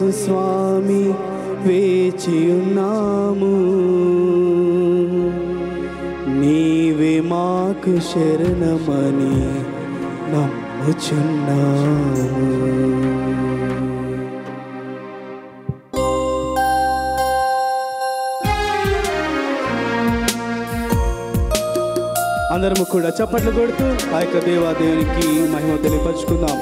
యేసు స్వామి వేచి ఉన్నాము. నీవే మాకు శరణమని నమ్ముచున్నాము. అందరము కూడా చప్పట్లు కొడుతూ ఆ యొక్క దేవాదేవునికి మహిమ తెలియపరుచుకుందాం.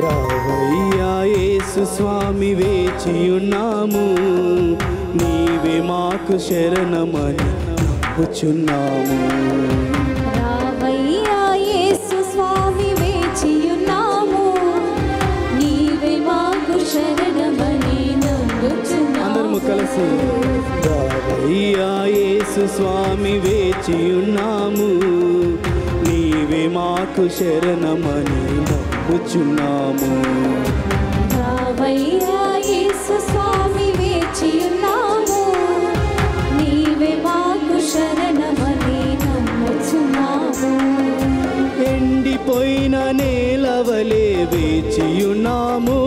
రావయ్యా యేసు స్వామి వేచియున్నాము. నీవే మాకు శరణమని నమ్ముచున్నాము. రావయ్యా యేసు స్వామి వేచియున్నాము. నీవే మాకు శరణమని నమ్ముచున్నాము. అందరము కలిసి రావయ్యా యేసు స్వామి వేచియున్నాము. నీవే మాకు శరణమని నమ్ముచున్నాము రావయ్యా యేసు స్వామి వేచియున్నాము నీవే మాకు శరణమని నమ్ముచున్నాము. ఎండిపోయిన నేలవలే వేచియున్నాము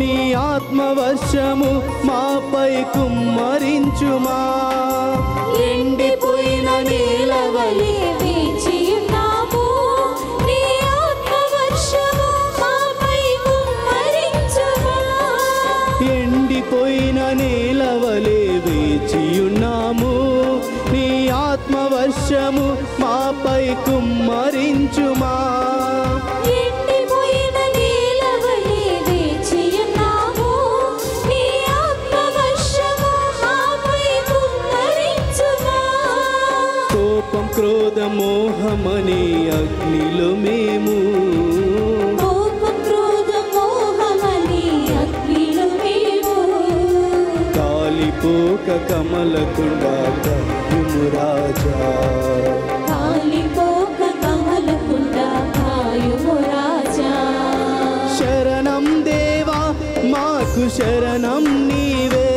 నీ ఆత్మవర్షము మాపై కుమ్మరించుమా. ఎండిపోయిన నేలవలే ఆత్మవర్షము మాపై కుమ్మరించుమా. కోపం క్రోధ మోహమనే అగ్నిలో మేము రాజా. కాలిపోక కాయుము రాజా. శరణం దేవా మాకు శరణం నీవే.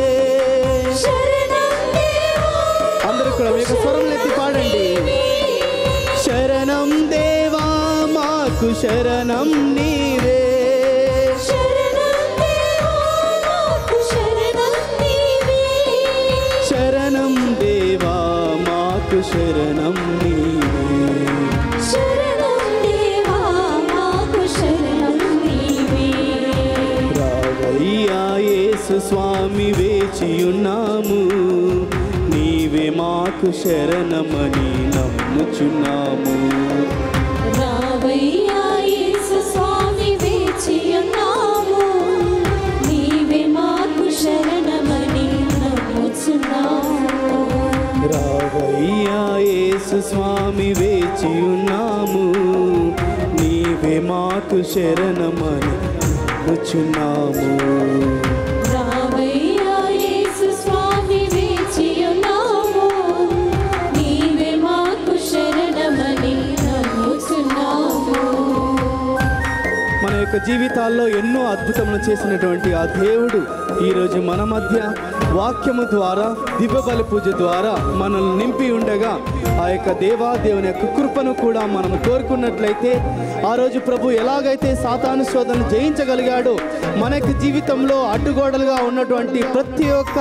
అందరూ కూడా మీ యొక్క స్వరం ఎత్తి పాడండి. శరణం దేవా మాకు శరణం నీవే. శరణం రావయ్యా యేసు స్వామి వేచియున్నాము. నీవే మాకు శరణమని నమ్ముచున్నాము. యేసు స్వామి స్వామి వేచియున్నాము నీవే మాకు శరణమని నమ్ముచున్నాము మన యొక్క జీవితాల్లో ఎన్నో అద్భుతములు చేసినటువంటి ఆ దేవుడు ఈరోజు మన మధ్య వాక్యము ద్వారా దివ్యబలి పూజ ద్వారా మనల్ని నింపి ఉండగా ఆ యొక్క దేవాదేవుని యొక్క కృపను కూడా మనం కోరుకున్నట్లయితే ఆ రోజు ప్రభు ఎలాగైతే సాతాను శోధన జయించగలిగాడో మనకి జీవితంలో అడ్డుగోడలుగా ఉన్నటువంటి ప్రతి ఒక్క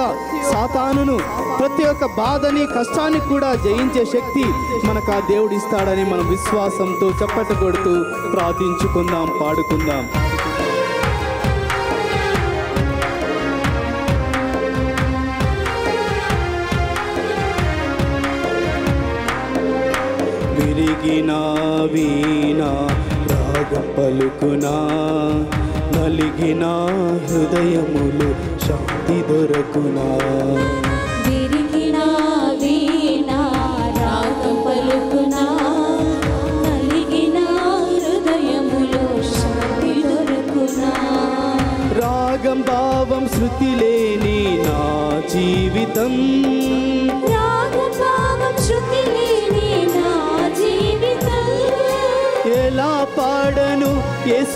సాతానును ప్రతి ఒక్క బాధని కష్టాన్ని కూడా జయించే శక్తి మనకు ఆ దేవుడు ఇస్తాడని మనం విశ్వాసంతో చప్పట కొడుతూ ప్రార్థించుకుందాం పాడుకుందాం. నలిగిన హృదయములు శక్తి దొరకునా. విరిగిన వీణ రాగం పలుకునా నలిగిన హృదయములో శాంతి దొరుకునా. రాగం భావం శృతి లేని నా జీవితం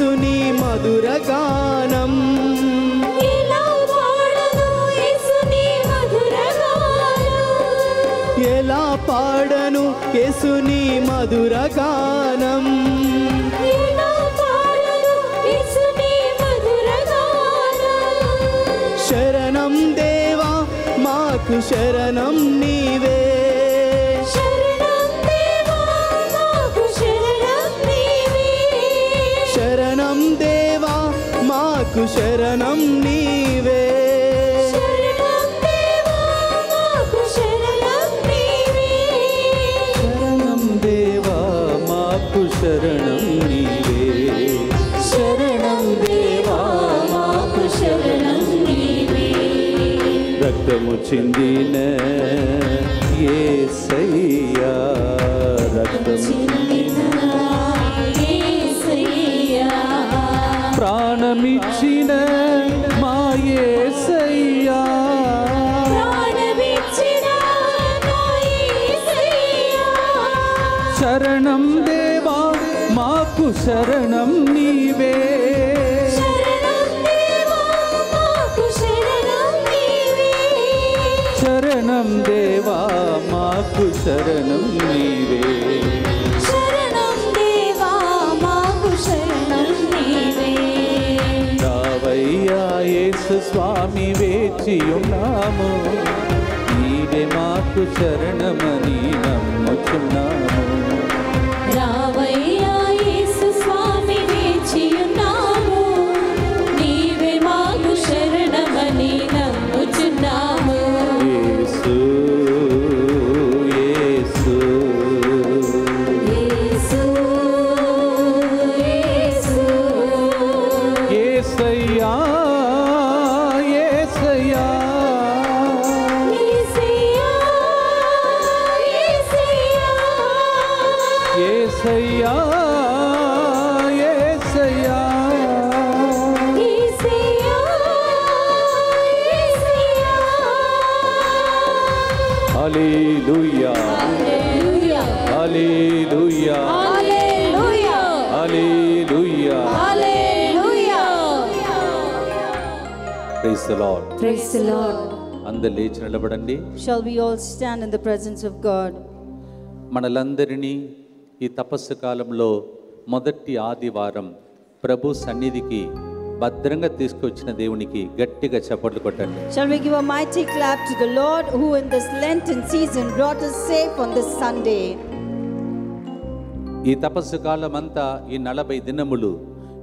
యేసుని మధుర గానం. ఎలా పాడను యేసుని మధుర గానం. శరణం దేవా మాకు శరణం నీవే. शरणं नीवे। शरणं देवा मापु शरणं नीवे। शरणं देवा मापु शरणं नीवे। रक्तमुचिन्दिन ये శరణం నీవే శరణం దేవా మాకు శరణం నీవే రావయ్యా యేసు స్వామి వేచి ఉన్నాము నీవే మాకు శరణమని నమ్ముచున్నాము the Lord Praise the Lord. అందరు లేచి నిలబడండి Shall we all stand in the presence of God? మనలందరినీ ఈ తపస్సు కాలంలో మొదటి ఆదివారం ప్రభు సన్నిధికి భద్రంగా తీసుకొచ్చిన దేవునికి గట్టిగా చప్పట్లు కొట్టండి Shall we give a mighty clap to the Lord who in this Lenten season brought us safe on this Sunday? ఈ తపస్సు కాలం అంతా ఈ నలభై దినములు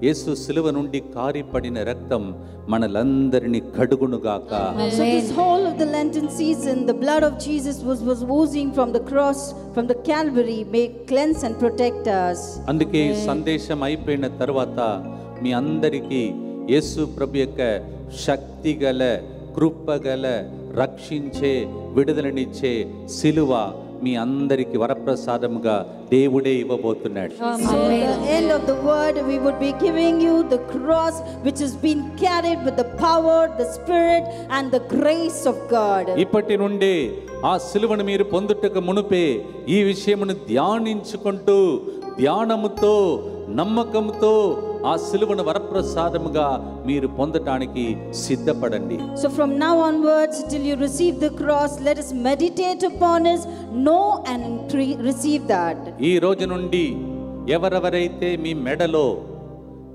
యేసు సిలువ నుండి కారిపడిన రక్తం మనలందరినీ కడుగునుగాక So this whole of the Lenten season, the blood of Jesus was, was oozing from the cross, from the Calvary, may cleanse and protect us. అందుకే ఈ సందేశం అయిపోయిన తర్వాత మీ అందరికీ యేసు ప్రభు యొక్క శక్తిగల కృపగల రక్షించే విడుదలనిచ్చే సిలువ మీ అందరికి వరప్రసాదముగా దేవుడే ఇవ్వబోతున్నాడు. ఇప్పటి నుండి ఆ సిలువను మీరు పొందుటకు మునుపే ఈ విషయమును ధ్యానించుకుంటూ ధ్యానముతో నమ్మకంతో ఆ సిలువను వరప్రసాదముగా మీరు పొందటానికి సిద్ధపడండి So from now onwards, till you receive the cross, let us upon it, know and pre- receive that. ఈ రోజు నుండి ఎవరెవరైతే మీ మెడలో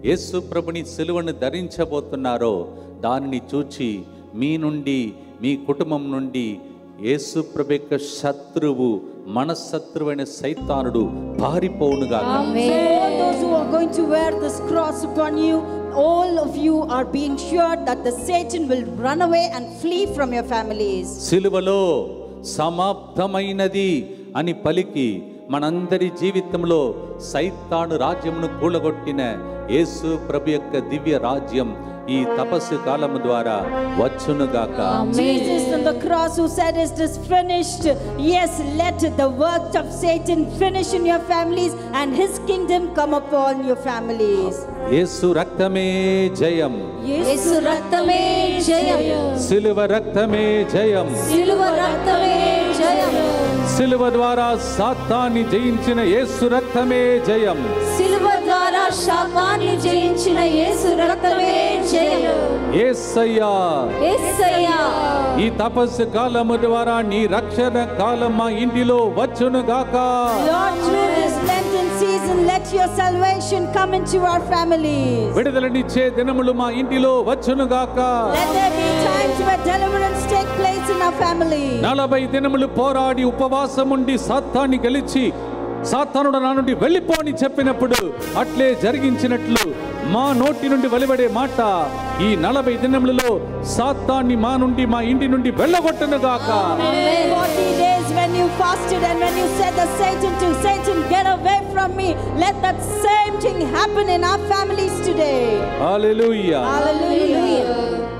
యేసు ప్రభుని సిలువను ధరించబోతున్నారో దానిని చూచి మీ నుండి మీ కుటుంబం నుండి యేసు ప్రభు యొక్క శత్రువు మనశత్రువైన సైతానుడు పారిపోవునుగా So all those who are going to wear this cross upon you, all of you are being sure that the Satan will run away and flee from your families. సిలువలో సమాప్తమైనది అని పలికి మనందరి జీవితంలో సైతాను రాజ్యమును కూలగొట్టిన యేసు ప్రభు యొక్క దివ్య రాజ్యం ఈ తపస్సు కాలము ద్వారా వచ్చునుగాక Jesus on the cross who said it is finished. Yes, let the work of Satan finish in your families and his kingdom come upon your families. యేసు రక్తమే జయం యేసు రక్తమే జయం సిలువ రక్తమే జయం సిలువ రక్తమే జయం సిలువ ద్వారా సాతాన్ని జయించిన యేసు రక్తమే జయం సిలువ ద్వారా శాపాన్ని జయించిన యేసు రక్తమే జయం ఏసయ్యా. ఏసయ్యా. ఈ తపస్సు కాలము ద్వారా నీ రక్షణ కాలం మా ఇంటిలో వచ్చును గాక. Lord through this lenten season let your salvation come విడుదలనిచ్చే దినములు మా ఇంటిలో వచ్చును గాక. Let there be times where deliverance take in our family 40 దినములు పోరాడి ఉపవాసం ఉండి సత్తాన్ని గెలిచి సాతానుడు నా నుండి వెళ్ళిపోని చెప్పినప్పుడు అట్లే జరిగించినట్లు మా నోటి నుండి వెలువడే మాట ఈ నలభై దినములలో సాత్తాన్ని మా నుండి మా ఇంటి నుండి వెళ్ళగొట్టను గాక Hallelujah. Hallelujah.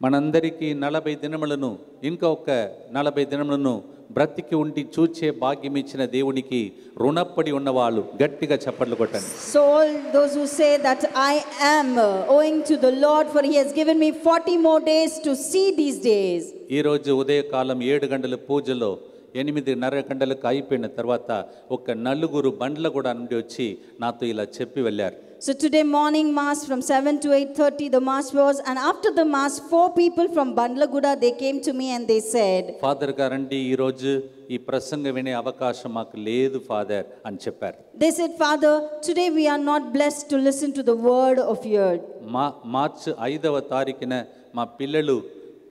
మనందరికీ నలభై దినములను ఇంకా ఒక నలభై దినములను బ్రతికి ఉండి చూచే భాగ్యం ఇచ్చిన దేవునికి రుణపడి ఉన్నవాళ్ళు గట్టిగా చప్పట్లు కొట్టండి all those who say that I am uh, owing to the Lord, for He has given me 40 more days to see these days. ఈరోజు ఉదయకాలం ఏడు గంటల పూజలో ఎనిమిదిన్నర గంటలకు అయిపోయిన తర్వాత ఒక నలుగురు బండ్ల కూడా నుండి వచ్చి నాతో ఇలా చెప్పి వెళ్ళారు So today morning mass from 7 to 8:30 the mass was and after the mass four people from Bandlaguda they came to me and they said father గారండి ఈరోజు ఈ ప్రసంగం వినే అవకాశం మాకు లేదు ఫాదర్ అని చెప్పారు they said father today we are not blessed to listen to the word of your మా మార్చి ఐదవ తారీఖున మా పిల్లలు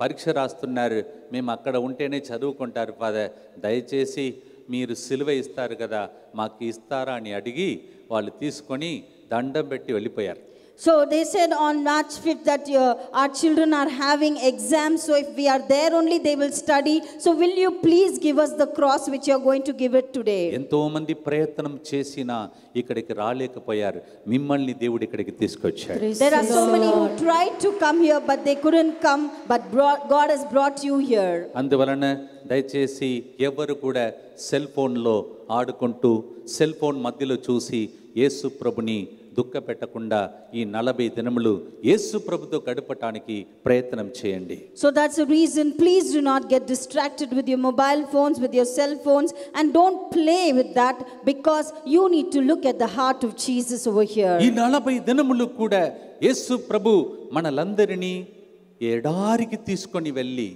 పరీక్ష రాస్తున్నారు మేము అక్కడ ఉంటేనే చదువుకుంటారు ఫాదర్ దయచేసి మీరు సిలువ ఇస్తారు కదా మాకు ఇస్తారా అని అడిగి వాళ్ళు తీసుకొని దండం పెట్టి వెళ్ళిపోయారు So they said on March 5th that your, our children are having exams. So if we are there only, they will study. So will you please give us the cross which you are going to give it today? ఎంతో మంది ప్రయత్నం చేసినా ఇక్కడికి రాలేకపోయారు మిమ్మల్ని దేవుడు ఇక్కడికి తీసుకొచ్చాడు There are so many who tried to come here, but they couldn't come. But brought, God has brought you here. అందువలన దయచేసి ఎవరు కూడా సెల్ ఫోన్లో ఆడుకుంటూ సెల్ ఫోన్ మధ్యలో చూసి యేసు ప్రభుని దుఃఖ పెట్టకుండా ఈ నలభై దినములు యేసు ప్రభుతో గడపటానికి ప్రయత్నం చేయండి. So that's reason please do not get distracted with your mobile phones with your cell phones and don't play with that because you need to look at the heart of Jesus over here ఈ నలభై దినములు కూడా యేసు ప్రభు మనలందరినీ ఎడారికి తీసుకొని వెళ్ళి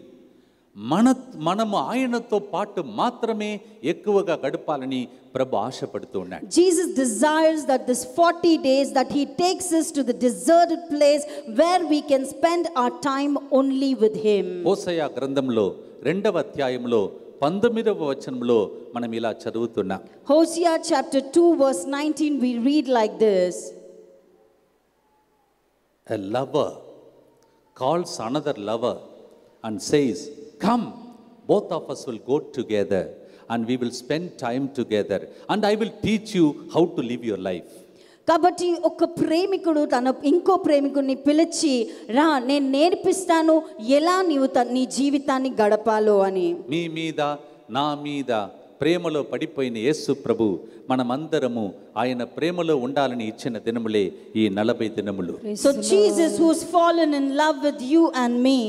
మన మనము ఆయనతో పాటు మాత్రమే ఎక్కువగా గడపాలని ప్రభు ఆశపడుతూ ఉన్నాడు Jesus desires that this 40 days that he takes us to the deserted place where we can spend our time only with him. హోసయ గ్రంథంలో రెండవ అధ్యాయంలో పంతొమ్మిదవ వచనంలో మనం ఇలా చదువుతున్నాం Hosea chapter 2 verse 19 we read like this. A lover calls another lover and says, come both of us will go together and we will spend time together and I will teach you how to live your life కాబట్టి ఒక ప్రేమికుడు తన ఇంకో ప్రేమికుడిని పిలిచి రా నేను నేర్పిస్తాను ఎలా నీవు నీ జీవితాన్ని గడపాలో అని. మీ మీద నా మీద ప్రేమలో పడిపోయిన యేసు ప్రభు మనమందరము ఆయన ప్రేమలో ఉండాలని ఇచ్చిన దినములే ఈ నలభై దినములు. So Jesus who's fallen in love with you and me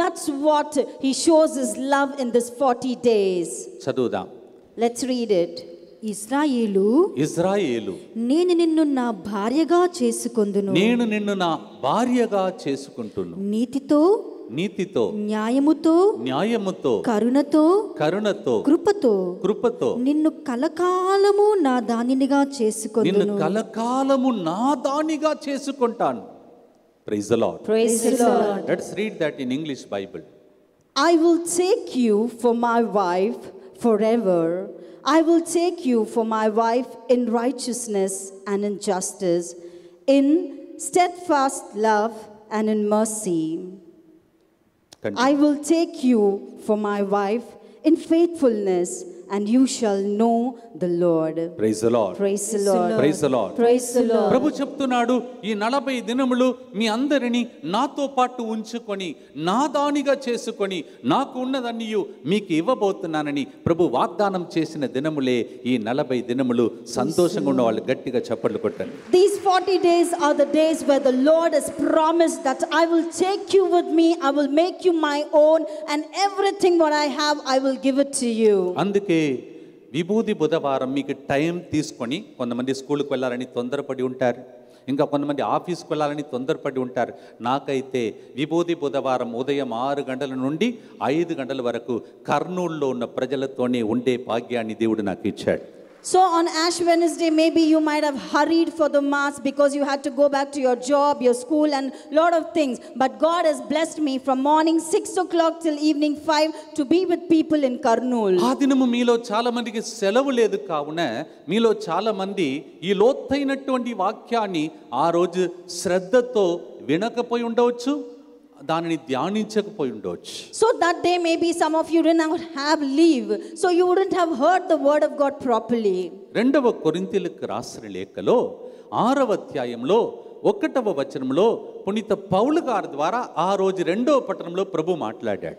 that's what he shows his love in this 40 days. చదువుదాం. Let's read it. ఇస్రాయేలు ఇజ్రాయేలు నేను నిన్ను నా భార్యగా చేసుకొందును. నేను నిన్ను నా భార్యగా చేసుకుంటున్నాను నీతితో నీతితో న్యాయముతో న్యాయముతో కరుణతో కరుణతో కృపతో కృపతో. నిన్ను కలకాలము నా దానినిగా చేసుకుని నిన్ను కలకాలము నా దానిగా చేసుకుంటాను. Praise the Lord praise the Lord read that in English Bible I will take you for my wife for ever I will take you for my wife in righteousness and in justice in steadfast love and in mercy I will take you for my wife in faithfulness, and you shall know the Lord. Praise the Lord Praise the Lord. Praise the Lord Praise the Lord. ప్రభు చెప్తున్నాడు ఈ నలభై దినములు మీ అందరిని నాతో పాటు ఉంచుకొని నా దానిగా చేసుకొని నాకు ఉన్నదన్నీ మీకు ఇవ్వబోతున్నానని ప్రభు వాగ్దానం చేసిన దినములే ఈ నలభై దినములు సంతోషంగా ఉన్న వాళ్ళు గట్టిగా చప్పట్లు కొట్టండి These 40 days are the days where the Lord has promised that I will take you with me, I will make you my own, and everything what I have, I will give it to you. అందుకే విభూది బుధవారం మీకు time తీసుకొని కొంతమంది స్కూల్కి వెళ్ళాలని తొందరపడి ఉంటారు. ఇంకా కొంతమంది ఆఫీస్కి వెళ్ళాలని తొందరపడి ఉంటారు. నాకైతే విభూది బుధవారం ఉదయం ఆరు గంటల నుండి ఐదు గంటల వరకు కర్నూలులో ఉన్న ప్రజలతోనే ఉండే భాగ్యాన్ని దేవుడు నాకు ఇచ్చాడు. So on Ash Wednesday, maybe you might have hurried for the Mass because you had to go back to your job, your school, and lot of things. But God has blessed me from morning 6 o'clock till evening 5 to be with people in Karnool. ఆ దినము మీలో చాలా మందికి సెలవు లేదు కావున మీలో చాలా మంది ఈ లోతైనటువంటి వాక్యాన్ని ఆ రోజు శ్రద్ధతో వినకపోయి ఉండవచ్చు దానిని ధ్యానించకపోయి ఉండొచ్చు. So that they may be some of you do not have leave so you wouldn't have heard the word of God properly రెండవ కొరింథీలకు రాసిన లేఖలో ఆరవ అధ్యాయంలో ఒకటవ వచనంలో పునీత పౌలు గారి ద్వారా ఆ రోజు రెండవ పట్టణంలో ప్రభు మాట్లాడాడు.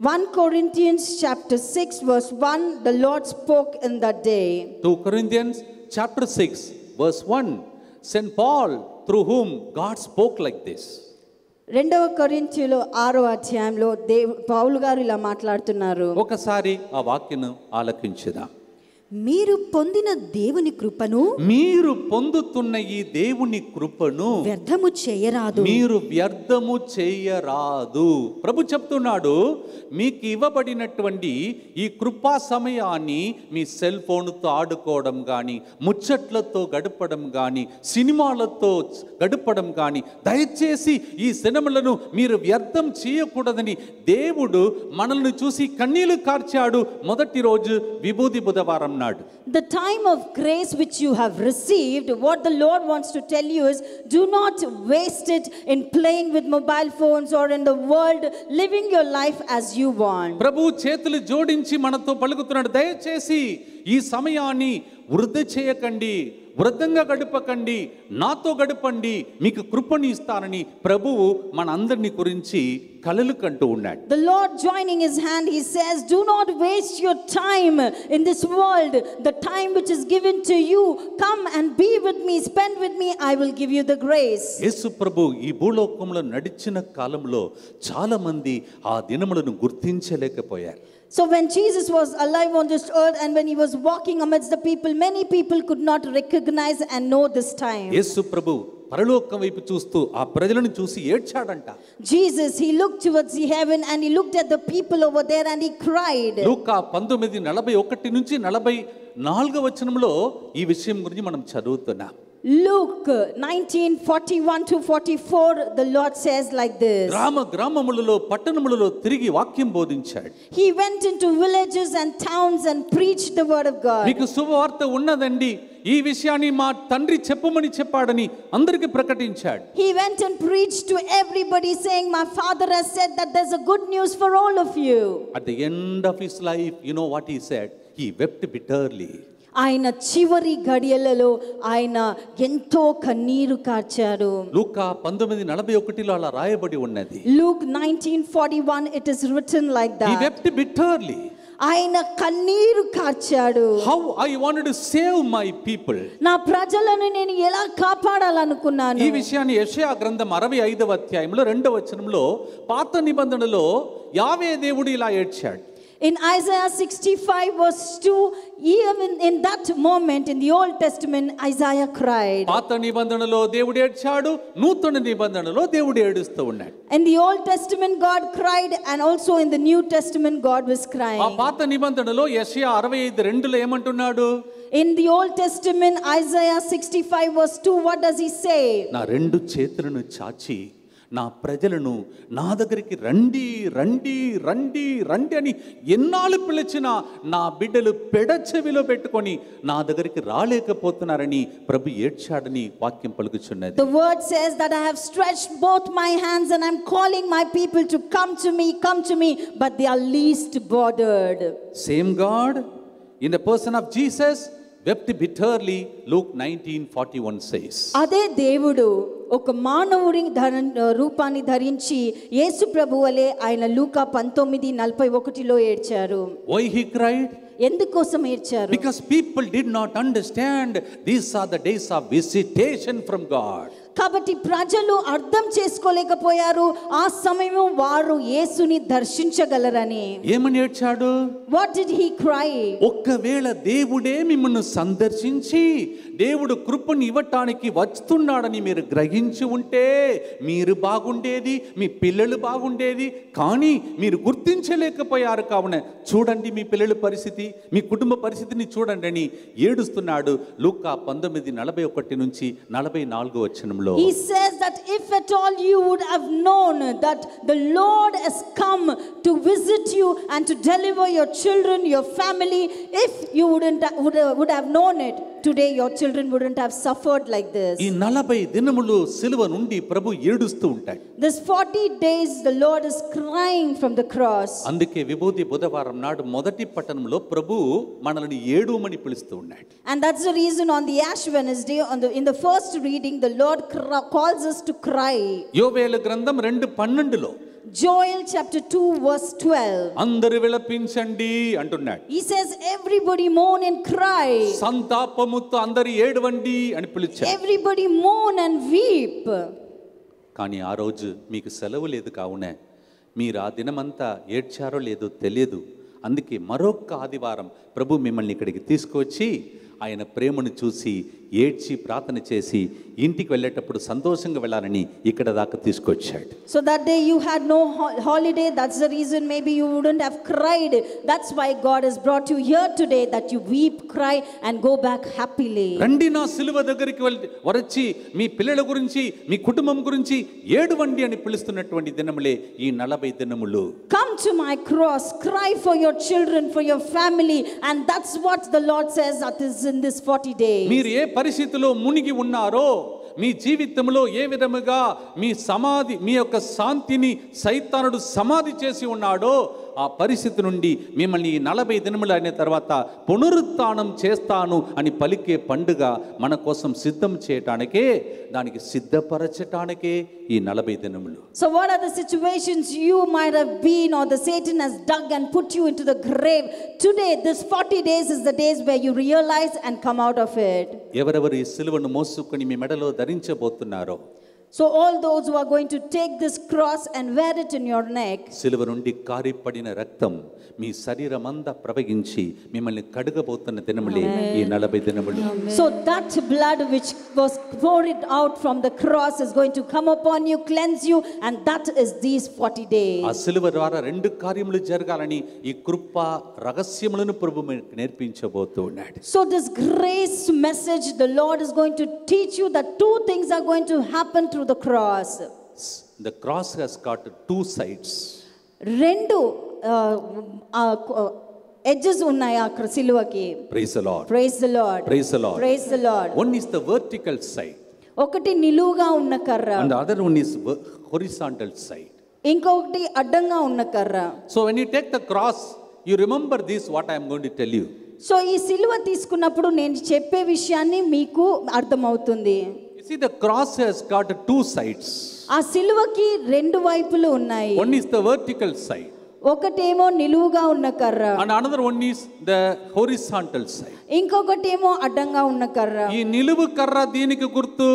1 Corinthians chapter 6 verse 1 the Lord spoke in that day. 2 Corinthians chapter 6 verse 1 St Paul through whom God spoke like this. రెండవ కొరించులో ఆరో అధ్యాయంలో దేవ్ పౌలు గారు ఇలా మాట్లాడుతున్నారు. ఒకసారి ఆ వాక్యను ఆలకించుదాం. మీరు పొందిన దేవుని కృపను మీరు పొందుతున్న ఈ దేవుని కృపను వ్యర్థము చేయరాదు. మీరు వ్యర్థము చేయరాదు. ప్రభు చెప్తున్నాడు మీకు ఇవ్వబడినటువంటి ఈ కృపా సమయాన్ని మీ సెల్ ఫోన్తో ఆడుకోవడం కానీ ముచ్చట్లతో గడపడం కానీ సినిమాలతో గడపడం కానీ దయచేసి ఈ సినిమాలను మీరు వ్యర్థం చేయకూడదని దేవుడు మనల్ని చూసి కన్నీళ్ళు కార్చాడు. మొదటి రోజు విభూది బుధవారం నాడు The time of grace which you have received, what the Lord wants to tell you is do not waste it in playing with mobile phones or in the world, living your life as you want. ప్రభు చేతులు జోడించి మనతో పలుకుతున్నాడు దయచేసి ఈ సమయాన్ని వృద్ధి చేయకండి వృద్ధంగా గడపకండి నాతో గడపండి మీకు కృపణి ఇస్తానని ప్రభువు మన అందరిని గురించి కలలు కంటూ ఉన్నాడు. The Lord joining his hand he says do not waste your time in this world the time which is given to you come and be with me spend with me I will give you the grace Yesu ప్రభు ఈ భూలోకంలో నడిచిన కాలంలో చాలా మంది ఆ దినములను గుర్తించలేకపోయారు. So, when Jesus was alive on this earth and when he was walking amidst the people, many people could not recognize and know this time. యేసు ప్రభు పరలోకం వైపు చూస్తూ ఆ ప్రజలను చూసి ఏడ్చాడంట Jesus, he looked towards the heaven and he looked at the people over there and he cried. లూకా పంతొమ్మిది నలభై ఒకటి నుంచి నలభై నాలుగో వచనంలో ఈ విషయం గురించి మనం చదువుతున్నాం Luke 1941 to 44, the Lord says like this గ్రామ గ్రామములలో పట్టణములలో తిరిగి వాక్యం బోధించాడు He went into villages and towns and preached the word of God. మీకు శుభవార్త ఉన్నదండి ఈ విషయాన్ని మా తండ్రి చెప్పమని చెప్పాడని అందరికి ప్రకటించాడు He went and preached to everybody, saying, My father has said that there's a good news for all of you. At the end of his life you know what he said he wept bitterly ఆయన చివరి గడియలలో ఆయన ఎంతో కన్నీరు కార్చారు. లూకా పంతొమ్మిది నలభై ఒకటిలో అలా రాయబడి ఉన్నది. Luke 1941, it is written like he that. Wept bitterly ఆయన కన్నీరు కార్చాడు. How I wanted to save my people నా ప్రజలను నేను ఎలా కాపాడాలనుకున్నాను? ఈ విషయాన్ని యెషయా గ్రంథం అరవై ఐదవ అధ్యాయంలో రెండవ వచనంలో పాత నిబంధనలో యావే దేవుడు ఇలా ఏడ్చాడు. In Isaiah 65, verse 2, even in that moment in the Old Testament, Isaiah cried. పాత నిబంధనలో దేవుడు ఏడ్చాడు నూతన నిబంధనలో దేవుడు ఏడుస్తూ ఉన్నాడు In the Old Testament, God cried, and also in the New Testament, God was ఆ crying. పాత నిబంధనలో యెషయా అరవై ఐదు రెండులో ఏమంటున్నాడు In the Old Testament, Isaiah 65, verse 2, what does he say? నా రెండు చేతులను చాచి నా ప్రజలను నా దగ్గరికి రండి రండి రండి రండి అని ఎన్నాళ్ళు పిలిచినా నా బిడ్డలు పెడ చెవిలో పెట్టుకొని నా దగ్గరికి రాలేకపోతున్నారని ప్రభు ఏడ్చాడని వాక్యం పలుకుచున్నది The word says that I have stretched both my hands and I'm calling my people to come to me, come to me, but they are least bothered. Same God in the person of Jesus wept bitterly Luke nineteen forty one says అదే దేవుడు ఒక మానవుడి ధర రూపాన్ని ధరించి యేసు ప్రభు వలె ఆయన లూకా పంతొమ్మిది నలభై ఒకటిలో ఏడ్చారు. వై హీ క్రైడ్ ఎందుకోసం ఏడ్చారు? Because people did not understand these are the days of visitation from God కాబట్టి ప్రజలు అర్థం చేసుకోలేకపోయారు. ఆ సమయం వారు యేసుని దర్శించగలరని. ఏమని ఏడ్చాడు? వాట్ డిడ్ హీ క్రై ఒక్కవేళ దేవుడే మిమ్మల్ని సందర్శించి దేవుడు కృపను ఇవ్వటానికి వస్తున్నాడని మీరు గ్రహించి ఉంటే మీరు బాగుండేది మీ పిల్లలు బాగుండేది కానీ మీరు గుర్తించలేకపోయారు కావున చూడండి మీ పిల్లల పరిస్థితి మీ కుటుంబ పరిస్థితిని చూడండి అని ఏడుస్తున్నాడు లూకా పంతొమ్మిది నలభై ఒకటి నుంచి నలభై నాలుగు వచ్చనంలో he says that if at all you would have known that the Lord has come to visit you and to deliver your children your family if you would would have it today your children wouldn't have suffered like this. This 40 days the Lord is crying from the cross. And that's the reason on the Ash Wednesday on the in the first reading the Lord calls us to cry. Joel chapter 2 verse 12 అందరూ విలపించండి అంటున్నాడు. He says everybody moan and cry సంతాపముతో అందరూ ఏడవండి అని పిలిచాడు. Everybody moan and వీప్ కానీ ఆ రోజు మీకు సెలవు లేదు కావున. మీరు ఆ దినమంతా ఏడ్చారో లేదో తెలియదు. అందుకే మరొక ఆదివారం ప్రభు మిమ్మల్ని ఇక్కడికి తీసుకొచ్చి ఆయన ప్రేమను చూసి ఏడ్చి ప్రార్థన చేసి ఇంటికి వెళ్ళేటప్పుడు సంతోషంగా వెళ్ళాలని ఇక్కడ దాకా తీసుకొచ్చాడు. So that day you had no holiday that's the reason maybe you wouldn't have cried that's why God has brought you here today that you weep cry and go back happily రండి నా సిలువ దగ్గరికి వెళ్ళి వరచి మీ పిల్లల గురించి మీ కుటుంబం గురించి ఏడవండి అని పిలుస్తున్నటువంటి దినములే ఈ 40 దినములు. Come to my cross cry for your children for your family and that's what the Lord says that is in this 40 days. మీరు ఏ పరిస్థితిలో మునిగి ఉన్నారో మీ జీవితంలో ఏ విధముగా మీ సమాధి మీ యొక్క శాంతిని సైతానుడు సమాధి చేసి ఉన్నాడో ఆ పరిస్థితి నుండి మిమ్మల్ని ఈ నలభై దినములు అనే తర్వాత పునరుత్నం చేస్తాను అని పలికే పండుగ మన కోసం సిద్ధం చేయటానికే దానికి సిద్ధపరచటానికే ఈ నలభై దినములు. So what are the situations you may been are the Satan dug and put you into the grave today this 40 days is the days where you realise and come out of it ఎవరెవరు ఈ సిలువను మోసుకుని మీ మెడలో ధరించబోతున్నారో So, all those who are going to take this cross and wear it in your neck, సిలువ నుండి కారిపడిన రక్తం మీ శరీరమంతా ప్రవహించి మిమ్మల్ని కడగబోతున్న దినములే ఈ నలభై దినములు so that blood which was poured out from the cross is going to come upon you, cleanse you, and that is these 40 days. ఆ సిలువ ద్వారా రెండు కార్యములు జరగాలని ఈ కృప రహస్యములను ప్రభు మీకు నేర్పించబోతూ ఉన్నాడు So, this grace message, the Lord is going to teach you that two things are going to happen through the cross. The cross has got two sides రెండు ఎడ్జెస్ ఉన్నాయి ఆ సిలువకి praise Lord praise Lord Praise the Lord. Praise Lord one is the vertical side ఒకటి నిలువుగా ఉన్న కర్ర and other one is horizontal side ఇంకొకటి అడ్డంగా ఉన్న కర్ర so when you take the cross you remember this what I'm going to tell you so ఈ సిలువ తీసుకున్నప్పుడు నేను చెప్పే విషయాన్ని మీకు అర్థమవుతుంది. See, the cross has got two sides. ఆ సిలువకి రెండు వైపులు ఉన్నాయి One is the vertical side, ఒకటేమో నిలువుగా ఉన్న కర్ర and another one is the horizontal side. ఇంకొకటేమో అడ్డంగా ఉన్న కర్ర ఈ నిలువు కర్ర దీనికి గుర్తు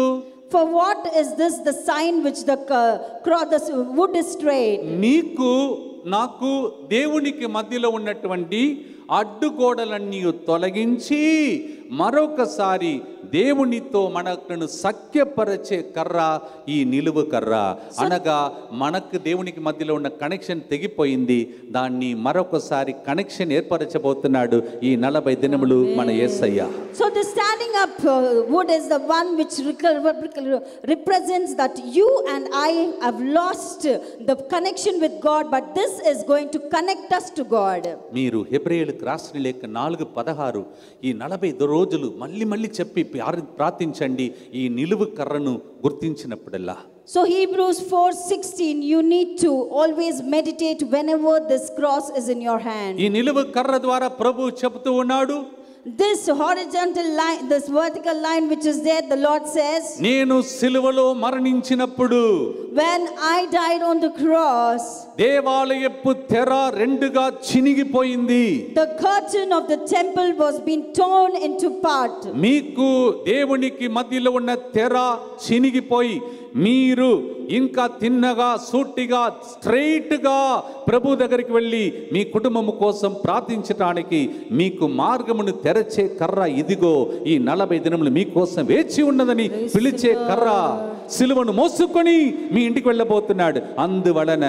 For what is this the sign which the uh, cross, the wood is straight? నీకు నాకు దేవునికి మధ్యలో ఉన్నటువంటి అడ్డుగోడలన్నీ తొలగించి మరొకసారి దేవునితో మనకు సఖ్యపరచే కర్ర ఈ నిలువు కర్ర. అనగా మనకు దేవునికి మధ్యలో ఉన్న కనెక్షన్ తెగిపోయింది. దాన్ని మరొకసారి కనెక్షన్ ఏర్పరచబోతున్నాడు ఈ నలభై దినములు మన the standing up uh, wood is the one which rec- represents that you and I have lost the connection with God, but this is going to connect us to God. మీరు హెబ్రేయులకు రాసిన లేక నాలుగు పదహారు. ఈ నలభై రోజులు మళ్ళీ మళ్ళీ చెప్పి ప్రార్- ప్రార్థించండి ఈ నిలువు కర్రను గుర్తించినప్పుడల్లా So Hebrews 4:16 you need to always meditate whenever this cross is in your hand. ఈ నిలువు కర్ర ద్వారా ప్రభు చెబుతూ ఉన్నాడు this horizontal line, this vertical line which is there, the Lord says, నేను సిలువలో మరణించినప్పుడు When I died on the cross, దేవాలయపు తెర రెండుగా చినిగిపోయింది the curtain of the temple was being torn into part. మీకు దేవునికి మధ్యలో ఉన్న తెర చినిగిపోయి మీరు ఇంకా తిన్నగా సూటిగా స్ట్రైట్గా ప్రభు దగ్గరికి వెళ్ళి మీ కుటుంబము కోసం ప్రార్థించటానికి మీకు మార్గమును తెరచే కర్ర ఇదిగో ఈ నలభై దినములు మీకోసం వేచి ఉన్నదని పిలిచే కర్ర సిలువను మోసుకొని మీ ఇంటికి వెళ్ళబోతున్నాడు. అందువలన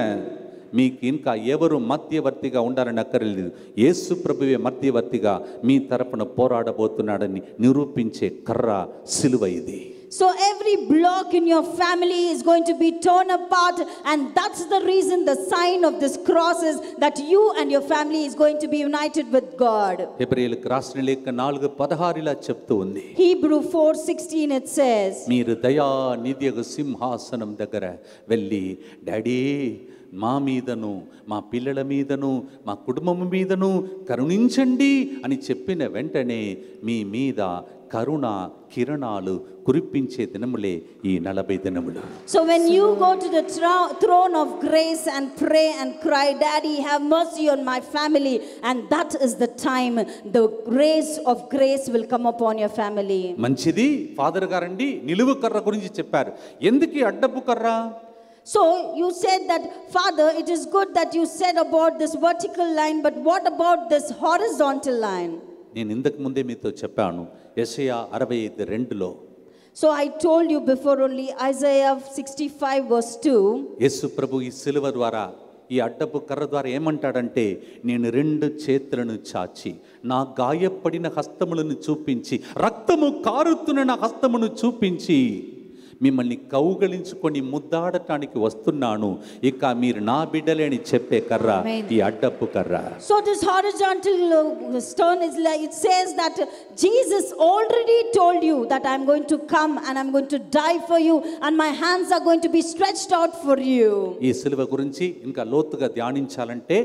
మీకు ఇంకా ఎవరు మధ్యవర్తిగా ఉండాలని అక్కర్లేదు. యేసు ప్రభువే మధ్యవర్తిగా మీ తరపున పోరాడబోతున్నాడని నిరూపించే కర్ర సిలువ ఇది. So every block in your family is going to be torn apart, and that's the reason the sign of this cross is that you and your family is going to be united with God. హెబ్రియలకు రాసిన లేఖ నాలుగు పదహారులా చెప్తూ ఉంది Hebrew 4:16 it says, మీరు దయా నిధియగు సింహాసనం దగ్గర వెళ్ళి డాడీ మా మీదను మా పిల్లల మీదను మా కుటుంబం మీదను కరుణించండి అని చెప్పిన వెంటనే మీ మీద కరుణ కిరణాలు కురిపించే దినములే ఈ నలభై దినములు. So when you go to throne of grace and pray and cry daddy have mercy on my family and that is the time the grace of grace will come up on your family మంచిది father గారండి నిలువు కర్ర గురించి చెప్పారు. ఎందుకు అడ్డపు కర్ర? So you said that, Father, it is good that you said about this vertical line, but what about this horizontal line? నేను ఇంతకు ముందే మీతో చెప్పాను యెషయా అరవై ఐదు రెండులో So I told you before only Isaiah 65 verse 2. యేసు ప్రభు ఈ సిలువ ద్వారా ఈ అడ్డపు కర్ర ద్వారా ఏమంటాడంటే నేను రెండు చేతులను చాచి నా గాయపడిన హస్తములను చూపించి రక్తము కారుతున్న నా హస్తమును చూపించి మిమ్మల్ని కౌగలించుకొని ముద్దాడటానికి వస్తున్నాను. ఇక మీరు నా బిడ్డలేని చెప్పే కర్ర ఈ అడ్డప్పు కర్ర. So this horizontal stone is like it says that Jesus already told you that I am going to come and I am going to die for you and my hands are going to be stretched out for you ఈ సిలువ గురించి ఇంకా లోతుగా ధ్యానించాలంటే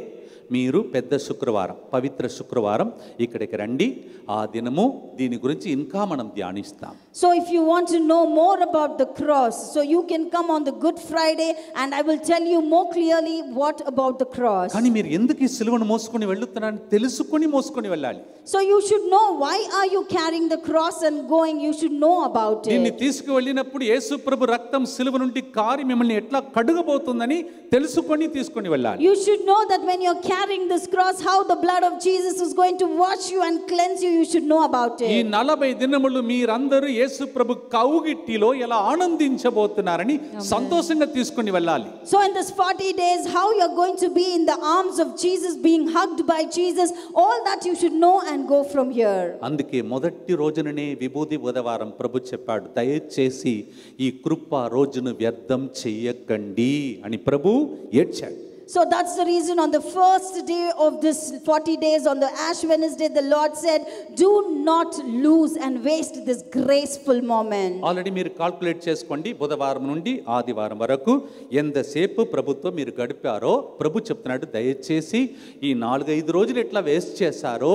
మీరు పెద్ద శుక్రవారం పవిత్ర శుక్రవారం ఇక్కడికి రండి. ఆ దినము దీని గురించి ఇంకా మనం ధ్యానిస్తాం. So if you want to know more about the cross so you can come on the Good Friday and I will tell you more clearly what about the cross కానీ మీరు ఎందుకు ఈ సిలువను మోసుకొని వెళ్ళుతున్నారని తెలుసుకొని మోసుకొని వెళ్ళాలి. So you should know why are you carrying the cross and going you should know about it దీన్ని తీసుకువెళ్ళినప్పుడు యేసు ప్రభు రక్తం సిలువ నుండి కారి మిమ్మల్ని ఎట్లా కడుగబోతుందని తెలుసుకొని తీసుకొని వెళ్ళాలి. You should know that when you are carrying this cross, how the blood of Jesus is going to wash you and cleanse you. You should know about ఈ it. నలభై దినములు మీరందరూ యేసు ప్రభు కౌగిట్టిలో ఎలా ఆనందించబోతున్నారని సంతోషంగా తీసుకొని వెళ్ళాలి So, in this 40 days, how you're going to be in the arms of Jesus, being hugged by Jesus, all that you should know and go from here. అందుకే మొదటి రోజుననే విభూది బుధవారం ప్రభు చెప్పాడు దయచేసి ఈ కృప రోజును వ్యర్థం చెయ్యకండి అని ప్రభు ఏడ్చాడు So, that's the reason on the first day of this 40 days, on the Ash Wednesday, the Lord said, Do not lose and waste this graceful moment. Already మీరు కాల్కులేట్ చేసుకోండి బుధవారం నుండి ఆదివారం వరకు ఎంతసేపు ప్రభుత్వం మీరు గడిపారో ప్రభు చెప్తున్నాడు దయచేసి ఈ నాలుగైదు రోజులు ఎట్లా వేస్ట్ చేశారో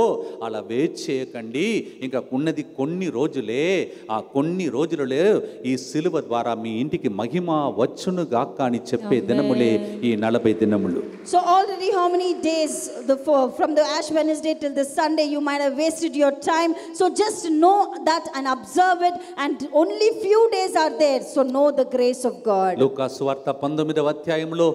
అలా వేస్ట్ చేయకండి. ఇంకా ఉన్నది కొన్ని రోజులే ఆ కొన్ని రోజులలో ఈ సిలువ ద్వారా మీ ఇంటికి మహిమ వచ్చును గాక అని చెప్పే దినములే ఈ నలభై దినములు So, already how many days the, for, from the Ash Wednesday till the Sunday you might have wasted your time. So, just know that and observe it, and only few days are there. So, know the grace of God. లూకా సువార్త పంతొమ్మిదవ అధ్యాయంలో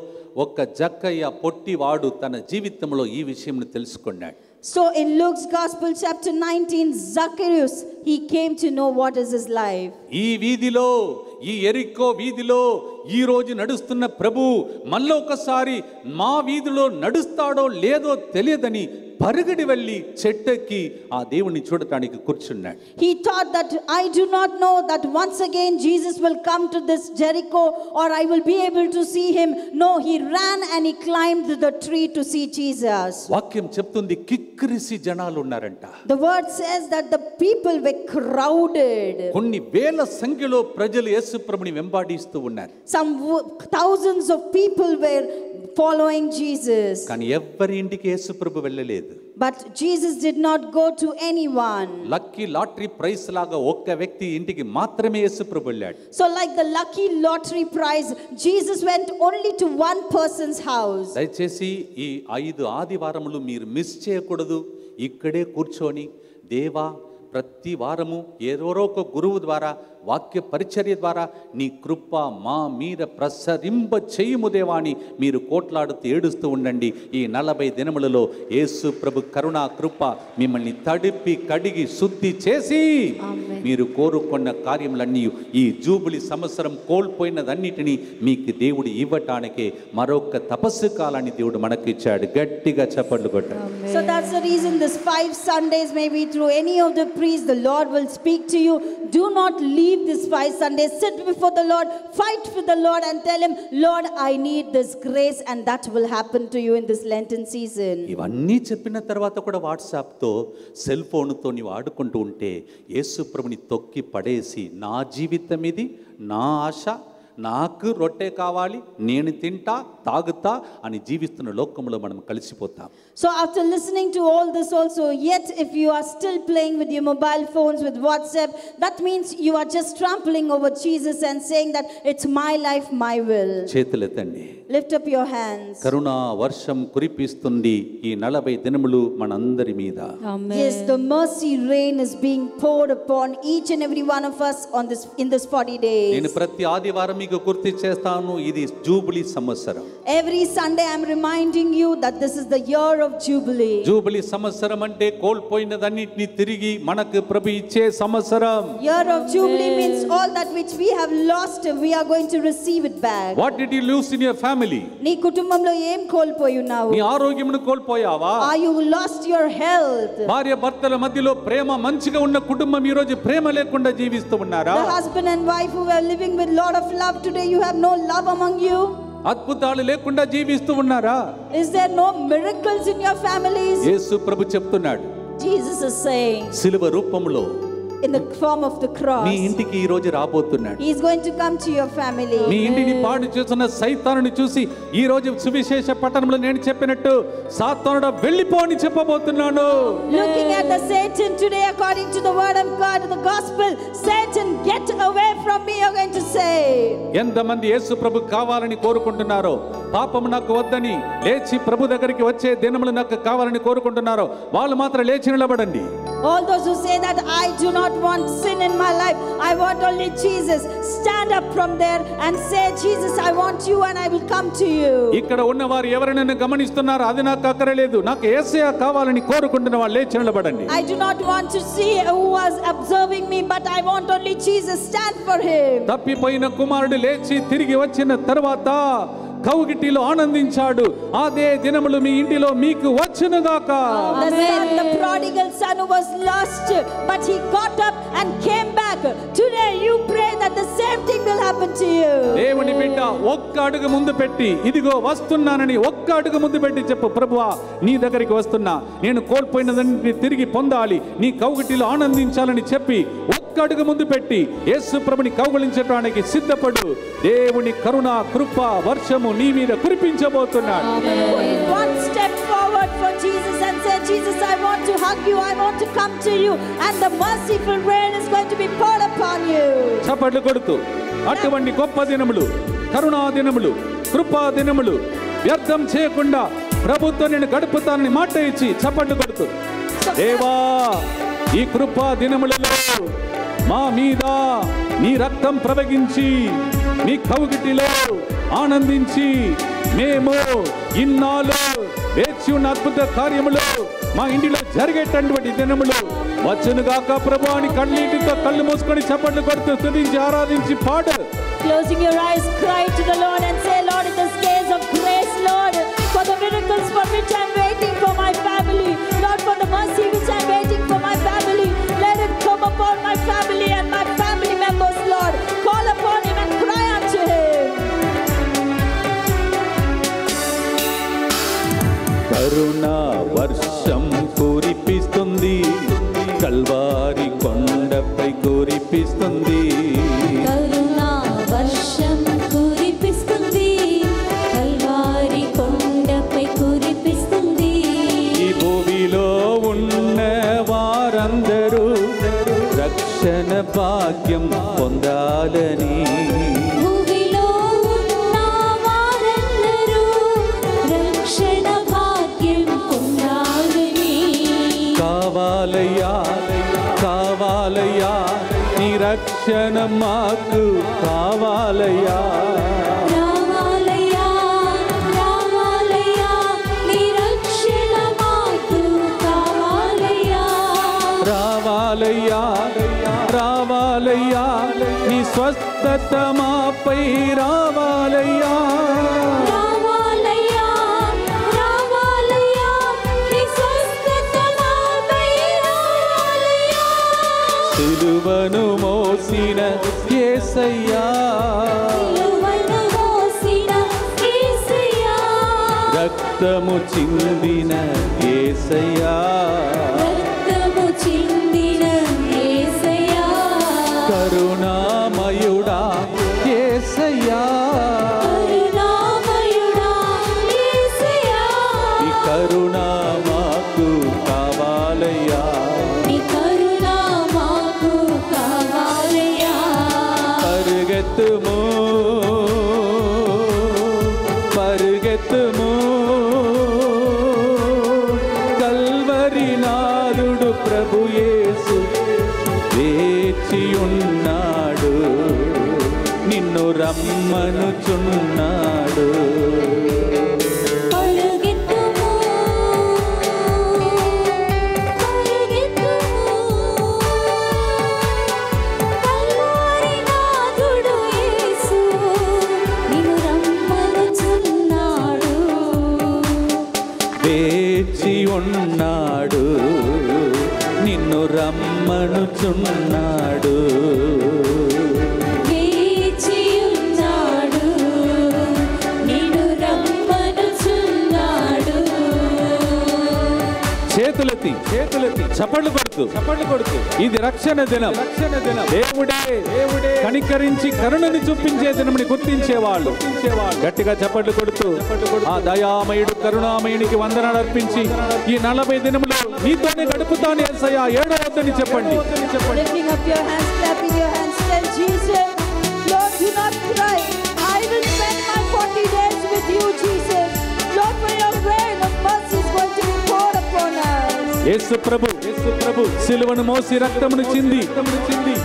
ఒక్క జక్కయ్య పొట్టివాడు తన జీవితంలో ఈ విషయంను తెలుసుకున్నాడు So, in Luke's Gospel, chapter 19, Zacchaeus, he came to know what is his life. ఈ వీధిలో ఈ ఎరిక్కో వీధిలో ఈ రోజు నడుస్తున్న ప్రభు మళ్ళీ ఒకసారి మా వీధిలో నడుస్తాడో లేదో తెలియదని పరుగడి వెళ్ళి చెట్టెక్కి ఆ దేవుని చూడటానికి కూర్చున్నాడు. He Jesus will come to వాక్యం చెప్తుంది కిక్కిరిసి జనాలు ఉన్నారంట. Word says that people were crowded కొన్ని వేల సంఖ్యలో ప్రజలు యేసు ప్రభుని వెంబడిస్తూ ఉన్నారు. Some thousands of people were following Jesus. కానీ ఎవ్వరి ఇంటికి యేసు ప్రభు వెళ్ళలేదు But Jesus did not go to anyone. Lucky lottery prize లాగా ఒక్క వ్యక్తి ఇంటికి మాత్రమే యేసు ప్రభు వెళ్ళాడు So, like the lucky lottery prize, Jesus went only to one person's house. దయచేసి ఈ ఐదు ఆదివారములు మీరు మిస్ చేయకూడదు ఇక్కడే కూర్చొని దేవా ప్రతి వారము ఏదోరో ఒక గురువు ద్వారా వాక్య పరిచర్య ద్వారా నీ కృప మా మీద ప్రసరింప చేయుము దేవా అని మీరు కోట్లాడుతూ ఏడుస్తూ ఉండండి. ఈ నలభై దినములలో యేసు ప్రభు కరుణా కృప మిమ్మల్ని తడిపి కడిగి శుద్ధి చేసి మీరు కోరుకున్న కార్యములన్నీ ఈ జూబులి సంవత్సరం కోల్పోయినదన్నిటినీ మీకు దేవుడు ఇవ్వటానికే మరొక తపస్సు కాలాన్ని దేవుడు మనకిచ్చాడు. గట్టిగా చప్పట్లు కొట్టాడు. So that's the reason this five Sundays, maybe through any of the priests, the Lord will speak to you. Do not leave this five Sundays. Sit before the Lord, fight with the Lord, and tell Him, Lord, I need this grace, and that will happen to you in this Lenten season. ఇవన్నీ చెప్పిన తర్వాత కూడా వాట్సాప్తో cell ఫోన్తో నీవు ఆడుకుంటూ ఉంటే యేసు ప్రభుని తొక్కి పడేసి నా జీవితం ఇది నా ఆశ నాకు రొట్టె కావాలి నేను తింటా తాగుతా అని జీవిస్తున్న లోకంలో మనం కలిసిపోతాం So, after listening to all this, also, yet if you are still playing with your mobile phones, with WhatsApp, that means you are just trampling over Jesus and saying that it's my life, my will. చేతులెత్తండి Lift up your hands. కరుణా వర్షం కురిపిస్తుంది ఈ నలభై దినములు మనందరి మీద Yes, the mercy rain is being poured upon each and every one of us on this in this 40 నేను days. ప్రతి ఆదివారం మీకు గుర్తు చేస్తాను ఇది జూబిలీ సంవత్సరం Every Sunday I'm reminding you that this is the year of Jubilee. Jubilee సంవత్సరం అంటే కోల్పోయినదన్నిటిని తిరిగి మనకు ప్రభు ఇచ్చే సంవత్సరం Year of Jubilee means all that which we have lost, we are going to receive it back. What did you lose in your family నీ కుటుంబంలో ఏం కోల్పోయి ఉన్నావు నీ ఆరోగ్యమును కోల్పోయావా Are you lost your health? భార్య భర్తల మధ్యలో ప్రేమ మంచిగా ఉన్న కుటుంబం ఈ రోజు ప్రేమ లేకుండా జీవిస్తూ ఉన్నారా The husband and wife who are living with lot of love today, you have no love among you. అద్భుతాలు లేకుండా జీవిస్తూ ఉన్నారా? Is there no miracles in your families Yesu ప్రభు చెప్తున్నాడు. జీసస్ ఇస్ సేయింగ్ సిలువ రూపములో in the form of the cross. మీ ఇంటికి ఈ రోజు రాబోతున్నాడు He is going to come to your family. మీ ఇంటిని పాడు చేస్తున్న సైతానుని చూసి ఈ రోజు సువిశేష పట్టణంలో నేను చెప్పినట్టు సాతానుడ వెళ్ళిపోని చెప్పబోతున్నాను Looking at the Satan today, according to the word of God, the gospel, Satan, get away from me, you're going to say. ఎంతమంది యేసు ప్రభు కావాలని కోరుకుంటున్నారో పాపము నాకు వద్దని లేచి ప్రభు దగ్గరికి వచ్చే దినములు నాకు కావాలని కోరుకుంటున్నారో వాళ్ళు మాత్రం లేచి నిలబడండి All those who say that I do not want sin in my life, I want only Jesus, stand up from there and say, Jesus, I want you and I will come to you. ఇక్కడ ఉన్న వారు ఎవరైనా గమనిస్తున్నారో అది నాకు అక్కరలేదు నాకు ఏసయ కావాలని కోరుకుంటున్న వాళ్ళు లేచి నిలబడండి I do not want to see who was observing me, but I want only Jesus, stand for him. తప్పిపోయిన కుమారుడు లేచి తిరిగి వచ్చిన తర్వాత కౌగిటిలో ఆనందించాడు. అదే దినములు మీ ఇంటిలో మీకు వచ్చునుగాక. The son, the prodigal son was lost, but he got up and came back. Today you pray that the same thing will happen to you. దేవుని బిడ్డ ఒక్క అడుగు ముందు పెట్టి ఇదిగో వస్తున్నానని ఒక్క అడుగు ముందు పెట్టి చెప్పు ప్రభువా నీ దగ్గరికి వస్తున్నా. నేను కోల్పోయినదాన్ని తిరిగి పొందాలి. నీ కౌగిటిలో ఆనందించాలని చెప్పి ఒక్క అడుగు ముందు పెట్టి యేసు ప్రభుని కౌగులించడానికి సిద్ధపడు. దేవుని కరుణ కృప వర్షము నీ మీద కురిపించబోతున్నాడు Jesus, I want to hug you. I want to come to you. And the merciful rain is going to be చప్పట్లు కొడుతూ అటువంటి గొప్ప దినములు కరుణా దినములు కృపా దినములు వ్యర్థం చేయకుండా ప్రభుత్వం నేను గడుపుతానని మాట ఇచ్చి చప్పట్లు కొడుతూ దేవా ఈ కృపా దినములలో మా మీద నీ రక్తం ప్రవగించి మీ కవుగిటిలో ఆనందించి మేము ఇన్నాళ్ళు వేచి ఉన్న అద్భుత కార్యములు మా ఇంటిలో జరిగేటటువంటి దినములు వచ్చునుగాక ప్రభు అని కన్నీటితో కళ్ళు మూసుకొని చప్పట్లు కొడుతూ స్థుతించి ఆరాధించి పాడు Closing your eyes, cry to the Lord and say, Lord, in this days of grace, Lord, for the miracles for which I'm waiting for my family, Lord, for the mercy which I'm కురిపిస్తుంది కరుణా కురిపిస్తుంది. కల్వారి కొండపై కురిపిస్తుంది. ఈ భూమిలో ఉన్న వారందరూ రక్షణ భాగ్యం పొందాలని రక్షణ మాకు కావాలయ్యా రావాలయ్యా రావాలయ్యా నీ రక్షణ మాకు కావాలయ్యా రావాలయ్యా రావాలయ్యా నీ స్వస్థత మాపై రావాలయ్యా రావాలయ్యా సిలువను మోసిన యేసయ్యా రక్తము చిందిన యేసయ్యా చప్పట్లు కొడుతూ. చప్పట్లు కొడుతూ. ఇది రక్షణ దినం. రక్షణ దినం. దేవుడే దేవుడే. కనికరించి కరుణని చూపించే దినమని గుర్తించేవాళ్ళు. గుర్తించేవాళ్ళు. గట్టిగా చప్పట్లు కొడుతూ ఆ దయామయుడు కరుణామయునికి వందనాలు అర్పించి ఈ నలభై దినములు నీతోనే గడుపుతాను ఎస్ఐయా ఏడో వద్దని చెప్పండి. చెప్పండి. Lifting up your hands, clapping your hands, tell Jesus, Lord, do not cry. I will spend my 40 days with you, Jesus. Lord, for your rain of mercy is going to be poured upon us. యేసు ప్రభు యేసు ప్రభు సిలువను మోసి రక్తమును చింది. చింది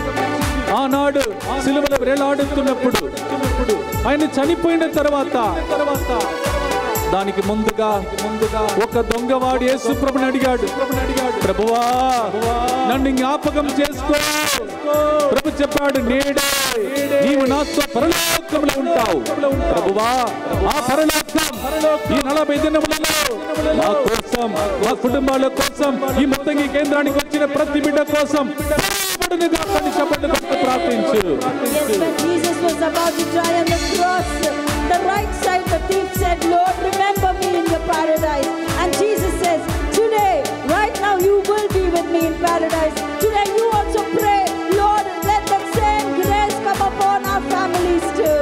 ఆనాడు సిలువలో వేలాడుతున్నప్పుడు ఆయన చనిపోయిన తర్వాత తర్వాత దానికి ముందుగా ముందుగా ఒక దొంగవాడు యేసు ప్రభుని అడిగాడు ప్రభువా నన్ను జ్ఞాపకం చేసుకో. ప్రభు చెప్పాడు నేడే నీవు నాతో పరలోకంలో ఉంటావు. ప్రభువా ఆ పరలోకం ఈ నలభై దినములలో మా కోసం మా కుటుంబాల కోసం ఈ మొత్తంగి కేంద్రానికి వచ్చిన ప్రతి బిడ్డ కోసం పడునుగా కొన్ని చప్పట్లు కొట్టి ప్రార్థించు Yes, when Jesus was about to die on the cross, the right side, the thief said, Lord, remember me in your paradise. And Jesus says, Today, right now, you will be with me in paradise. Today, you also pray, Lord, let that same grace come upon our families too.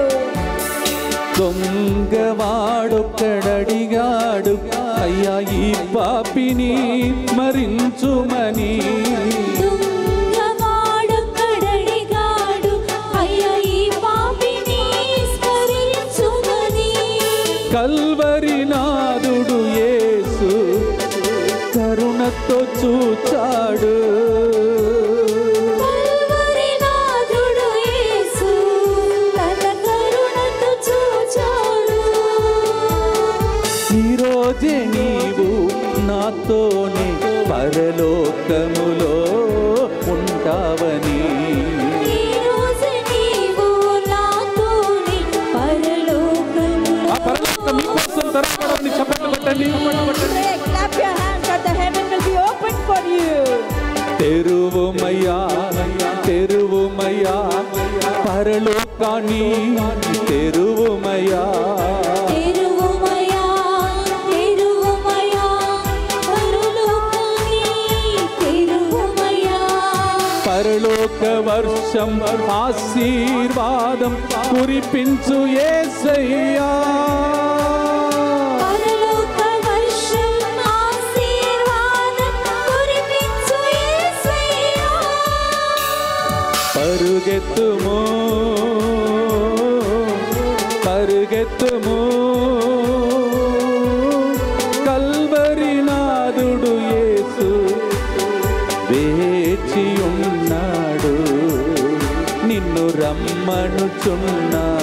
ఈ పాపిని మరించుమని పాపిని స్మరించుమని. Calvary నాదుడు యేసు కరుణతో చూచాడు చప్పట్లు కొట్టండి Pray, clap your hands that the heaven will be open for you. తెరువుమయ్యా తెరువుమయ్యా పరలోకాన్ని తెరువుమయ్యా తెరువుమయా తెరువుమయా పరలోకాన్ని తెరువుమయా పరలోక పరుగెత్తుము. పరుగెత్తుము. కల్వరినాథుడు యేసు వేచి ఉన్నాడు నిన్ను రమ్మనుచున్నాడు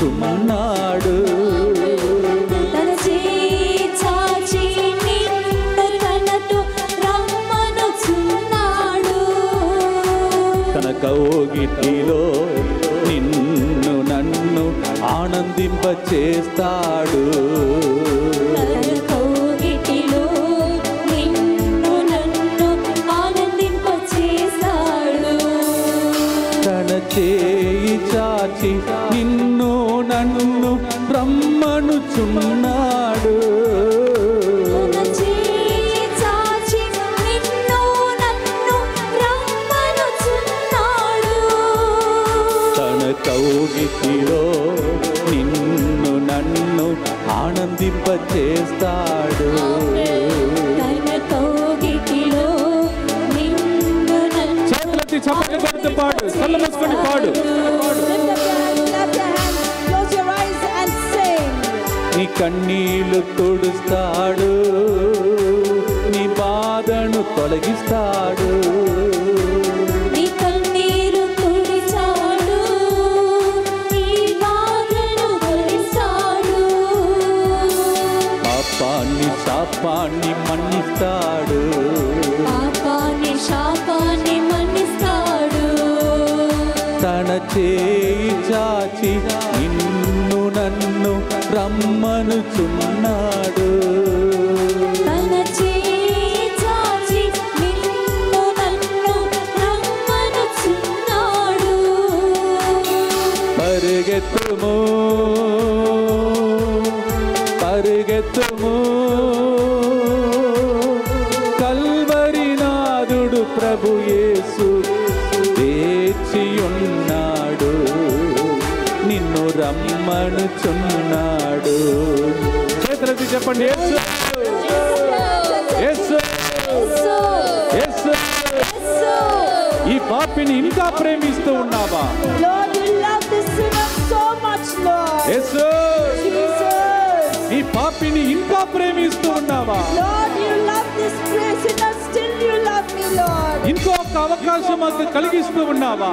రమ్మనుచున్నాడు తన చేయి చాచి నిన్ను తనతో రమ్మనుచున్నాడు. తన కౌగిటిలో నిన్ను నన్ను ఆనందింప కన్నీళ్ళు తుడుస్తాడు చూచుచున్నాడు చేతులెత్తి చెప్పండి ఈ పాపిని ఇంకా ప్రేమిస్తూ ఉన్నావా? ఈ పాపిని ఇంకా ప్రేమిస్తూ ఉన్నావా? ఇంకొక అవకాశం మాకు కలిగిస్తూ ఉన్నావా?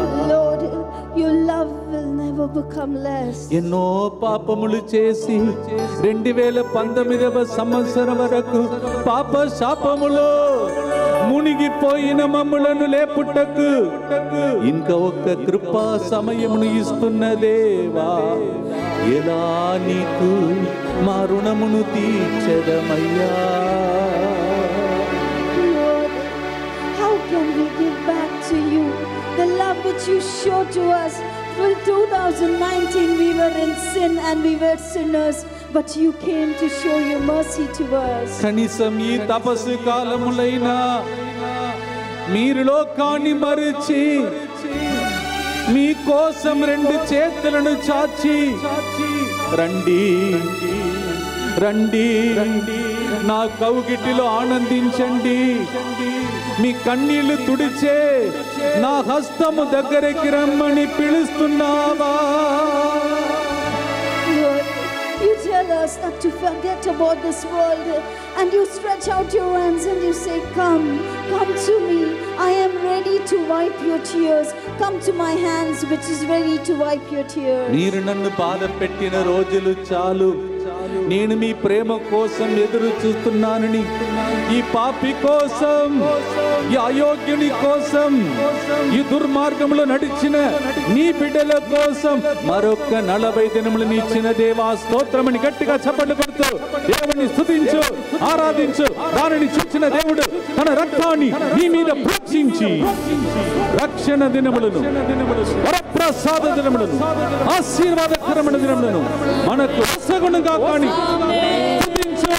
ఎన్నో పాపములు చేసి రెండు వేల పంతొమ్మిదవ సంవత్సరం వరకు పాప శాపములో మునిగిపోయిన మమ్ములను లేపుటకు ఇంకా ఒక్క కృపా సమయమును ఇస్తున్న దేవా ఎలా నీకు మా రుణమును తీర్చదమయ్యా how can we give back to you the love which you showed to us? Till 2019, we were in sin and we were sinners, but you came to show your mercy to us. కనీసం ఈ తపస్సు కాలములైనా మీరు లోకాన్ని మరిచి మీ కోసం రెండు చేతులను చాచి రండి రండి నా కౌగిటిలో ఆనందించండి మీ కన్నీళ్ళు తుడిచే నా హస్తము దగ్గరికి రమ్మని పిలుస్తున్నావా you tell us not to forget about this world, and you stretch out your hands and you say, Come, come to me. I am ready to wipe your tears. Come to my hands, which is ready to wipe your tears. మీరు నన్ను బాధ పెట్టిన రోజులు చాలు నేను మీ ప్రేమ కోసం ఎదురు చూస్తున్నానని ఈ పాపి కోసం ఈ అయోగ్యుని కోసం ఈ దుర్మార్గంలో నడిచిన నీ బిడ్డల కోసం మరొక నలభై దినములను ఇచ్చిన దేవా స్తోత్రమని గట్టిగా చప్పట్లు కొడుతూ దేవుని స్తుతించు ఆరాధించు దానిని చూచిన దేవుడు తన రక్తాన్ని నీ మీద ప్రోక్షించి రక్షణ దినములను వరప్రసాద దినములను ఆశీర్వాదకరమైన దినములను మనకు రసగుణంగా కానీ స్తుతించు.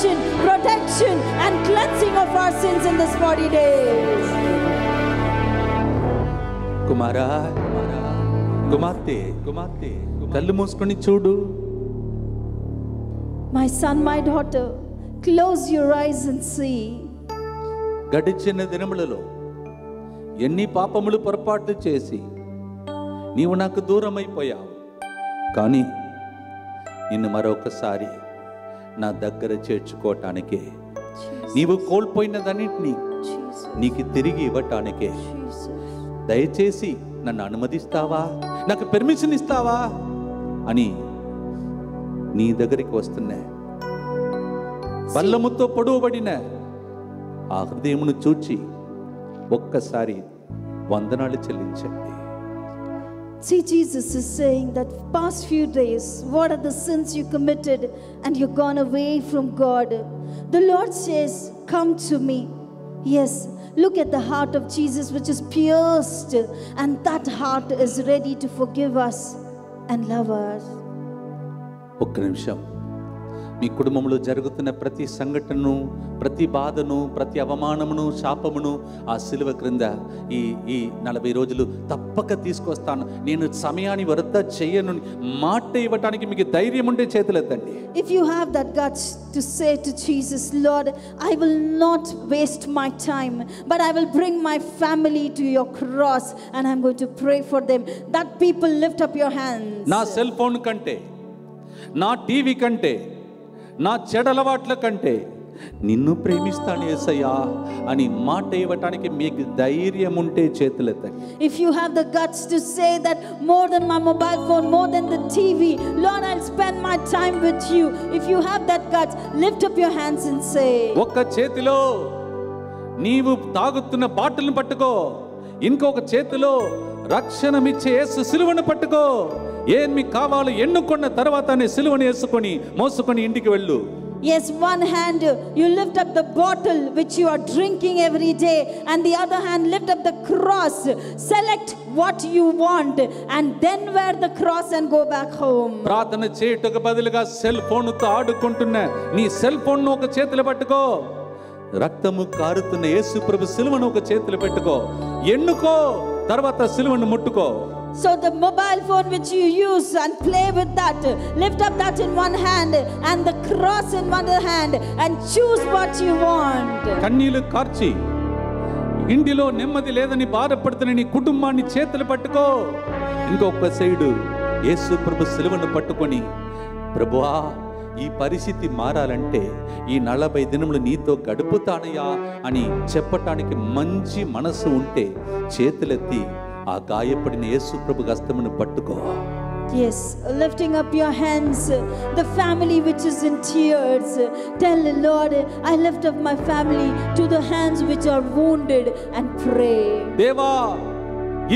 Salvation, protection, and cleansing of our sins in this 40 days. కుమారా కుమార్తె కుమార్తె కళ్ళు మూసుకొని చూడు My son, my daughter, close your eyes and see. గడిచిన దినములలో ఎన్ని పాపములు పొరపాట్లు చేసి నీవు నాకు దూరం అయిపోయావు కానీ నిన్ను మరొకసారి నా దగ్గర చేర్చుకోవటానికే. నీవు కోల్పోయినదన్నింటినీ నీకు తిరిగి ఇవ్వటానికే. దయచేసి నన్ను అనుమతిస్తావా? నాకు పెర్మిషన్ ఇస్తావా? అని నీ దగ్గరికి వస్తున్నా బల్లముతో పొడవబడిన ఆ హృదయమును చూచి ఒక్కసారి వందనాలు చెల్లించండి. See, Jesus is saying that past few days, what are the sins you committed and you've gone away from God? The Lord says, Come to me. Yes, look at the heart of Jesus, which is pierced, and that heart is ready to forgive us and love us. ఒక్క నిమిషం మీ కుటుంబంలో జరుగుతున్న ప్రతి సంఘటనను ప్రతి బాధను ప్రతి అవమానమును శాపమును ఆ సిలువ క్రింద ఈ ఈ నలభై రోజులు తప్పక తీసుకొస్తాను. నేను సమయాన్ని వరద చేయను. మాట ఇవ్వటానికి మీకు ధైర్యం ఉండే చేతులు ఎత్తండి if you have that guts to say to Jesus lord I will not waste my time but I will bring my family to your cross and I am going to pray for them that people lift up your hands నా cell phone కంటే నా TV కంటే నా చెడలవాట్ల కంటే నిన్ను ప్రేమిస్తాను ఏసయ్యా అని మాట ఇవ్వటానికి మీకు ధైర్యం ఉంటే చేతులెత్తండి if you have the guts to say that more than my mobile phone more than the TV lord I'll spend my time with you if you have that guts lift up your hands say ఒక చేతిలో నీవు తాగుతున్న బాటిల్ని పట్టుకో. ఇంకొక చేతిలో రక్షణమిచ్చే యేసు సిలువను పట్టుకో ఏం మీకు కావాలో ఎన్నుకున్న తర్వాత సిలువను వేసుకొని మోసుకొని ఇంటికి వెళ్ళు Yes, one hand you lift up the bottle which you are drinking every day, and the other hand lift up the cross. Select what you want, and then wear the cross and go back home. ప్రార్థన చేయుటకు బదులుగా cell ఫోన్తో ఆడుకుంటున్న నీ cell phone ఒక చేతిలో పట్టుకో రక్తము కారుతున్న యేసు ప్రభు సిలువను ఒక చేతిలో పెట్టుకో ఎన్నుకో తర్వాత సిలువను ముట్టుకో So, the mobile phone which you use and play with that, lift up that in one hand and the cross in one hand, and choose what you want. కన్నీళ్ళు కార్చి ఇంటిలో నెమ్మది లేదని బాధపడుతున్న నీ కుటుంబాన్ని చేతులు పట్టుకో ఇంకొక సైడు యేసు ప్రభు సిలువను పట్టుకొని ప్రభువా ఈ పరిస్థితి మారాలంటే ఈ నలభై దినములు నీతో గడుపుతానయ్యా అని చెప్పటానికి మంచి మనసు ఉంటే చేతులెత్తి ఆ గాయపడిన యేసు ప్రభు హస్తమును పట్టుకో Yes, lifting up your hands, the family which is in tears. Tell the Lord, I lift up my family to the hands which are wounded and pray. దేవా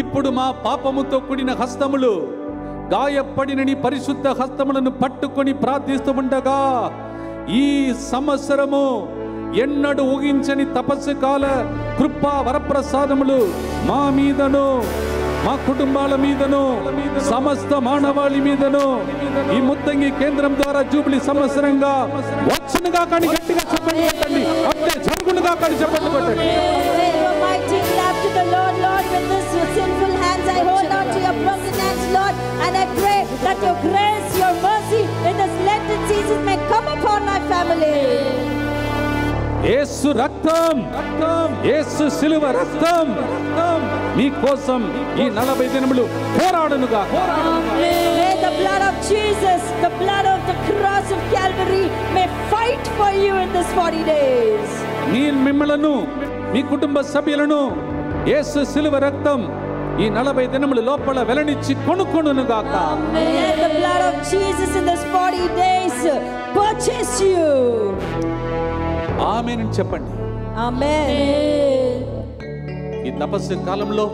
ఇప్పుడు మా పాపముతో కూడిన హస్తములు గాయపడిన నీ పరిశుద్ధ హస్తములను పట్టుకొని ప్రార్థిస్తూ ఉండగా ఈ సంవత్సరము ఎన్నడు ఊహించని తపస్సు కాల కృపా వరప్రసాదములు మా మీదను మా కుటుంబాల మీదను సమస్త మానవాళి మీదను ఈ ముత్తంగి కేంద్రం ద్వారా జూబిలి సంవత్సరంగా వచ్చునుగా కానీ గట్టిగా చెప్పండి పెట్టండి అట్లే జరుగునుగా కానీ చెప్పండి పెట్టండి I hold on to your broken hands, Lord, and I pray that your grace, your mercy in this Lenten season may come upon my family. యేసు రక్తం రక్తం యేసు సిలువ రక్తం రక్తం మీకోసం ఈ నలభై దినములు పోరాడునుగా May the blood of Jesus, the blood of the cross of Calvary, may fight for you in this 40 days. నీ మిమ్మలను మీ కుటుంబ సభ్యులను యేసు సిలువ రక్తం ఈ నలభై దినములు లోపల వెలనిచ్చి కొనుక్కొను గాక. ఆమె చెప్పండి. ఈ తపస్సు కాలంలో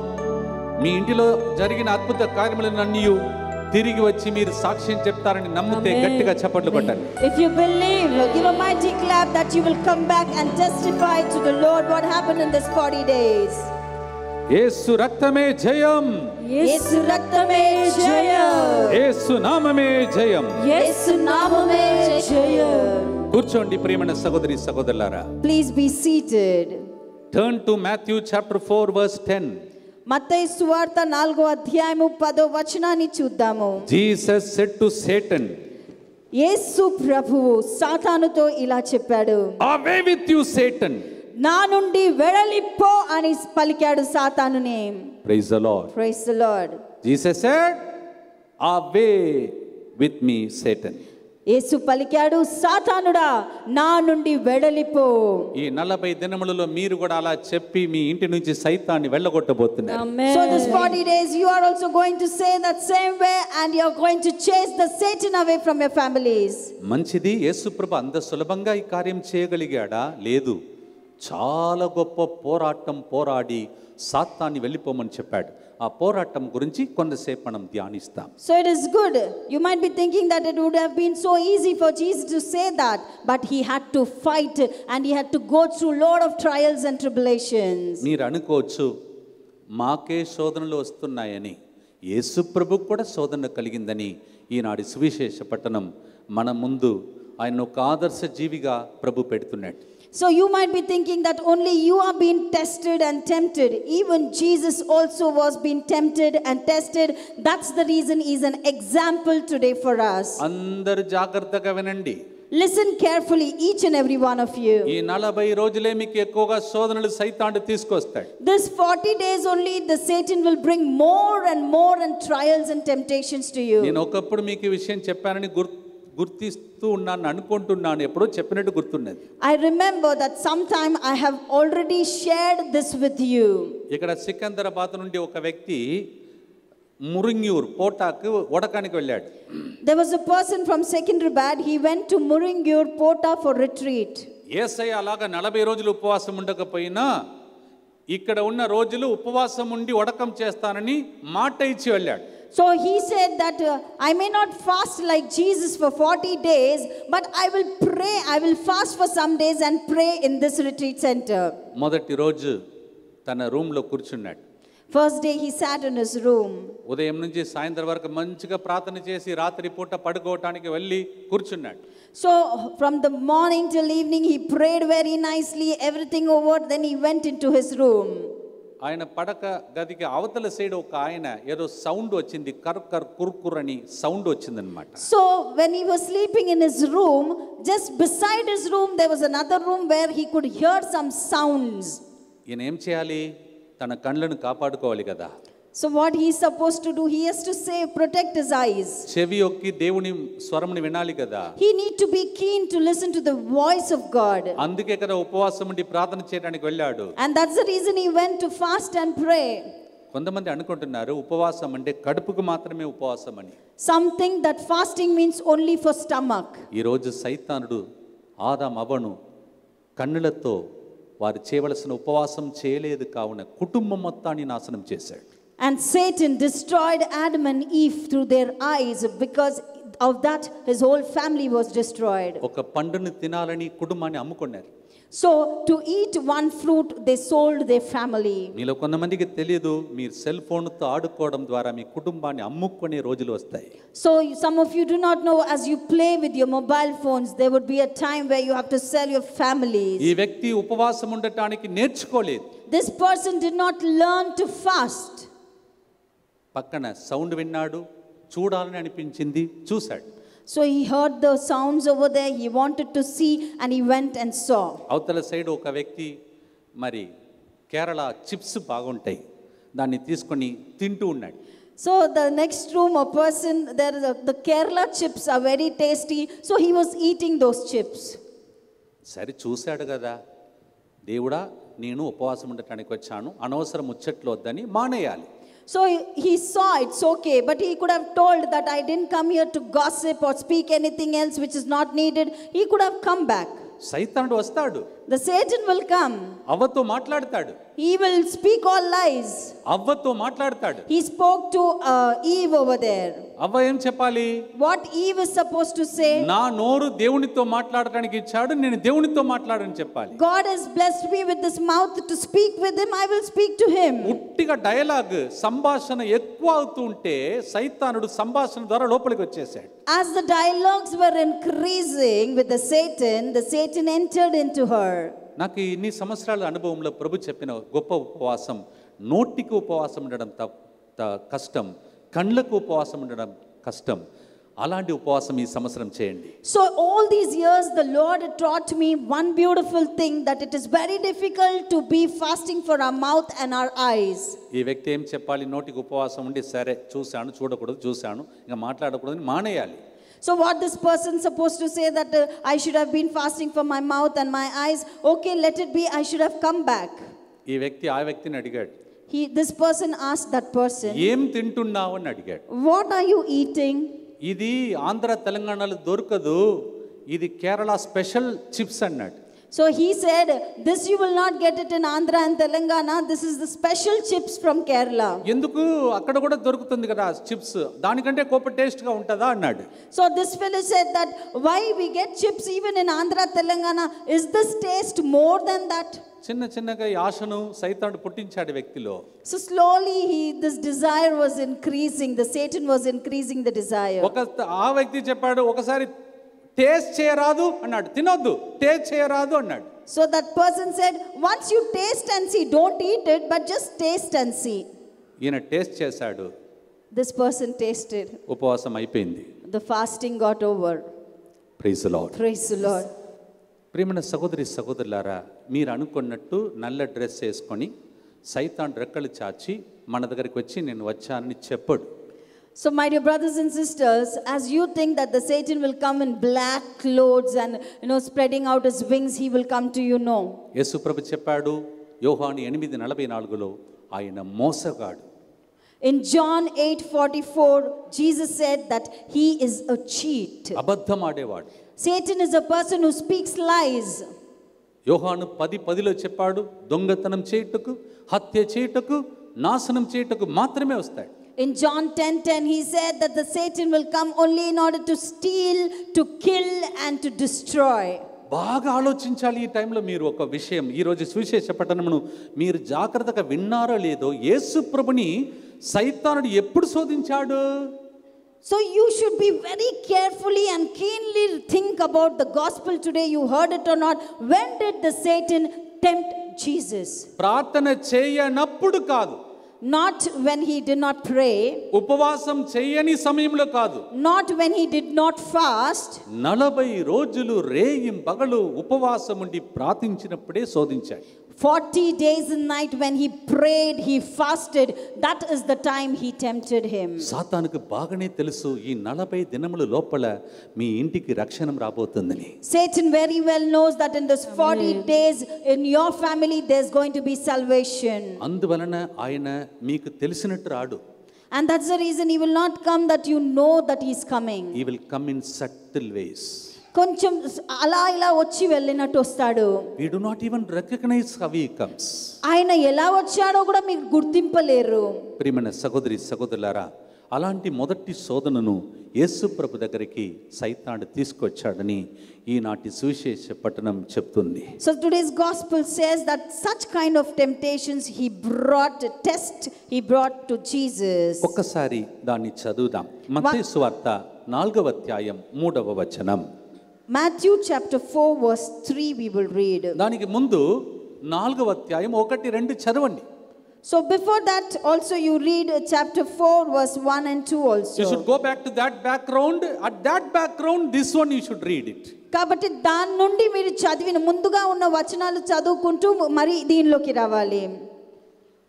మీ ఇంటిలో జరిగిన అద్భుత కార్యములను నన్నీ తిరిగి వచ్చి మీరు సాక్ష్యం చెప్తారని నమ్మితే గట్టిగా చెప్పట్లు కొట్టండి. If you believe give a mighty that you will come and justify to lord what happened in this 40 days Yesu రక్తమే జయం. యేసు రక్తమే జయం. యేసు నామమే జయం. యేసు నామమే జయం. కూర్చోండి ప్రియమైన సహోదరి సహోదరులారా. Please be seated. Turn to Matthew chapter four verse ten Mattayi సువార్త నాలుగో అధ్యాయము పదో వచనాన్ని చూద్దాము. Jesus said to Satan Yesu ప్రభువు సాతానుతో ఇలా చెప్పాడు. అవే విత్ యు సేటన్ నా నుండి వెడలిపో అని పలికాడు సాతానుని. Praise the lord praise the lord Jesus said away with me Satan Yesu పలికాడు సాతానుడా నా నుండి వెడలిపో. ఈ నలభై దినములలో మీరు కూడా అలా చెప్పి మీ ఇంటి నుంచి సైతాన్ని వెళ్ళగొట్టబోతున్నారు. So this 40 days you are also going to say that same way and you are going to chase the Satan away from your families. మంచిది యేసుప్రభు అంత సులభంగా ఈ కార్యం చేయగలిగాడా? లేదు. చాలా గొప్ప పోరాటం పోరాడి సాత్తాన్ని వెళ్ళిపోమని చెప్పాడు. ఆ పోరాటం గురించి కొంతసేపు మనం ధ్యానిస్తాం. So it is good you might be thinking that it would have been so easy for Jesus to say that but he had to fight and he had to go through load of trials and tribulations మీరు అనుకోవచ్చు మాకే శోధనలు వస్తున్నాయని యేసుప్రభు కూడా శోధన కలిగిందని ఈనాడు సువిశేష పట్టణం మన ముందు ఆయన ఒక ఆదర్శ జీవిగా ప్రభు పెడుతున్నాడు. So you might be thinking that only you are being tested and tempted. Even Jesus also was being tempted and tested. That's the reason he's an example today for us. అందరు జాగ్రత్తగా వినండి Listen carefully, each and every one of you. ఈ నలభై రోజులే మీకు ఎక్కువగా శోధనలు సైతాండు తీసుకొస్తాడు This 40 days only, the Satan will bring more and more and trials and temptations to you. నేను ఒకప్పుడు మీకు ఈ విషయం చెప్పానని గుర్ గుర్తిస్తూ ఉన్నాను అనుకుంటున్నాను ఎప్పుడో చెప్పినట్టు గుర్తున్నది I remember that sometime I have already shared this with you. ఇక్కడ సికందరాబాద్ నుండి ఒక వ్యక్తి మురింగ్యూర్ పోటాకు వడకానికి వెళ్ళాడు There was a person from Secunderabad, he went to Muringur Pota for retreat. ఏసయ్య అలాగా నలభై రోజులు ఉపవాసం ఉండకపోయినా ఇక్కడ ఉన్న రోజులు ఉపవాసం ఉండి వడకం చేస్తానని మాట ఇచ్చి వెళ్ళాడు So he said that uh, I may not fast like Jesus for 40 days, but I will pray, I will fast for some days and pray in this retreat center. మొదటి రోజు తన రూమ్లో కూర్చున్నాడు First day he sat in his room. ఉదయం నుంచి సాయంత్రం వరకు మంచిగా ప్రార్థన చేసి రాత్రి పూట పడుకోవటానికి వెళ్ళి కూర్చున్నాడు So from the morning till evening he prayed very nicely, everything over, then he went into his room. ఆయన పడక గదికి అవతల సైడ్ ఒక ఆయన ఏదో సౌండ్ వచ్చింది కర్ కర్ కుర్ కుర్ అని సౌండ్ వచ్చింది అనమాట so when he was sleeping in his room just beside his room there was another room where he could hear some sounds ఈయన ఏం చేయాలి? తన కళ్ళను కాపాడుకోవాలి కదా. So what he's supposed to do, he has to say, protect his eyes. చెవి యొక్కి దేవుని స్వరముని వినాలి కదా He need to be keen to listen to the voice of God. అందుకే కదా ఉపవాసం ఉండి ప్రార్థన చేయడానికి వెళ్ళాడు And that's the reason he went to fast and pray. కొంతమంది అనుకుంటున్నారు ఉపవాసం అంటే కడుపుకు మాత్రమే ఉపవాసం అని Something that fasting means only for stomach. ఈరోజు సైతానుడు ఆదాం అవను కన్నులతో వారు చేయవలసిన ఉపవాసం చేయలేదు కావున కుటుంబం మొత్తాన్ని నాశనం చేశాడు And Satan destroyed Adam and Eve through their eyes because of that his whole family was destroyed. ఒక పండుని తినాలని కుటుంబాన్ని అమ్ముకున్నారు So to eat one fruit, they sold their family. మీలో కొంతమందికి తెలియదు మీరు సెల్ ఫోన్తో ఆడుకోవడం ద్వారా మీ కుటుంబాన్ని అమ్ముకునే రోజులు వస్తాయి So some of you do not know as you play with your mobile phones, there would be a time where you have to sell your families. ఈ వ్యక్తి ఉపవాసం ఉండటానికి నేర్చుకోలేదు This person did not learn to fast. పక్కన sound విన్నాడు చూడాలని అనిపించింది చూశాడు So he heard the sounds over there, he wanted to see, and he went and saw. అవతల సైడ్ ఒక వ్యక్తి మరి కేరళ చిప్స్ బాగుంటాయి దాన్ని తీసుకొని తింటూ ఉన్నాడు So the next room, a person, there is a, the Kerala chips are very tasty. So he was eating those chips. సరే చూశాడు కదా దేవుడా నేను ఉపవాసం ఉండటానికి వచ్చాను అనవసరం ముచ్చట్లు వద్దని మానేయాలి So he- he saw it's okay, but he could have told that I didn't come here to gossip or speak anything else which is not needed. He could have come back. సైతానుడు వస్తాడు The Satan will come. అవ్వతో మాట్లాడతాడు He will speak all lies. అవ్వతో మాట్లాడతాడు He spoke to uh, Eve over there. అవ్వ ఏం చెప్పాలి What Eve is supposed to say? నా నోరు దేవునితో మాట్లాడటానికి ఇచ్చాడు నేను దేవునితో మాట్లాడని చెప్పాలి God has blessed me with this mouth to speak with him. I will speak to him. ఉట్టిగా డైలాగ్ సంభాషణ ఎక్కువ అవుతూ ఉంటే సైతానుడు సంభాషణ ద్వారా లోపలికి వచ్చేసాడు As the dialogues were increasing with the Satan, the Satan entered into her. నాకు ఇన్ని సంవత్సరాల అనుభవంలో ప్రభు చెప్పిన గొప్ప ఉపవాసం నోటికి ఉపవాసం ఉండడం కష్టం కళ్ళకు ఉపవాసం ఉండడం కష్టం. అలాంటి ఉపవాసం ఈ సంవత్సరం చేయండి. All these years, the Lord had taught me one beautiful thing that it is very difficult to be fasting for our mouth and our eyes. ఈ వ్యక్తి ఏం చెప్పాలి? నోటికి ఉపవాసం ఉండి సరే చూశాను చూడకూడదు చూశాను ఇంకా మాట్లాడకూడదని మానేయాలి. So, what this person supposed to say that uh, I should have been fasting for my mouth and my eyes, okay, let it be, I should have come back. ఈ వ్యక్తి ఆ వ్యక్తిని అడిగాడు He, this person asked that person, ఏం తింటున్నావు అని అడిగాడు What are you eating? ఇది ఆంధ్ర తెలంగాణలో దొరకదు ఇది కేరళ స్పెషల్ చిప్స్ అన్నాడు So he said, This you will not get it in Andhra and Telangana. This is the special chips from Kerala. ఎందుకు అక్కడ కూడా దొరుకుతుంది కదా చిప్స్ దానికంటే గొప్ప టేస్ట్గా ఉంటుందా అన్నాడు So this fellow said that why we get chips even in Andhra, Telangana, is this taste more than that? చిన్న చిన్నగా ఈ ఆశను సైతానుడు పుట్టించాడు వ్యక్తిలో So slowly he this desire was increasing. The Satan was increasing the desire. ఒక ఆ వ్యక్తి చెప్పాడు ఒకసారి టేస్ట్ చేయరాదు అన్నాడు తినొద్దు టేస్ట్ చేయరాదు అన్నాడు So that person said, once you taste and see, don't eat it, but just taste and see. ఈయన టేస్ట్ చేశాడు This person tasted. ఉపవాసం అయిపోయింది The fasting got over. Praise Praise the Lord. ప్రియమైన సహోదరి సహోదరులారా మీరు అనుకున్నట్టు నల్ల డ్రెస్ వేసుకొని సైతాన్ రెక్కలు చాచి మన దగ్గరికి వచ్చి నేను వచ్చానని చెప్పాడు So, my dear brothers and sisters, as you think that the Satan will come in black clothes and you know spreading out his wings, he will come to you. No. యేసు ప్రభు చెప్పాడు యోహాని ఎనిమిది నలభై నాలుగులో ఆయన మోసగాడు In John 8:44, Jesus said that he is a cheat. అబద్ధం ఆడేవాడు Satan is a person who speaks lies. యోహాను పది పదిలో చెప్పాడు దొంగతనం చేయుటకు హత్య చేయుటకు నాశనం చేయుటకు మాత్రమే వస్తాడు In John 10:10, he said that the Satan will come only in order to steal, to kill, and to destroy. బాగా ఆలోచించాలి ఈ టైంలో మీరు ఒక విషయం ఈరోజు సువిశేష పట్టణమును మీరు జాగ్రత్తగా విన్నారో లేదో యేసు ప్రభుని సైతానుడు ఎప్పుడు శోధించాడు So you should be very carefully and keenly think about the gospel today. You heard it or not. When did the Satan tempt Jesus? ప్రార్థన చేయనప్పుడు కాదు Not when he did not pray, ఉపవాసం చేయని సమయంలో కాదు. Not when he did not fast, నలభై రోజులు రేయి పగలు ఉపవాసం ఉండి ప్రార్థించినప్పుడే శోధించాడు. 40 days and night when he prayed, he fasted. That is the time he tempted him. సాతానుకు బాగానే తెలుసు ఈ నలభై దినముల లోపల మీ ఇంటికి రక్షణ రాబోతుందని Satan very well knows that in this 40 days in your family there's going to be salvation. అందువలన ఆయన మీకు తెలిసినట్టు రాడు And that's the reason he will not come that you know that he's coming. He will come in subtle ways కొంచెం అలా ఇలా వచ్చి వెళ్ళినట్టు వస్తాడు. We do not even recognize how he comes ఆయన ఎలా వచ్చాడో కూడా మీకు గుర్తింపలేరు. ప్రియమైన సహోదరి సహోదరులారా అలాంటి మొదటి శోధనను యేసు ప్రభు దగ్గరికి సైతాడు తీసుకొచ్చాడని ఈనాటి సువిశేష పట్టణం చెప్తుంది. Today's gospel says that such kind of temptations he brought, a test he brought to Jesus. ఒక్కసారి దాన్ని చదువుదాం. మత్తయి సువార్త నాలుగవ అధ్యాయం మూడవ వచనం. Matthew chapter 4, verse 3, we will read. దానికి ముందు నాలుగవ అధ్యాయం ఒకటి రెండు చదవండి So before that, also you read uh, chapter 4, verse 1 and 2 you. Should go back to that background at that background this one you should read it కాబట్టి దాని నుండి మీరు చదివిన ముందుగా ఉన్న వచనాలు చదువుకుంటూ మరి దీనిలోకి రావాలి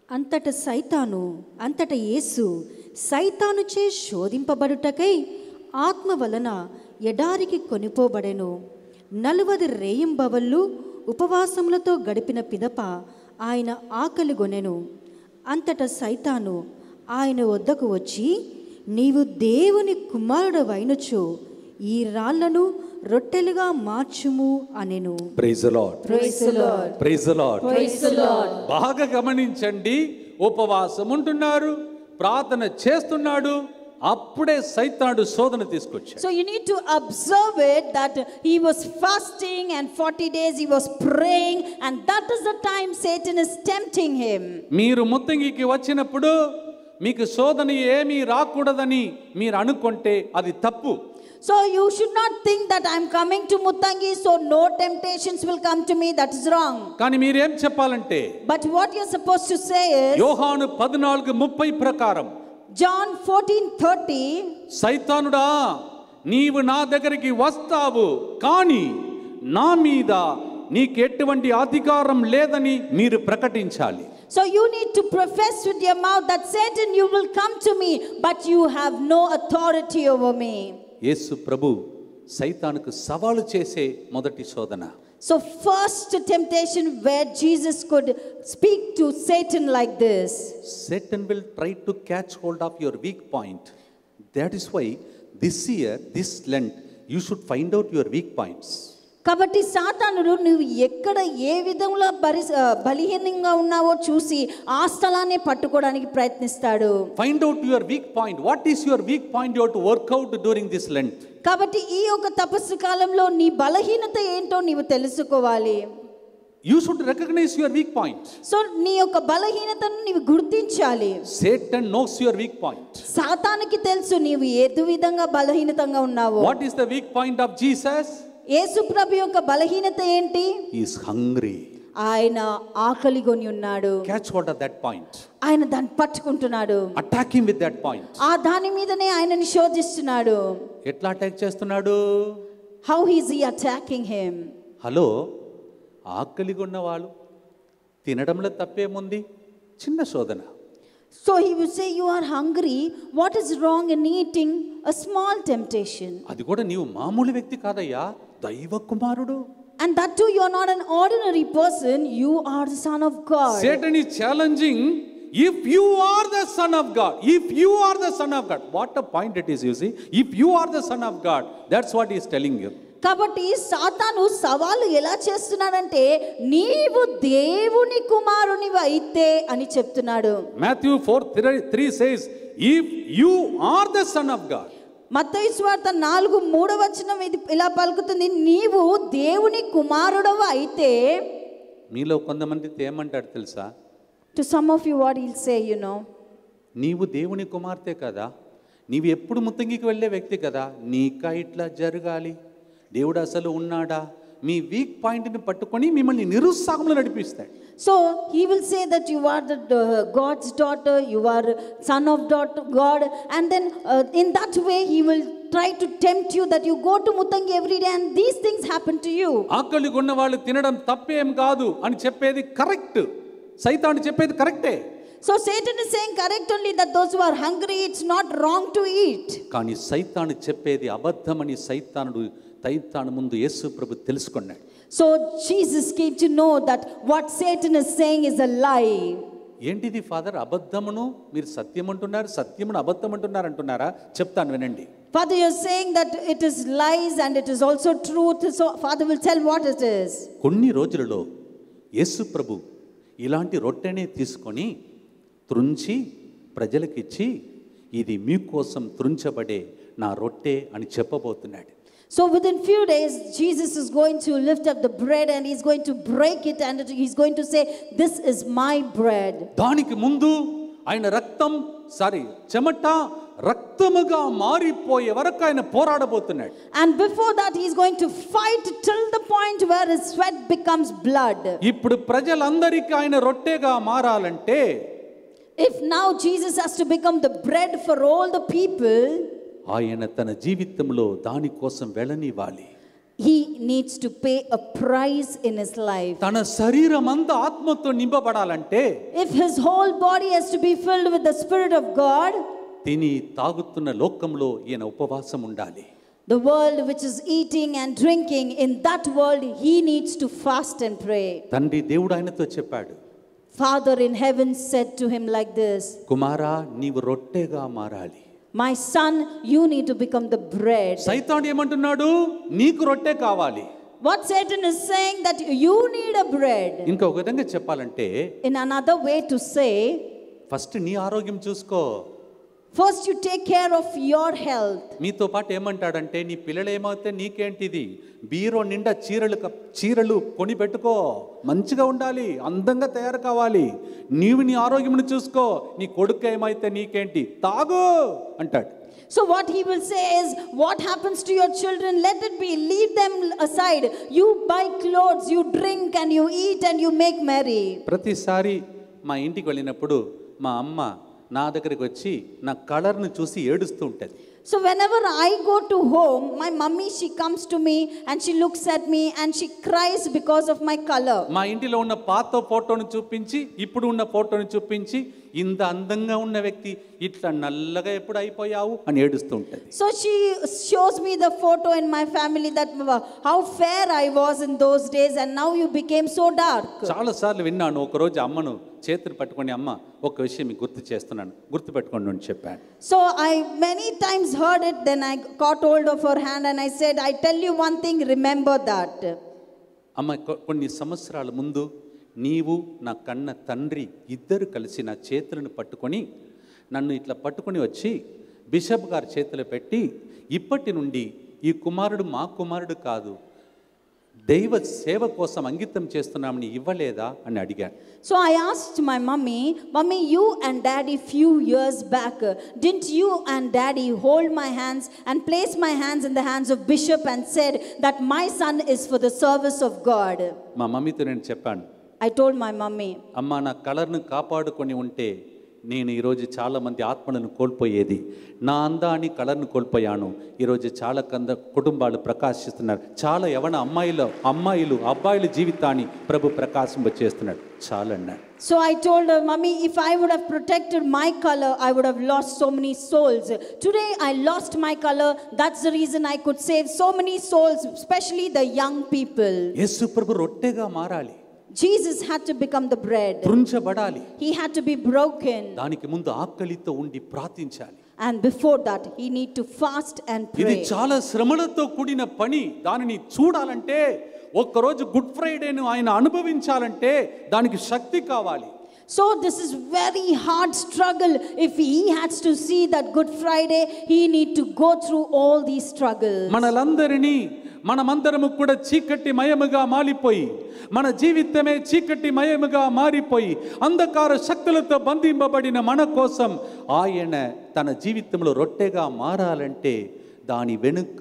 అంతట సైతాను అంతట యేసు సైతానుచే శోధింపబడుటకై ఆత్మ వలన ఎడారికి కొనిపోబడెను. నలువది రేయింబవళ్ళు ఉపవాసములతో గడిపిన పిదప ఆయన ఆకలి గొనెను. అంతట సైతాను ఆయన వద్దకు వచ్చి నీవు దేవుని కుమారుడు వైనచో ఈ రాళ్ళను రొట్టెలుగా మార్చుము అనెను. Praise lord Praise the Lord. Praise lord Praise the Lord. బాగా గమనించండి ఉపవాసం ఉంటున్నారు ప్రార్థన చేస్తున్నాడు అప్పుడే సైతాడు శోధన తీసుకొచ్చాడు So you need to observe it that he was fasting and 40 days he was praying, and that is the time Satan is tempting him. మీరు ముత్తంగికి వచ్చినప్పుడు మీకు శోధన ఏమీ రాకూడదని మీరు అనుకుంటే అది తప్పు So you should not think that I'm coming to Muttangi, so no temptations will come to me. That is wrong. కానీ మీరేం చెప్పాలంటే But what you're supposed to say is యోహాను పద్నాలుగు ముప్పై ప్రకారం John 14 30. సైతానుడా నీవు నా దగ్గరికి వస్తావు కానీ నా మీద నీకు ఎటువంటి అధికారం లేదని మీరు ప్రకటించాలి So you need to profess with your mouth that Satan, you will come to me, but you have no authority over me. యేసు ప్రభు సైతానుకు సవాలు చేసే మొదటి శోధన So, first temptation where Jesus could speak to Satan like this. Satan will try to catch hold of your weak point. That is why this year, this Lent, you should find out your weak points. కాబట్టి సాతానుడు నువ్వు ఎక్కడ ఏ విధంగా బరి బలహీనంగా ఉన్నావో చూసి ఆ స్థలాన్ని పట్టుకోవడానికి ప్రయత్నిస్తాడు out your weak point. What is your weak point you have to work out during this Lent? కాబట్టి ఈ యొక్క తపస్సు కాలంలో నీ బలహీనత ఏంటో నీవు తెలుసుకోవాలి You should recognize your weak point. So నీ యొక్క బలహీనతను నీవు గుర్తించాలి Satan knows your weak point. సాతానికి తెలుసు నీవు ఏదు విధంగా బలహీనతంగా ఉన్నావో What is the weak point of Jesus? యేసు ప్రభు యొక్క బలహీనత ఏంటి? Is hungry. ఆయన ఆకలి కొని ఉన్నాడు. Hold of that point. ఆయన దాన్ని పట్టుకుంటున్నాడు. Him with that point. ఆ దాని మీదనే ఆయనని శోధిస్తున్నాడు ఎట్లా అటాక్ చేస్తున్నాడు? హౌ హీస్ ఈ అటాకింగ్ హిమ్ హలో ఆకలిగా ఉన్నవాళ్ళు తినడంలో తప్పేముంది? చిన్న శోధన. So he will say you are hungry what is wrong in eating a small temptation అది కూడా నీవు మామూలు వ్యక్తి కాదయ్యా దైవ కుమారుడు and that too you are not an ordinary person you are the Son of God Satan is challenging if you are the son of God, if you are the son of God, what a point it is, you see. If you are the son of God, that's what he is telling you. కాబట్టి సాతాను సవాలు ఎలా చేస్తున్నాడంటే నీవు దేవుని కుమారునివి అయితే అని చెప్తున్నాడు. 4 3, 3 says, If you are the son of God, మత్తయి నాలుగు మూడవ వచనం ఇది ఇలా పలుకుతుంది నీవు దేవుని కుమారుడవు అయితే మీలో కొంతమంది ఏమంటాడు తెలుసా? To some of you what will say you know నీవు దేవుని కుమార్తె కదా. నీవు ఎప్పుడు ముత్తంగికి వెళ్ళే వ్యక్తి కదా. నీకా ఇట్లా జరగాలి? దేవుడు అసలు ఉన్నాడా? మీ వీక్ పాయింట్ని పట్టుకొని మిమ్మల్ని నిరుత్సాహంలో నడిపిస్తాడు. So he will say that you are the God's daughter you are son of daughter God and then in that way he will try to tempt you that you go to ముతంగి every day and these things happen to you ఆకలి ఉన్న వాళ్ళు తినడం తప్పేం కాదు అని చెప్పేది correct సైతాన్ని చెప్పేది కరెక్టే so Satan is saying correct only that those who are hungry it's not wrong to eat కానీ సైతాను చెప్పేది అబద్ధమని సైతానుడు సైతాను ముందు యేసు ప్రభు తెలుసుకున్నాడు. So Jesus came to know that what Satan is saying is a lie ఏంటిది ఫాదర్? అబద్ధమును మీరు సత్యం అంటున్నారు సత్యమును అబద్ధం అంటున్నారు అంటున్నారా? చెప్తాను వినండి. Father, you're saying that it is lies and it is also truth. So, Father will tell what it is. కొన్ని రోజులలో యేసు ప్రభు ఇలాంటి రొట్టెనే తీసుకొని త్రుంచి ప్రజలకిచ్చి ఇది మీకోసం త్రుంచబడే నా రొట్టె అని చెప్పబోతున్నాడు. So, within few days, Jesus is going to lift up the bread and he's going to break it and it- he's going to say, This is my bread. దానికి ముందు ఆయన రక్తం సారీ చెమట రక్తముగా మారిపోయే వరకు ఆయన పోరాడబోతున్నాడు And before that, he's going to fight till the point where his sweat becomes blood. ఇప్పుడు ప్రజలందరికీ ఆయన రొట్టెగా మారాలంటే If now Jesus has to become the bread for all the people, ఆయన తన జీవితంలో దానికోసం వెళ్ళనివ్వాలి he needs to pay a price in his life. తన శరీరం అంతా ఆత్మతో నింపబడాలంటే If his whole body has to be filled with the Spirit of God, తిని తాగుతున్న లోకంలో ఈయన ఉపవాసం ఉండాలి the world which is eating and drinking, in that world, he needs to fast and pray. తండ్రి దేవుడు ఆయనతో చెప్పాడు Father in heaven said to him like this కుమారా నీవు రొట్టెగా మారాలి My son, you need to become the bread. సైతాన్ ఏమంటున్నాడు నీకు రొట్టె కావాలి What Satan is saying that you need a bread. ఇంకొక విధంగా చెప్పాలంటే In another way to say, first నీ ఆరోగ్యం చూసుకో first you take care of your health. మీతో పాటు ఏమంటాడంటే నీ పిల్లలు ఏమైతే నీకేంటిది బీరో నిండా చీరలు చీరలు కొని పెట్టుకో మంచిగా ఉండాలి అందంగా తయారు కావాలి నీవు నీ ఆరోగ్యం చూసుకో నీ కొడుకు ఏమైతే నీకేంటి తాగు అంటాడు So, what he will say is, What happens to your children? Let it be. Leave them aside. You buy clothes, you drink, and you eat, and you make merry. ప్రతిసారి మా ఇంటికి వెళ్ళినప్పుడు మా అమ్మ నా దగ్గరికి వచ్చి నా కలర్ను చూసి ఏడుస్తూ ఉంటుంది So, whenever I go to home, my mummy, she comes to me and she looks at me and she cries because of my color. మా ఇంటిలో ఉన్న పాత ఫోటోను చూపించి ఇప్పుడు ఉన్న ఫోటోను చూపించి ఇంత అందంగా ఉన్న వ్యక్తి ఇట్లా నల్లగా ఎప్పుడు అయిపోయావు అని ఏడుస్తూ ఉంటుంది so she shows me the photo in my family that how fair I was in those days and now you became so dark చాలా సార్లు విన్నాను ఒక రోజు అమ్మను చేతులు పట్టుకొని అమ్మ ఒక విషయం మీకు గుర్తు చేస్తున్నాను గుర్తు పెట్టుకోండి అని చెప్పాను. So I many times heard it then I caught hold of our hand and I said I tell you one thing remember that అమ్మ కొన్ని సంవత్సరాల ముందు నీవు నా కన్న తండ్రి ఇద్దరు కలిసి నా చేతులను పట్టుకొని నన్ను ఇట్లా పట్టుకొని వచ్చి బిషప్ గారి చేతిలో పెట్టి ఇప్పటి నుండి ఈ కుమారుడు మా కుమారుడు కాదు దైవ సేవ కోసం అంకితం చేస్తున్నామని ఇవ్వలేదా అని అడిగాను So I asked my mummy, Mummy, you and daddy few years back, uh, didn't you and daddy hold my hands and place my hands in the hands of bishop and said that my son is for the service of God? మా మమ్మీతో నేను చెప్పాను I told my mummy, అమ్మ నా కలర్ను కాపాడుకొని ఉంటే నేను ఈరోజు చాలామంది ఆత్మలను కోల్పోయేది నా అందాన్ని కలర్ను కోల్పోయాను ఈరోజు చాలా కంద కుటుంబాలు ప్రకాశిస్తున్నారు చాలా యవన అమ్మాయిలు అమ్మాయిలు అబ్బాయిల జీవితాన్ని ప్రభు ప్రకాశింపచేస్తున్నాడు చాలా అన్నాడు So I told her, Mummy, if I would have protected my color, I would have lost so many souls. Today I lost my color. That's the reason I could save so many souls, especially the young people. యేసు ప్రభు రొట్టెగా మారాలి Jesus had to become the bread, తృంచబడాలి he had to be broken. దానికి ముందు ఆకలితో ఉండి ప్రార్థించాలి. And before that, he need to fast and ఇది pray. చాలా శ్రమలతో కూడిన పని. దానిని చూడాలంటే ఒక్కరోజు గుడ్ ఫ్రైడేను ఆయన అనుభవించాలంటే దానికి శక్తి కావాలి. So this is very hard struggle. If he has to see that Good Friday, he need to go through all these struggles. మనలందరినీ మనమందరము కూడా చీకటి మయముగా మారిపోయి మన జీవితమే చీకటి మయముగా మారిపోయి అంధకార శక్తులతో బంధింపబడిన మన కోసం ఆయన తన జీవితంలో రొట్టెగా మారాలంటే దాని వెనుక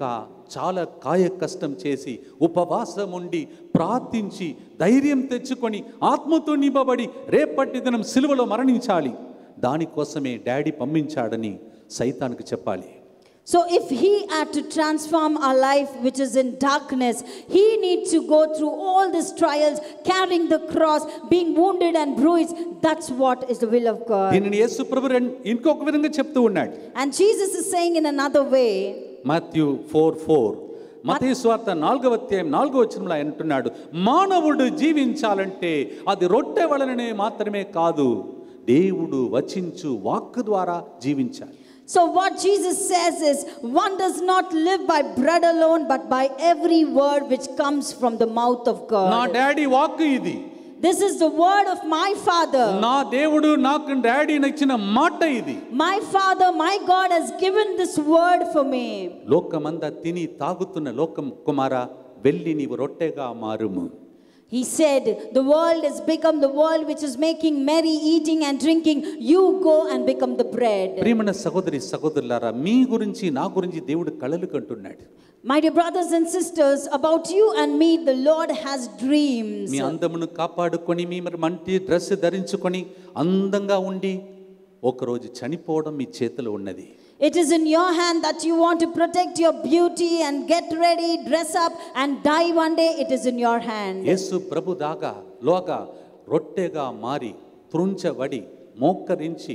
చాలా కాయ కష్టం చేసి ఉపవాసం ఉండి ప్రార్థించి ధైర్యం తెచ్చుకొని ఆత్మతో నింపబడి రేపటి దినం సిలువలో మరణించాలి దానికోసమే డాడీ పంపించాడని సైతానికి చెప్పాలి So if he had to transform our life which is in darkness, he needs to go through all these trials, carrying the cross, being wounded and bruised. That's what is the will of God. దీనిని యేసు ప్రభు రెం- ఇంకొక విధంగా చెప్తూ ఉన్నాడు And Jesus is saying in another way, Matthew four four మతీ స్వార్థ నాలుగవ అధ్యాయం నాలుగవ వచనంలో అంటున్నాడు మానవుడు జీవించాలంటే అది రొట్టె వలననే మాత్రమే కాదు దేవుడు వచించు వాక్కు ద్వారా జీవించాలి So, what Jesus says is, one does not live by bread alone, but by every word which comes from the mouth of నా God. డాడీ వాక్కు ఇది This is the word of my Father. నా దేవుడు నాకు daddy నచ్చిన మాట ఇది My Father, my God has given this word for me. లోకమంతా తిని తాగుతున్న లోకం కుమార వెళ్ళి నీవు రొట్టెగా మారుము He said, The world has become the world which is making merry, eating and drinking. You go and become the bread. ప్రియమైన సహోదరి సహోదరులారా మీ గురించి నా గురించి దేవుడు కలలు కంటున్నాడు My dear brothers and sisters, about you and me, the Lord has dreams. మీ అందమును కాపాడుకొని మీ మరి మంచి డ్రెస్ ధరించుకొని అందంగా ఉండి ఒకరోజు చనిపోవడం మీ చేతిలో ఉన్నది It is in your hand that you want to protect your beauty and get ready, dress up, and die one day. It is in your hand. యేసు ప్రభు దాగా లోగా రొట్టెగా మారి త్రుంచబడి మోక్కరించి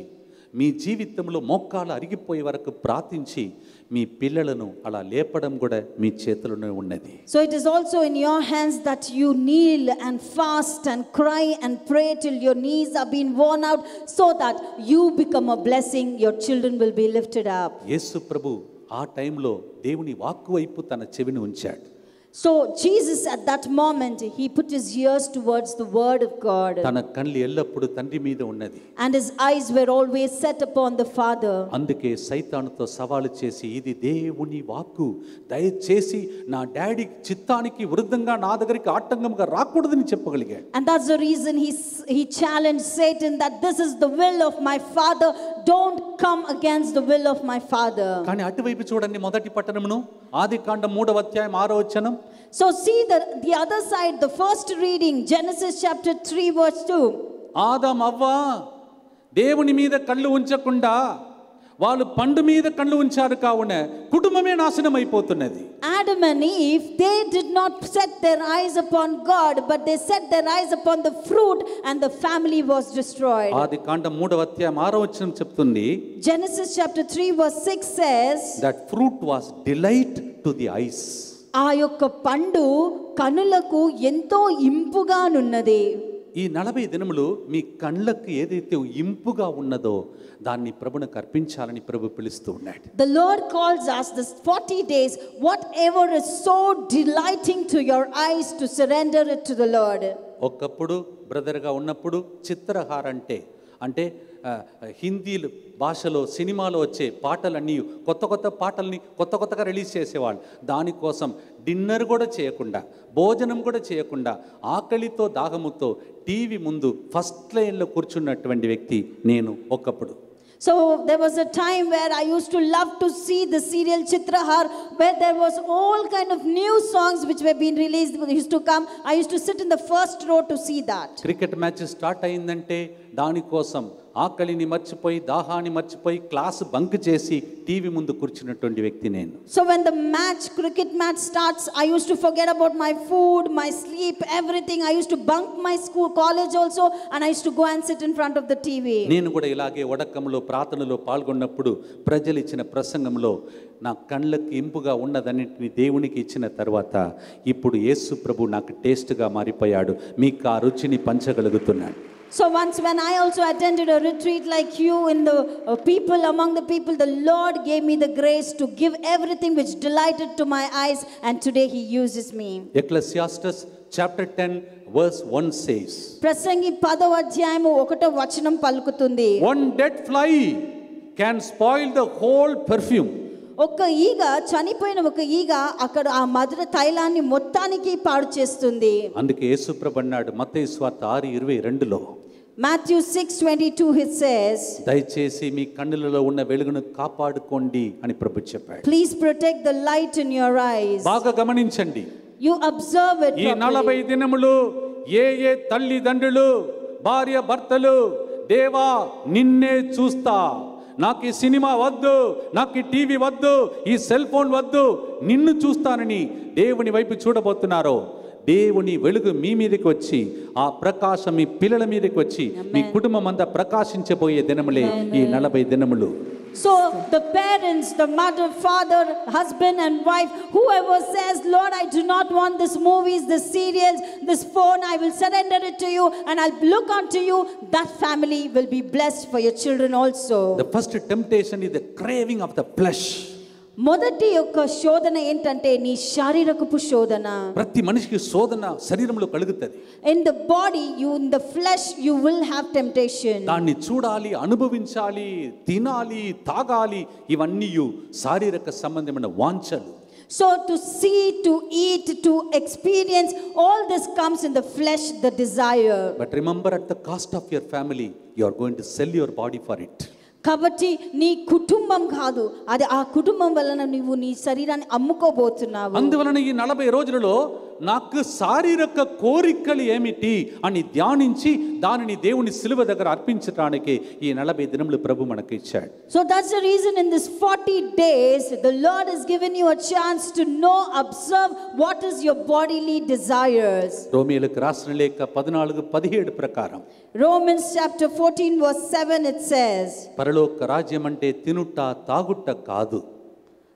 మీ జీవితంలో మోకాలు అరిగిపోయే వరకు ప్రార్థించి మీ పిల్లలను అలా లేపడం కూడా మీ చేతిలోనే ఉన్నది So it is also in your hands that you kneel and fast and cry and pray till your knees are being worn out so that you become a blessing, your children will be lifted up. యేసు ప్రభు ఆ టైంలో దేవుని వాక్కు వైపు తన చెవిని ఉంచాడు So Jesus at that moment, he put his ears towards the word of God తన కళ్ళు ఎల్లప్పుడూ తండ్రి మీద ఉన్నది and his eyes were always set upon the Father. అందుకే సైతానుతో సవాలు చేసి ఇది దేవుని వాక్కు దయచేసి నా డాడీ చిత్తానికి వృద్ధంగా నా దగ్గరికి ఆటంకంగా రాకూడదని చెప్పగలిగాడు And that's the reason he, s- he challenged Satan that this is the will of my Father. Don't come against the will of my Father. కానీ అటువైపు చూడండి మొదటి పట్టణమును ఆదికాండం మూడవ అధ్యాయం ఆరో వచనం. So see the the other side the first reading Genesis chapter 3 verse 2 Adam అవ్వా దేవుని మీద కళ్ళు ఉంచకుండా వాళ్ళు పండు మీద కళ్ళు ఉంచారు కావున కుటుంబమే నాశనం అయిపోతున్నది Adam and Eve, they did not set their eyes upon God, but they set their eyes upon the fruit, and the family was destroyed. ఆది కాండం మూడవ అధ్యాయం ఆరో వచనం చెప్తుంది Genesis chapter 3, verse 6 says, that fruit was delight to the eyes ఆ యొక్క పండు కనులకు ఎంతో ఇంపుగానున్నది ఈ నలభై దినములు మీ కళ్ళకు ఏదైతే ఇంపుగా ఉన్నదో దాన్ని ప్రభుని కర్పించాలని ప్రభు పిలుస్తూ ఉన్నాడు. The lord calls us this 40 days whatever is so delighting to your eyes to surrender it to the lord. ఒకప్పుడు బ్రదర్గా ఉన్నప్పుడు చిత్రహార అంటే అంటే హిందీ భాషలో సినిమాలో వచ్చే పాటలన్నీ కొత్త కొత్త పాటల్ని కొత్త కొత్తగా రిలీజ్ చేసేవాళ్ళు దానికోసం డిన్నర్ కూడా చేయకుండా భోజనం కూడా చేయకుండా ఆకలితో దాహముతో టీవీ ముందు ఫస్ట్ లైన్లో కూర్చున్నటువంటి వ్యక్తి నేను ఒకప్పుడు So there was a time where I used to love to see the serial Chitrahar, where there was all kind of new songs which were being released. Used to come. I used to sit in the first row to see that. Cricket match start అయిందంటే దానికోసం ఆకలిని మర్చిపోయి దాహాన్ని మర్చిపోయి class bunk చేసి TV ముందు కూర్చున్నటువంటి వ్యక్తి నేను So when the match, cricket match starts, I used to forget about my food, my sleep, everything. I used to bunk my school, college also, and I used to go and sit in front of the TV. నేను కూడా ఇలాగే వడకంలో ప్రార్థనలో పాల్గొన్నప్పుడు ప్రజలు ఇచ్చిన ప్రసంగంలో నా కళ్ళకి ఇంపుగా ఉన్నదన్నింటిని దేవునికి ఇచ్చిన తర్వాత ఇప్పుడు యేసు ప్రభు నాకు టేస్ట్గా మారిపోయాడు మీకు ఆ రుచిని పంచగలుగుతున్నాడు so once when I also attended retreat like you in the people among the people the lord gave me the grace to give everything which delighted to my eyes and today he uses me Ecclesiastes chapter 10 verse 1 says ప్రసంగి పదవ అధ్యాయము ఒకట వచనం పలుకుతుంది. One dead fly can spoil the whole perfume ఒక ఈగ చనిపోయిన ఒక ఈగ అక్కడ ఆ మధుర తైలాన్ని మొత్తానికి పాడు చేస్తుంది. అందుకే యేసుప్రభు అన్నాడు మత్తయి ఆరు ఇరవై రెండులో Matthew six twenty two it says దయచేసి మీ కన్నులలో ఉన్న వెలుగును కాపాడుకోండి అని ప్రభు చెప్పాడు. Please protect the light in your eyes బాగా గమనించండి. యు అబ్జర్వ్ ఇట్ ఈ నలభై దినములు ఏ ఏ తల్లిదండ్రులు భార్య భర్తలు దేవా నిన్నే చూస్తా. నాకు ఈ సినిమా వద్దు నాకు ఈ టీవీ వద్దు ఈ సెల్ ఫోన్ వద్దు నిన్ను చూస్తానని దేవుని వైపు చూడబోతున్నారో. దేవుని వెలుగు మీ మీదకి వచ్చి ఆ ప్రకాశం మీ పిల్లల మీదకి వచ్చి మీ కుటుంబం అంతా ప్రకాశించబోయే దినములే ఈ నలభై దినములు So, the parents, the mother, father, husband, and wife, whoever says, Lord, I do not want this movies, this serials, this phone, I will surrender it to you and I'll look unto you, that family will be blessed for your children also. The first temptation is the craving of the flesh మొదటి యొక్క శోధన ఏంటంటే నీ శారీరకపు శోధన ప్రతి మనిషికి శోధన శరీరంలో కలుగుతుంది in the body you in the flesh you will have temptation దాన్ని చూడాలి అనుభవించాలి తినాలి తాగాలి ఇవన్నీ శారీరక సంబంధమైన వాంఛలు So, to see, to eat, to experience, all this comes in the flesh, the desire. But remember at the cost of your family you are going to sell your body for it కాబట్టి నీ కుటుంబం కాదు. అది ఆ కుటుంబం వలన నువ్వు నీ శరీరాన్ని అమ్ముకోబోతున్నావు. అందువలన ఈ నలభై రోజులలో నాకు శారీరక కోరికలు ఏమిటి అని ధ్యానించి దానిని దేవుని సిలువ దగ్గర అర్పించడానికి ఈ నలభై దినములు ప్రభు మనకి ఇచ్చాడు So that's the reason in this 40 days, the Lord has given you a chance to know, observe what is your bodily desires. రోమిలకు రాసిన లేక పద్నాలుగు పదిహేడు ప్రకారం. Romans chapter 14, verse 7, it says, పరలోక రాజ్యం అంటే తినుట తాగుట కాదు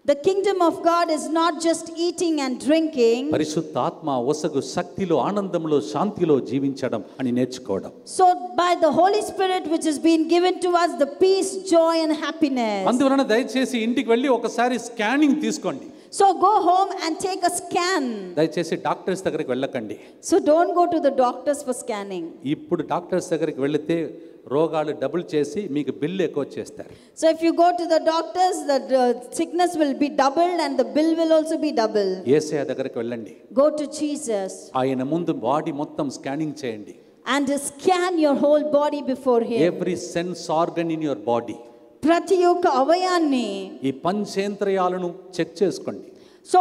The kingdom of God is not just eating and drinking. పరిశుద్ధాత్మ ఒసగు శక్తిలో ఆనందంలో శాంతిలో జీవించడం అని నేర్చుకోవడం So, by the Holy Spirit, which has been given to us, the peace, joy, and happiness. అందువలన దయచేసి ఇంటికి వెళ్ళి ఒకసారి స్కానింగ్ తీసుకోండి So, go home and take a scan. దయచేసి డాక్టర్స్ దగ్గరికి వెళ్ళకండి So, don't go to the doctors for scanning. ఇప్పుడు డాక్టర్స్ దగ్గరికి వెళితే రోగాలు డబుల్ చేసి మీకు బిల్లు ఎక్కువ చేస్తారు if you go to the doctors, the uh, sickness will be doubled and the bill will also be double. ఏసయ దగ్గరికి వెళ్ళండి Go to Jesus ఆయన ముందు బాడీ మొత్తం స్కానింగ్ చేయండి and scan your whole body before Him. Every sense organ in your body ప్రతి ఒక్క అవయాన్ని ఈ పంచేంద్రియాలను చెక్ చేసుకోండి so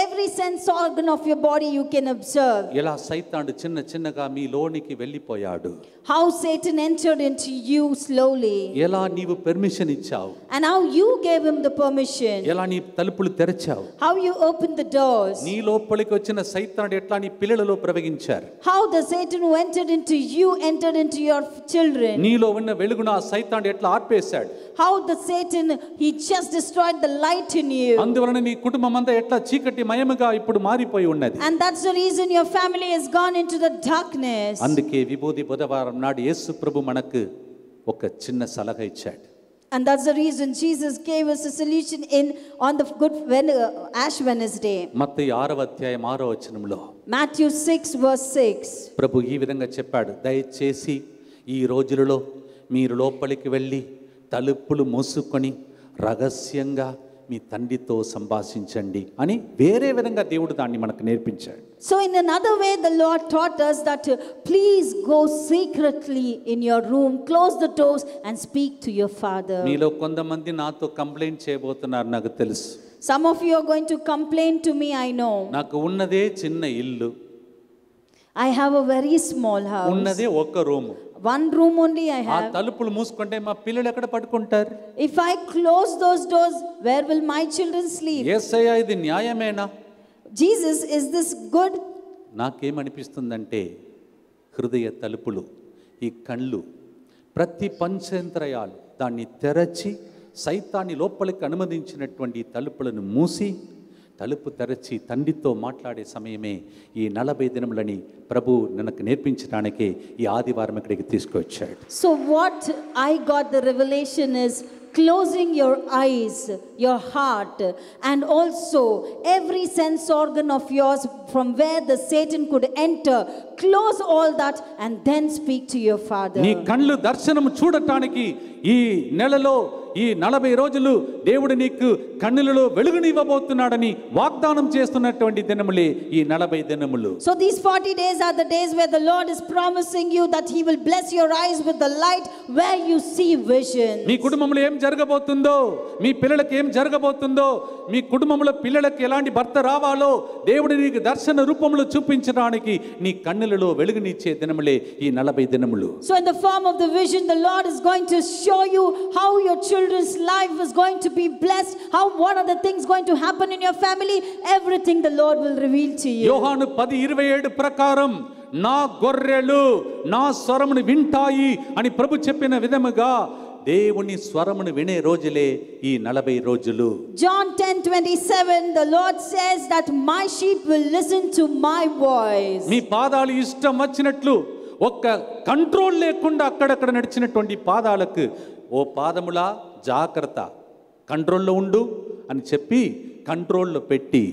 every sense organ of your body you can observe ఎలా సైతాండు చిన్న చిన్నగా మీ లోనికి వెళ్ళిపోయాడు how Satan entered into you slowly ఎలా నీవు పెర్మిషన్ ఇచ్చావు and how you gave him the permission ఎలా నీ తలుపులు తెరిచావు how you open the doors నీ లోపలికి వచ్చిన సైతానుడు ఎట్లా నీ పిల్లలలో ప్రవగించారు how the Satan who entered into you entered into your children నీలో ఉన్న వెలుగును ఆ సైతానుడు ఎట్లా ఆర్పేశాడు how the Satan he just destroyed the light in you అందువలన నీ కుటుంబం అంతా ఎట్లా చీకటి మయముగా ఇప్పుడు మారిపోయి ఉన్నది And that's the reason your family has gone into the darkness. అందుకే విభూది బుధవారం నాడు యేసు ప్రభు మనకు ఒక చిన్న సలహా ఇచ్చాడు And that's the reason Jesus gave us a solution in on the good Wen- uh, Ash Wednesday. మత్తయి ఆరవ అధ్యాయం ఆరో వచనంలో Matthew 6, verse 6. ప్రభు ఈ విధంగా చెప్పాడు దయచేసి ఈ రోజులలో మీరు లోపలికి వెళ్ళి తలుపులు మూసుకొని రహస్యంగా మీ తండ్రితో సంభాషించండి అని వేరే విధంగా దేవుడు దాన్ని మనకు నేర్పించాడు. So in another way the lord taught us that please go secretly in your room close the doors and speak to your father మీలో కొంతమంది నాతో కంప్లైంట్ చేయబోతున్నారు నాకు తెలుసు. Some of you are going to complain to me I know నాకు ఉన్నదే చిన్న ఇల్లు. I have a very small house ఉన్నదే ఒక room. One room only I ఆ have. తలుపులు మూసుకుంటే మా పిల్లలు ఎక్కడ పడుకుంటారు If I close those doors, where will my children sleep? ఏసయ్య ఇది న్యాయమేనా Jesus, is this good? నాకేమనిపిస్తుందంటే హృదయ తలుపులు ఈ కళ్ళు ప్రతి పంచేంద్రయాలు దాన్ని తెరచి సైతాన్ని లోపలికి అనుమతించినటువంటి తలుపులను మూసి తలుపు తెరచి తండ్రితో మాట్లాడే సమయమే ఈ నలభై దినములని ప్రభు నాకు నేర్పించడానికే ఈ ఆదివారం ఇక్కడికి తీసుకొచ్చాడు So, what I got the revelation is closing your eyes, your heart, and also every sense organ of yours from where the Satan could enter. Close all that and then speak to your Father. నీ కళ్ళు దర్శనం చూడటానికి ఈ నెలలో ఈ నలభై రోజులు దేవుడు నీకు కన్నులలో వెలుగునివ్వబోతున్నాడని వాగ్దానం చేస్తున్నటువంటి దినములే ఈ నలభై దినములు So, these 40 days are the days where the Lord is promising you that He will bless your eyes with the light where you see vision. మీ కుటుంబంలో ఏం జరగబోతుందో మీ పిల్లలకి ఏం జరగబోతుందో మీ కుటుంబంలో పిల్లలకి ఎలాంటి భర్త రావాలో దేవుడు నీకు దర్శన రూపంలో చూపించడానికి నీ కన్నులలో వెలుగునిచ్చే దినములే ఈ నలభై దినములు So, in the form of the vision, the Lord is going to show you how your children's life is going to be blessed, how what are the things going to happen in your family. Everything the Lord will reveal to you. యోహాను పది ఇరవై ఏడు ప్రకారం నా గొర్రెలు నా స్వరమును వింటాయి అని ప్రభు చెప్పిన విధముగా దేవుని స్వరమును వినే రోజులే ఈ నలభై రోజులు John 10 27, the Lord says that my sheep will listen to my voice. మీ పాదాలు ఇష్టం వచ్చినట్లు ఒక్క కంట్రోల్ లేకుండా అక్కడక్కడ నడిచినటువంటి పాదాలకు ఓ పాదములా జాగ్రత్త కంట్రోల్లో ఉండు అని చెప్పి కంట్రోల్లో పెట్టి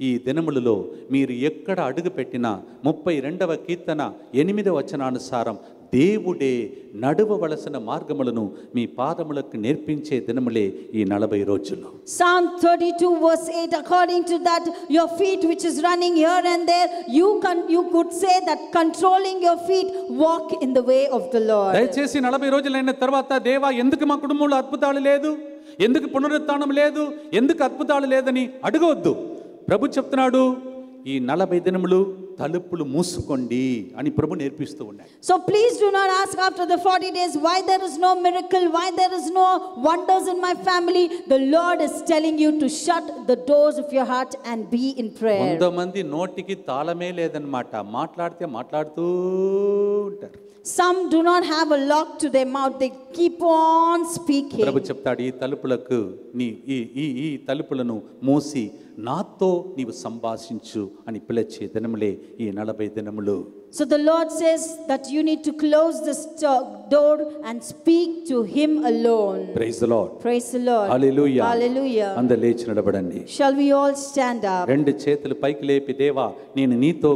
ఈ దినములలో మీరు ఎక్కడ అడుగు పెట్టినా ముప్పై రెండవ కీర్తన ఎనిమిదవ వచనానుసారం దేవుడే నడువవలసిన మార్గములను మీ పాదములకు నేర్పించే దినములే ఈ నలభై రోజులు. Psalm thirty two verse eight according to that your feet which is and you can you could say controlling your feet walk in the way of the lord దయచేసి నలభై రోజులు అయిన తర్వాత దేవా ఎందుకు మా కుటుంబంలో అద్భుతాలు లేదు? ఎందుకు పునరుత్నం లేదు? ఎందుకు అద్భుతాలు లేదని అడగవద్దు. ప్రభు చెప్తున్నాడు ఈ నలభై దినములు తలుపులు మూసుకోండి అని ప్రభు నేర్పిస్తూ ఉన్నాడు. So please do not ask after the 40 days why there is no miracle why there is no wonders in my family the lord is telling you to shut the doors of your heart and be in prayer కొంతమంది నోటికి తాళమే లేదన్నమాట. మాట్లాడితే మాట్లాడుతూ ఉంటారు. Some do not have a lock to their mouth. They keep on speaking. ప్రభు చెప్తాడు ఈ తలుపులకు నీ ఈ ఈ ఈ తలుపులను మోసి నాతో నీవు సంభాషించు అని పిలిచే దినములే ఈ నలభై దినములు So the Lord says that you need to close this door and speak to Him alone. Praise the Lord. Praise the Lord. Hallelujah. Hallelujah. అందరు లేచి నిలబడండి. Shall we all stand up? రెండు చేతులు పైకి లేపి దేవా నేను నీతో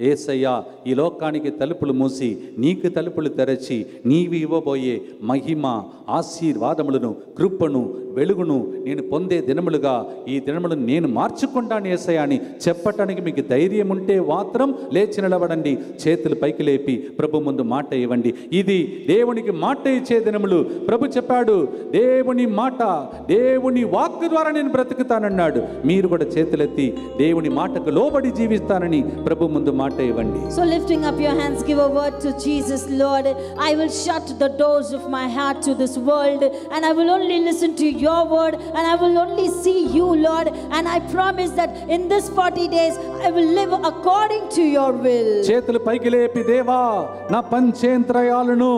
ఏసయ్యా ఈ లోకానికి తలుపులు మూసి నీకు తలుపులు తెరచి నీవి ఇవ్వబోయే మహిమ ఆశీర్వాదములను కృపను వెలుగును నేను పొందే దినములుగా ఈ దినములను నేను మార్చుకుంటాను ఏసయ్యా అని చెప్పటానికి మీకు ధైర్యం ఉంటే మాత్రం లేచి నిలబడండి చేతులు పైకి లేపి ప్రభు ముందు మాట ఇవ్వండి. ఇది దేవునికి మాట ఇచ్చే దినములు. ప్రభు చెప్పాడు దేవుని మాట దేవుని వాక్ ద్వారా నేను బ్రతుకుతానన్నాడు. మీరు కూడా చేతులెత్తి దేవుని మాటకు లోబడి జీవిస్తానని ప్రభు ముందు మాట ఇవ్వండి So, lifting up your hands, give a word to Jesus, Lord. I will shut the doors of my heart to this world, and I will only listen to your word, and I will only see you, Lord. And I promise that in this 40 days, I will live according to your will. చేతులు పైకి లేపి దేవా నా పంచేంద్రయాలను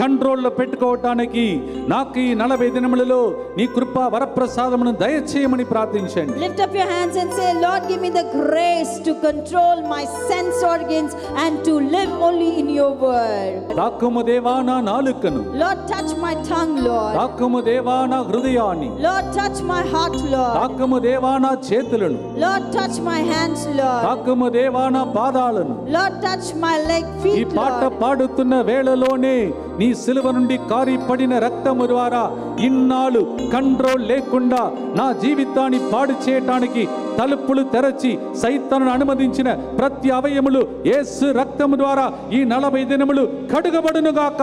కంట్రోల్లో పెట్టుకోవటానికి నాకు ఈ నలభై దినములలో నీ కృప వరప్రసాదమును దయచేయమని ప్రార్థించండి Lift up your hands and say, Lord, give me the grace to control my sense organs and to live only in your word. రాకుము దేవా నా నాలుకను Lord, touch my tongue, Lord. రాకుము దేవా నా హృదయాన్ని Lord, touch my heart, Lord. రాకుము దేవా నా చేతులను Lord, touch my hands, Lord. రాకుము దేవా నా పాదాలను Lord, touch my leg, ఈ feet, పాట Lord. పాడుతున్న వేళలోనే నీ సిలువ నుండి కారి పడిన రక్తము ద్వారా ఇన్నాళ్ళు కంట్రోల్ లేకుండా నా జీవితాన్ని పాడు చేయటానికి తలుపులు తెరచి సైతను అనుమతించిన ప్రతి అవయములు ఏసు రక్తము ద్వారా ఈ నలభై దినములు కడుగబడునుగాక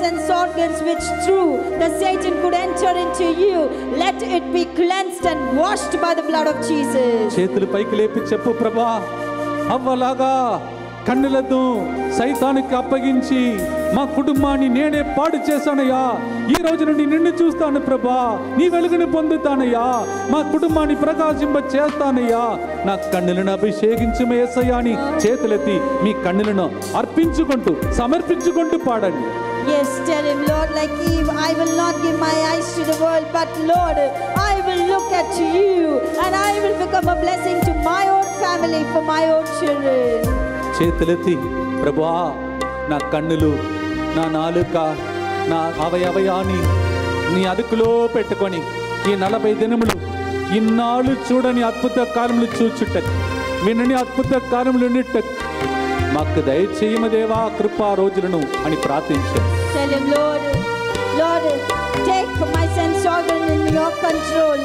And organs which through the Satan could enter into you, let it be cleansed and washed by the blood of Jesus. కన్నులతో సైతానికి అప్పగించి మా కుటుంబాన్ని నేనే పాడు చేశానయ్యా ఈ రోజు నుండి నిన్ను చూస్తాను ప్రభా నీ వెలుగుని పొందుతానయ్యా మా కుటుంబాన్ని ప్రకాశింప చేస్తానయ్యా నా కన్నులను అభిషేకించు ఏసయ్యా అని చేతులెత్తి మీ కన్నులను అర్పించుకుంటూ సమర్పించుకుంటూ పాడండి Yes, tell him, Lord, like Eve, I will not give my eyes to the world, but Lord, I will look at you and I will become a blessing to my own family, for my own children. చేతులెత్తి ప్రభువా నా కన్నులు నా నాలుక నా అవయవయాన్ని నీ అదుకులో పెట్టుకొని ఈ నలభై దినములు ఇన్నాళ్ళు చూడని అద్భుత కార్యములు చూచుటకు వినని అద్భుత కార్యములు నిట్టకు మాకు దయచేయమ దేవా కృపా రోజులను అని ప్రార్థించాను take my sense organ in your control.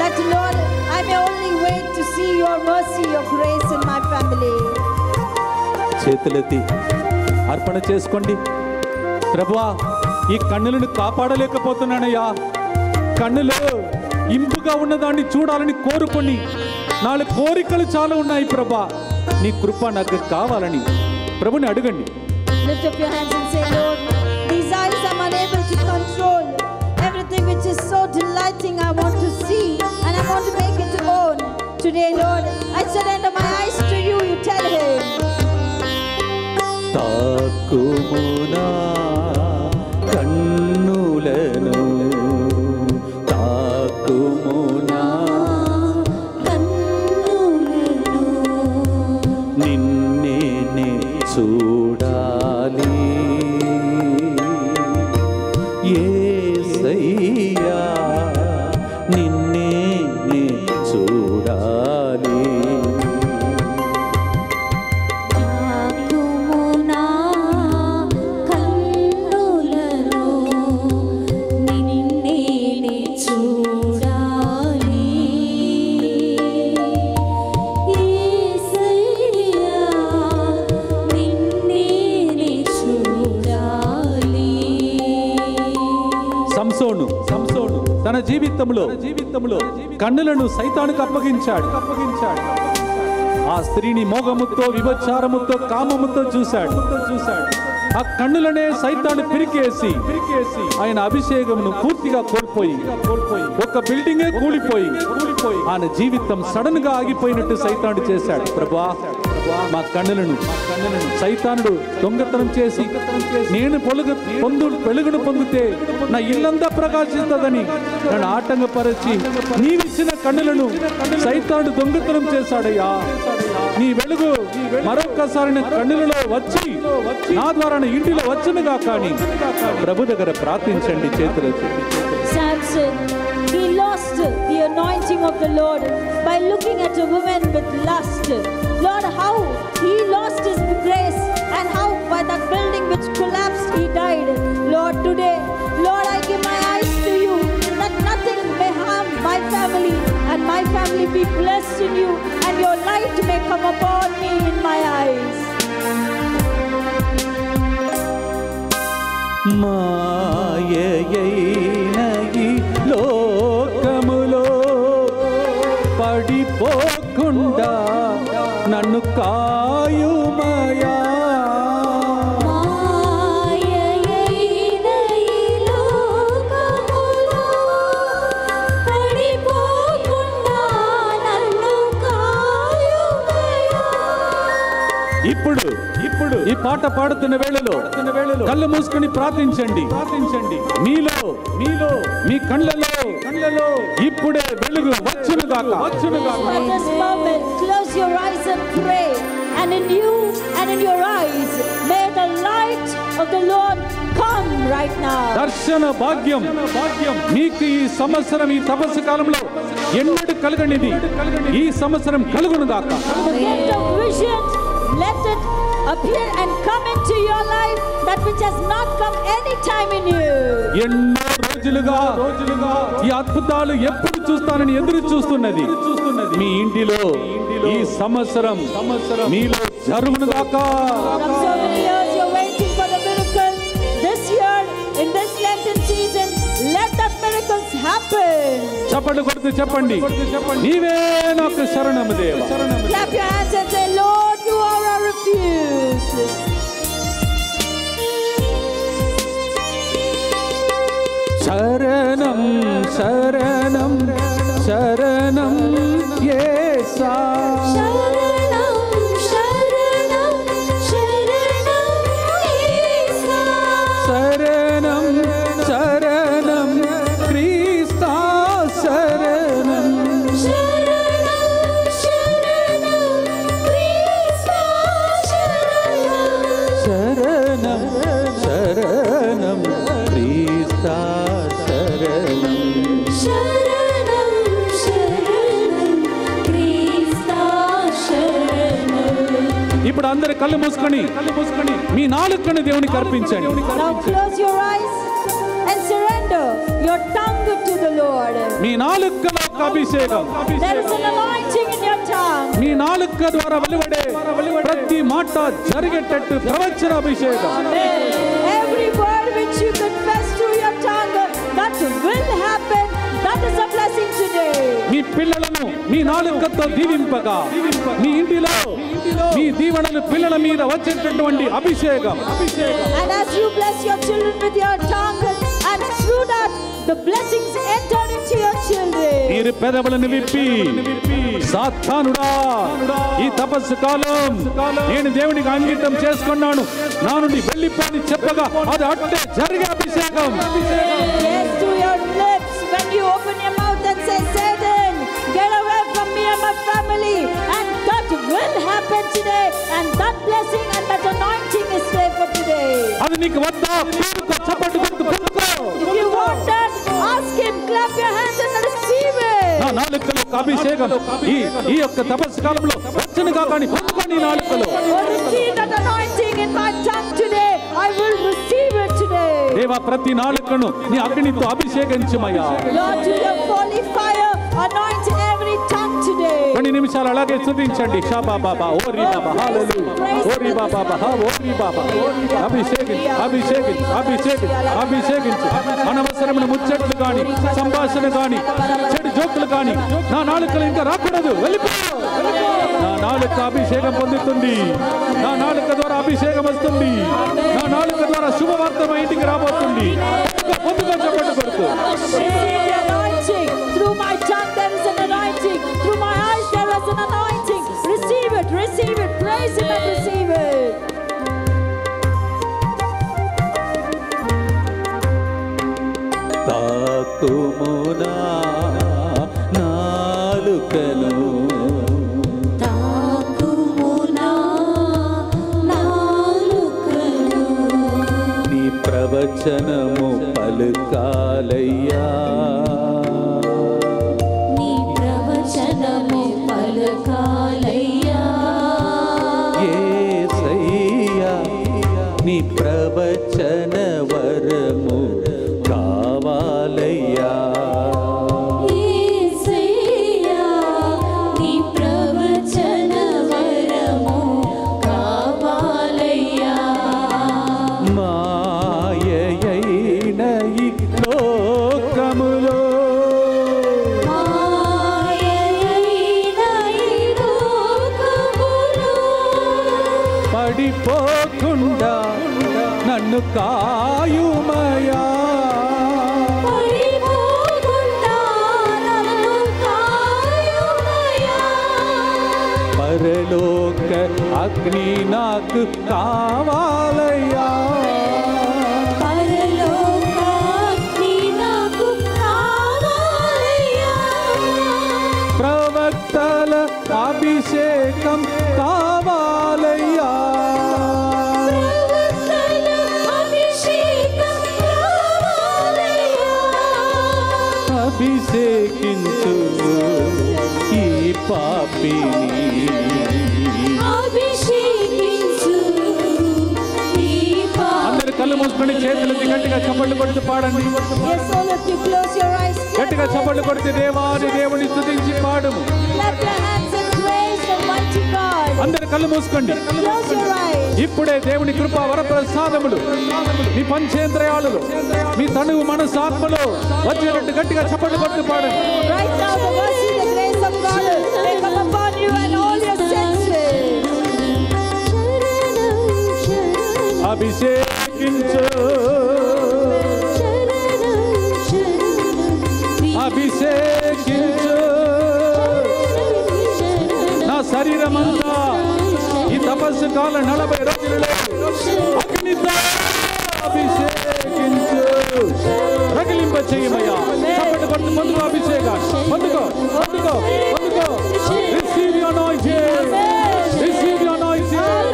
That, Lord, I may only wait to see your mercy, your grace in my family. చేతులెత్తి అర్పణ చేసుకోండి. ప్రభువా ఈ కన్నులను కాపాడలేకపోతున్నానయ్యా. కన్నులు ఇంపుగా ఉన్నదాన్ని చూడాలని కోరుకొని నాలుగు కోరికలు చాలా ఉన్నాయి ప్రభా. నీ కృప నాకు కావాలని ప్రభుని అడగండి. Today, Lord, I surrender my eyes. తాకుమునా జీవితంలో జీవితంలో కన్నులను సైతానికి అప్పగించాడు. అప్పగించాడు. ఆ స్త్రీని మోగముతో విభచారముతో కామముతో చూశాడు. చూశాడు. ఆ కన్నులనే సైతాన్ని పిరికేసి పిరికేసి ఆయన అభిషేకమును పూర్తిగా కోల్పోయి కోల్పోయి ఒక బిల్డింగే కూలిపోయి కూలిపోయి ఆయన జీవితం సడన్గా ఆగిపోయినట్టు సైతానుడు చేశాడు. ప్రభా మా కన్నులను సైతానుడు దొంగతనం చేసి నేను పొలుగు పొందు వెలుగును పొందితే నా ఇల్లంతా ప్రకాశిస్తుందని నన్ను ఆటంకపరిచి నీవిచ్చిన కన్నులను సైతానుడు దొంగతనం చేశాడయ్యా. నీ వెలుగు మరొక్కసారి కన్నులలో వచ్చి నా ద్వారా ఇంటిలో వచ్చునుగా కానీ ప్రభు దగ్గర ప్రార్థించండి చేతులు the anointing of the Lord by looking at a woman with lust. Lord, how he lost his grace and how by that building which collapsed he died. Lord, today, Lord, I give my eyes to you that nothing may harm my family and my family be blessed in you and your light may come upon me in my eyes. மாயையை కాయుమయా. ఇప్పుడు ఇప్పుడు. ఈ పాట పాడుతున్న వేళలో వేళలో కళ్ళు మూసుకొని ప్రార్థించండి. ప్రార్థించండి. మీలో మీలో మీ కళ్ళలో ఇప్పుడే వెలుగు వచ్చును గాక వచ్చును గాక At this moment, close your eyes and pray. And in you and in your eyes, may the light of the Lord come right now. దర్శన భాగ్యం భాగ్యం మీకు ఈ సంవత్సరం ఈ తపస్సు కాలంలో ఎన్నడు కలగనిది ఈ సంవత్సరం కలుగును గాక The gift of vision, let it appear and come into your life, that which has not come any time in you. ఎన్నో రోజులుగా రోజులుగా ఈ అద్భుతాలు ఎప్పుడు చూస్తానని ఎదురు చూస్తున్నది. చూస్తున్నది. మీ ఇంటిలో ఈ సంవత్సరం సంవత్సరం మీలో జరుగును దాకా చెప్పండి కొడుతూ చెప్పండి. నీవే నాకు శరణము దేవు. శరణము शरणं शरणं शरणं ये सा కళ్ళు మూసుకొని కళ్ళు మూసుకొని మీ నాలుకను దేవునికి అర్పించండి Now close your eyes and surrender your tongue to the Lord. మీ నాలుకలో ఒక అభిషేకం There is an anointing in your tongue. మీ నాలుక ద్వారా వెలువడే ప్రతి మాట జరిగేటట్టు ప్రవచన అభిషేకం Every పిల్లలను మీ నాలుకతో దీవింపగా. మీ ఇంటిలో మీ దీవెనలు పిల్లల మీద వచ్చేటటువంటి అభిషేకం. మీరు పెదవులను విప్పి సాత్తానుడా ఈ తపస్సు కాలం నేను దేవునికి అంగీతం చేసుకున్నాను. నా నుండి వెళ్ళిపోయి చెప్పగా అది అట్టే జరిగే అభిషేకం. Open your mouth. family. And that will happen today. And that blessing and that anointing is there for today. అది నీకు వద్దా పొందుకో, చప్పట్లు కొడుతూ పొందుకో. If you want that, ask him, clap your hands and receive నా it. నాలుకలో ఒక అభిషేకం ఈ ఈ యొక్క తపస్సు కాలంలో వచ్చనుగా కానీ పొందుకొని నాలుకలో Oh, receive that anointing in my tongue today. I will receive it today. దేవా ప్రతి నాలుకను నీ అగ్నితో అభిషేకించమయ్యా Lord, to your holy fire, anoint every tongue today. కొన్ని నిమిషాలు అలాగే స్తుతించండి. షాబా బాబా ఓరి బాబా హాలలు ఓరి బాబా బాబా ఓరి బాబా అభిషేకించు అభిషేకించు అభిషేకించు అభిషేకించి. అనవసరమైన ముచ్చట్లు కానీ సంభాషణ కానీ చెడు జోకులు కానీ నా నాలుకలు ఇంకా రాకూడదు. వెళ్ళిపో. నా నాలుక అభిషేకం పొందుతుంది. నా నాలుక ద్వారా అభిషేకం వస్తుంది. నా నాలుక ద్వారా శుభవార్త మా ఇంటికి రాబోతుంది. పొద్దుగా చెప్పండి కొడుకు. తాకుమునా నాలుకను. నీ ప్రవచనము పలుకాలయ్యా. నాకు కావాలయ్యా. ప్రవక్తల అభిషేకం కావాలయ్యా. అభిషేకించు ఈ పాపిని. మూసుకొని చేతులకి గట్టిగా చప్పట్లు కొడుతూ పాడండి. గట్టిగా చప్పట్లు కొడితే దేవాది దేవుని పాడుము the mighty God. అందరు కళ్ళు మూసుకోండి. ఇప్పుడే దేవుని కృప వరప్రసాదములు మీ పంచేంద్రయాలు మీ తనువు మనసు ఆత్మలో వచ్చేటట్టు గట్టిగా చప్పట్లు కొడుతూ పాడండి Right now, the mercy, the grace of God may come upon you and all your senses. అభిషేకించు అభిషేకించు నా శరీరమంతా ఈ తపస్సు కాల నలభై రోజులలో అగ్నితో అభిషేకించు. రగిలింప చేయమయ్యా. చప్పటి కొట్టు పొందుకో అభిషేకాన్ని పొందుకో పొందుకో పొందుకో. Receive your anointing receive your anointing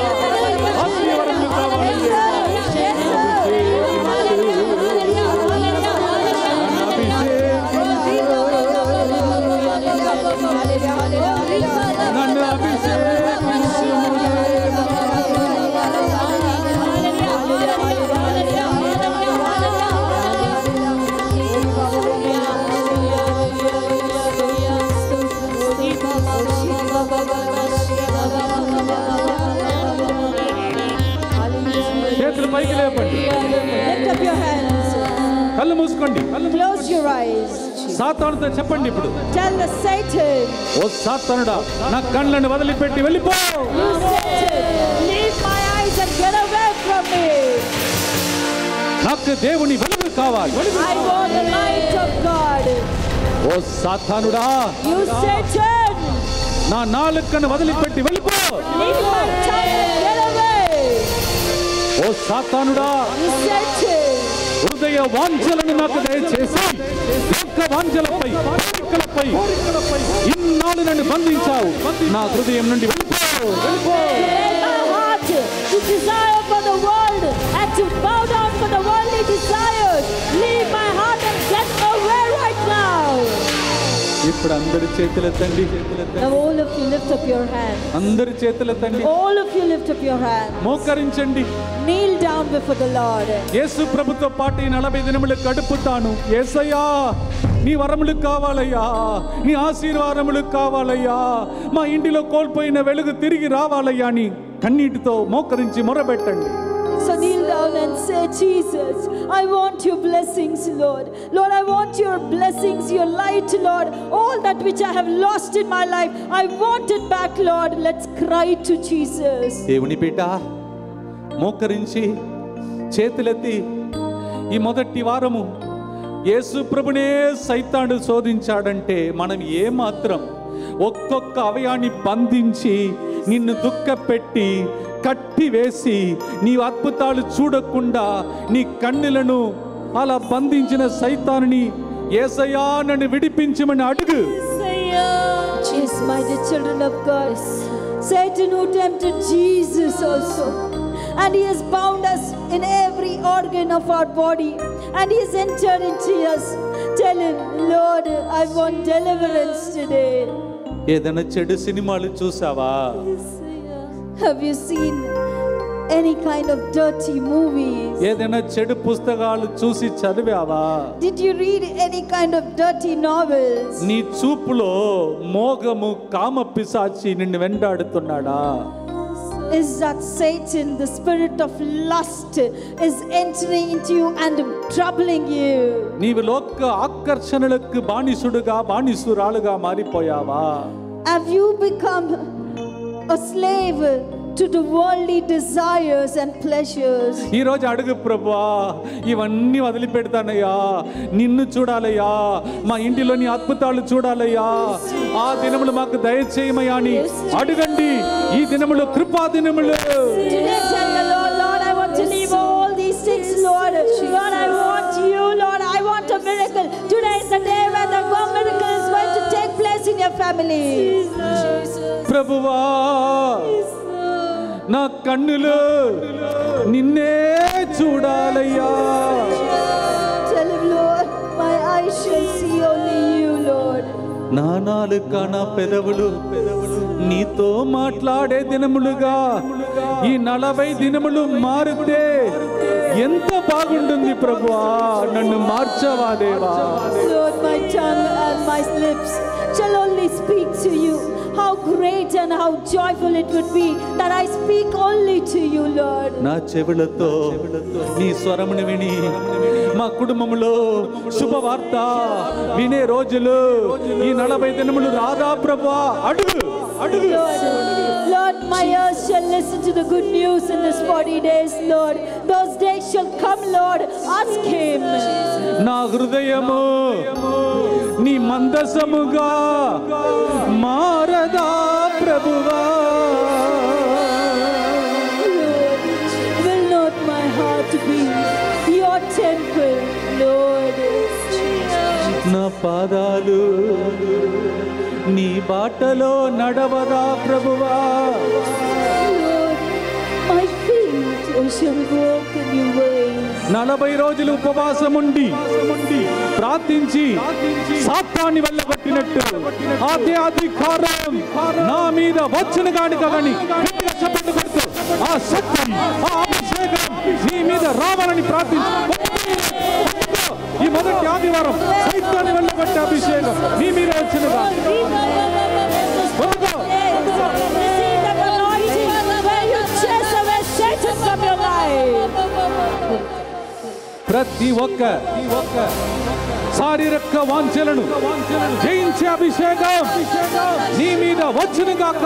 Lift up your hands. కళ్ళు మూసుకోండి Close your eyes. సాతానుతో చెప్పండి ఇప్పుడు Tell the Satan, ఓ సాతానుడా నా కళ్ళను వదిలిపెట్టి వెళ్ళిపో you Satan, leave my eyes and get away from me. నాకు దేవుని వెలుగు కావాలి I want the light of God. Oh సాతానుడా You Satan, నా నాలుకను వదిలిపెట్టి వెళ్ళిపో leave my tongue and get away. Oh సాతానుడా You Satan, హృదయ వాంఛలను నాకు దయచేసి వాంఛలపై వాంఛలపై ఇన్నాళ్ళు నన్ను బంధించావు. నా హృదయం నుండి వెళ్ళిపోయావు ఇప్పుడు ఇప్పుడు అందరి చేతులెత్తండి Now all of you lift up your hands. అందరి చేతులెత్తండి All of you lift up your hands. మోకరించండి Kneel down before the Lord. యేసు ప్రభుతో పాటు ఈ నలభై దినములు గడుపుతాను ఏసయ్యా నీ వరములు కావాలయ్యా నీ ఆశీర్వాదములు కావాలయ్యా మా ఇంటిలో కోల్పోయిన వెలుగు తిరిగి రావాలయ్యా అని కన్నీటితో మోకరించి మొరబెట్టండి So kneel down and say, Jesus, I want your blessings, Lord. Lord, I want your blessings, your light, Lord. All that which I have lost in my life, I want it back, Lord. Let's cry to Jesus. దేవుని బిడ్డ మోకరించి చేతులెత్తి ఈ మొదటి వారము యేసు ప్రభునే సైతాడు శోధించాడంటే మనం ఏమాత్రం ఒక్కొక్క అవయాన్ని బంధించి నిన్ను దుఃఖపెట్టి కట్టి వేసి నీ అద్భుతాలు చూడకుండా నీ కన్నులను అలా బంధించిన సైతాన్ని ఏసయ్యా నన్ను విడిపించమని అడుగు Yes, my dear children of God. Satan who tempted Jesus also. And he has bound us in every organ of our body. And he has entered into us. Tell him, Lord, I want deliverance today. ఏదైనా చెడు సినిమాలు చూసావా Have you seen any kind of dirty movies? ఏదైనా చెడు పుస్తకాలు చూసి చదివావా Did you read any kind of dirty novels? నీ చూపులో మోగము కామ పిశాచి నిన్ను వెంటాడుతున్నాడా Is that Satan, the spirit of lust, is entering into you and troubling you? నీవు లోక ఆకర్షణలకు బానిసుడుగా బానిసురాలుగా మారిపోయావా Have you become a slave to the worldly desires and pleasures? ఈ రోజు అడుగు ప్రభువా ఇవన్నీ వదిలిపెడతానయ్యా నిన్ను చూడాలయ్యా మా ఇంటిలో నీ అద్భుతాలు చూడాలయ్యా ఆ దినములు మాకు దయచేయమయ్యా అని అడగండి ఈ దినములు కృపా దినములు Today tell the Lord, Lord, I want to leave all these things, Lord. Lord, I want you, Lord. I want a miracle. Today is the day where the God place in your family. ప్రభువా నా కన్నులు నిన్నే చూడాలయ్యా Tell him, Lord, my eyes shall see only you, Lord. నా నాలుక నా పెదవులు నీతో మాట్లాడే దినములుగా ఈ నలభై దినములు మారితే ఎంత బాగుంటుంది ప్రభువా నన్ను మార్చవా దేవా Lord, my tongue and my lips shall only speak to you. How great and how joyful it would be that I speak only to you, Lord. నా చెవులతో నీ స్వరమును విని మా కుటుంబంలో శుభవార్త వినే రోజులు ఈ నలభై దినములు రాదా ప్రభువా అడుగు అడుగు Lord, Lord, my ears shall listen to the good news in this 40 days, Lord. Those days shall come, Lord. Ask Him. నా హృదయము నీ మందసముగా మారదా ప్రభువా. నా పాదాలు నీ బాటలో నడవదా ప్రభువా. Lord, my feet shall walk in your ways. నలభై రోజులు ఉపవాసం ఉండి ప్రార్థించి సాత్తాన్ని వెళ్ళగొట్టినట్టు. అదే అధికారం నా మీద వచ్చిన కానీ కొడుతూ, ఆ శక్తి ఆ అభిషేకం నీ మీద రావాలని ప్రార్థించు. ఈ మొదటి ఆదివారం సైతాన్ని వెళ్ళగొట్టే అభిషేకం నీ మీద వచ్చిన ప్రతి ఒక్క శారీరక వాంఛలను జయించే అభిషేకం నీ మీద వచ్చును గాక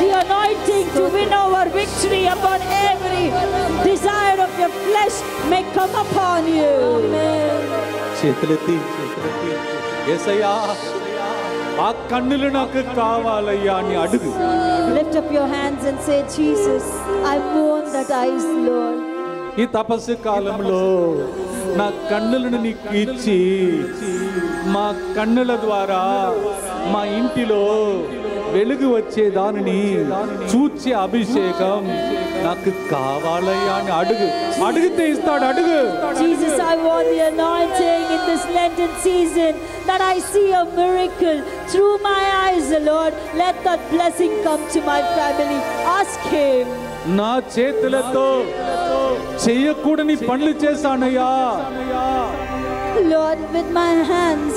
The anointing to win over victory upon every desire of your flesh may come upon you. చేతులెత్తి ఏసయ్యా ఆ కన్నులు నాకు కావాలయ్యా అని అడుగు Lift up your hands and say, Jesus, I want that eyes, Lord. ఈ తపస్సు కాలంలో నా కన్నులను నీకు ఇచ్చి మా కన్నుల ద్వారా మా ఇంటిలో వెలుగు వచ్చే దానిని చూచే అభిషేకం నాకు కావాలయ్యా అని అడుగు అడిగితే ఇస్తాడు అడుగు Jesus, I want the anointing in this Lenten season that I see a miracle through my eyes, Lord. Let that blessing come to my family. Ask Him. నా చేతులతో చెయ్యకూడని పనులు చేశానయ్యా Lord, with my hands,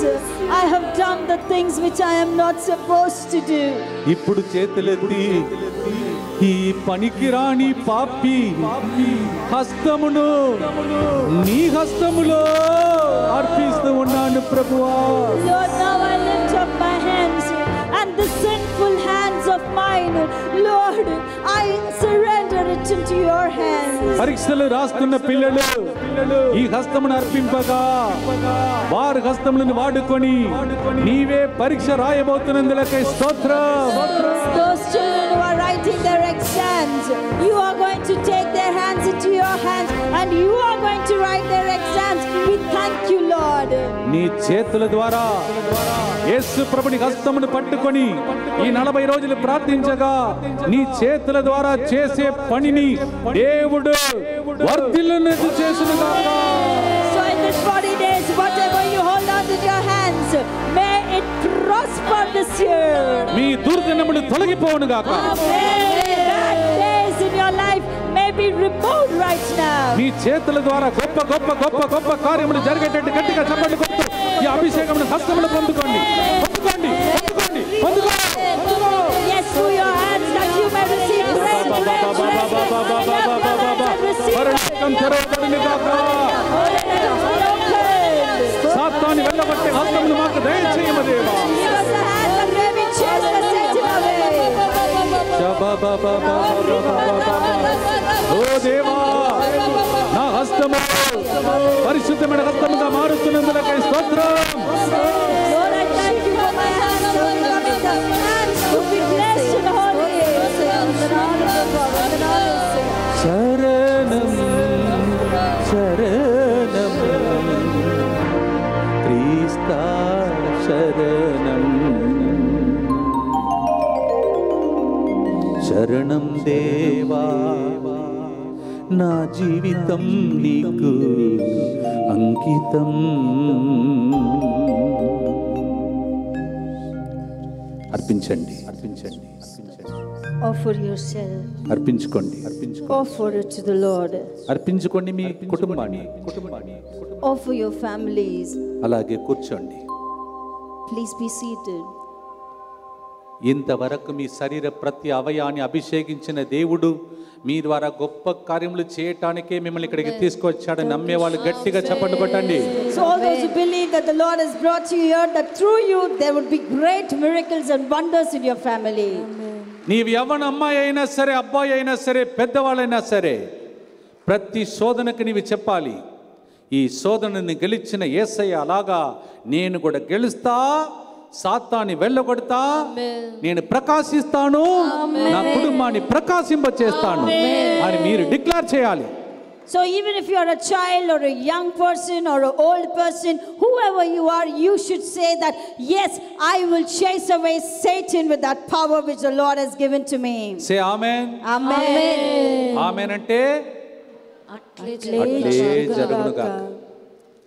I have done the things which I am not supposed to do. ఇప్పుడు చేతులెత్తి ఈ పనికిరాని పాపి హస్తమును నీ హస్తములో అర్పిస్తూ ఉన్నాను ప్రభువా Lord, now I lift up my hands and the sinful hands of mine. Lord, I surrender it into your hands. పరీక్షలు రాస్తున్న పిల్లలు ఈ హస్తమును అర్పింపగా వారి హస్తములను వాడుకొని నీవే పరీక్ష రాయబోతున్నందులకై స్తోత్రం Those children who are writing their exams, you are going to take their hands into your hands and you are going to write their exams. We thank you, Lord. నీ చేతుల ద్వారా యేసు ప్రభుని హస్తమును పట్టుకొని ఈ నలభై రోజులు ప్రార్థించగా నీ చేతుల ద్వారా చేసే పనిని దేవుడు వర్ధిల్లునట్టు చేసునుగాక prosper this year. Me దుర్దినములు తొలగిపోవునుగాక May bad days in your life may be removed right now. మీ చేతుల ద్వారా గొప్ప గొప్ప గొప్ప గొప్ప కార్యములు జరిగేటట్టు గట్టిగా చెప్పండి కొడుతూ ఈ అభిషేకమును హస్తములు పొందుకోండి పొందుకోండి పొందుకోండి పొందుకో పొందుకో Yes, through your hands that you may receive great, great, great, great, receive పరలోకం తెరవబడింది కాక సాత్తాన్ని వెళ్ళగొట్టే హస్తమును మాకు దయచేయమ దేవా నా హస్తము పరిశుద్ధమైన హస్తముగా మారుతున్నందులకై స్తోత్రం శరణం దేవా నా జీవితం నీకు అంకితం అర్పించండి అర్పించండి Offer yourself. అర్పించుకోండి అర్పించుకోండి Offer it to the Lord. అర్పించుకోండి మీ కుటుంబాన్ని కుటుంబాన్ని Offer your families. అలాగే కూర్చోండి Please be seated. ఇంతవరకు మీ శరీర ప్రతి అవయాన్ని అభిషేకించిన దేవుడు మీ ద్వారా గొప్ప కార్యములు చేయటానికే మిమ్మల్ని ఇక్కడికి తీసుకొచ్చాడని నమ్మే వాళ్ళు గట్టిగా చప్పట్లు కొట్టండి. So, all those who believe that the Lord has brought you here, that through you there would be great miracles and wonders in your family. నీవు ఎవరి అమ్మాయి అయినా సరే అబ్బాయి అయినా సరే పెద్దవాళ్ళైనా సరే ప్రతి శోధనకు నీవు చెప్పాలి. ఈ శోధనని గెలిచిన ఏసయ్య అలాగా నేను కూడా గెలుస్తా సాతాన్ని వెళ్ళగొడతా నేను ప్రకాశిస్తాను నా కుటుంబాన్ని ప్రకాశింప చేస్తాను అని మీరు డిక్లేర్ చేయాలి So, even if you are a child or a young person or an old person, whoever you are, you should say that, Yes, I will chase away Satan with that power which the Lord has given to me. Say amen Amen. Amen అంటే అట్లే జరుగునుగా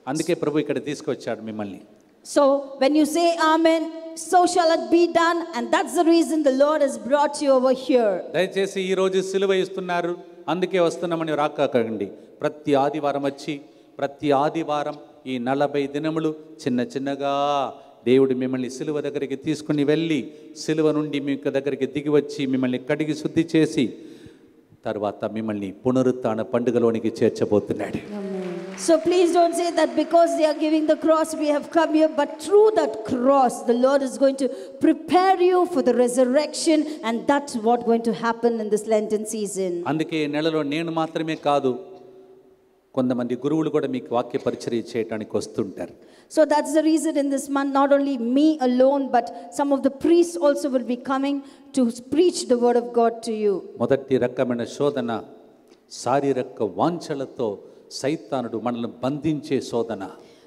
అందుకే ప్రభు ఇక్కడ తీసుకొచ్చాడు మిమ్మల్ని So, when you say Amen, so shall it be done, and that's the reason the Lord has brought you over here. దయచేసి ఈ రోజు సిలువ ఇస్తున్నారు అందుకే వస్తున్నామని రాకండి ప్రతి ఆదివారం వచ్చి ప్రతి ఆదివారం ఈ నలభై దినములు చిన్న చిన్నగా దేవుడు మిమ్మల్ని సిలువ దగ్గరికి తీసుకుని వెళ్ళి సిలువ నుండి మీ దగ్గరికి దిగి వచ్చి మిమ్మల్ని కడిగి శుద్ధి చేసి తర్వాత మిమ్మల్ని పునరుత్థాన పండుగలోనికి చేర్చబోతున్నాడు. So, please don't say that because they are giving the cross, we have come here, but through that cross, the Lord is going to prepare you for the resurrection, and that's what's going to happen in this Lenten season. అందుకే ఈ నెలలో నేను మాత్రమే కాదు కొంతమంది గురువులు కూడా మీకు వాక్య పరిచర్య చేయడానికి వస్తుంటారు So, that's the reason in this month, not only me alone, but some of the priests also will be coming to preach the word of God to you. మొదటి రకమైన శోధన శారీరక వాంఛలతో సైతానుడు మనల్ని బంధించే శోధన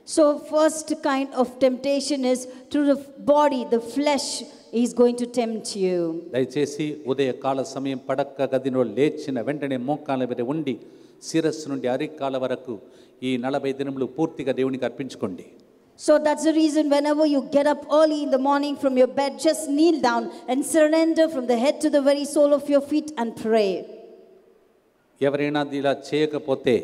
So, first kind of temptation is through the body, the flesh is going to tempt you. దయచేసి ఉదయకాల సమయం పడక్క గదిలో లేచిన వెంటనే మోకాల మీద ఉండి శిరస్సు నుండి అరికాల వరకు ఈ నలభై దినములు పూర్తిగా దేవునికి అర్పించుకోండి So that's the reason whenever you get up early in the morning from your bed, just kneel down and surrender from the head to the very sole of your feet and pray. ఎవరైనా అది ఇలా చేయకపోతే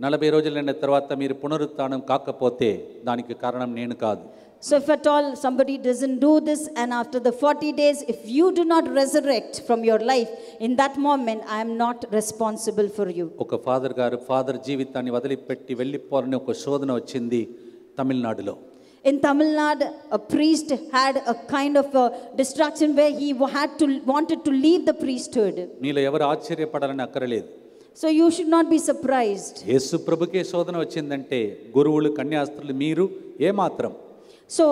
నలభై రోజులైన తర్వాత మీరు పునరుత్థానం కాకపోతే దానికి కారణం నేను కాదు So if at all somebody doesn't do this and after the 40 days, if you do not resurrect from your life, in that moment I am not responsible for you. ఒక ఫాదర్ గారు ఫాదర్ జీవితాన్ని వదిలిపెట్టి వెళ్ళిపోవాలని ఒక శోధన వచ్చింది తమిళనాడులో In Tamil Nadu, a priest had a kind of a distraction where he had to wanted to leave the priesthood. మీలో ఎవరు ఆశ్చర్యపడాలని అక్కరలేదు So you should not be surprised. యేసు ప్రభుకే శోధన వచ్చిందంటే గురువులు కన్యాస్త్రులు మీరు ఏమాత్రం So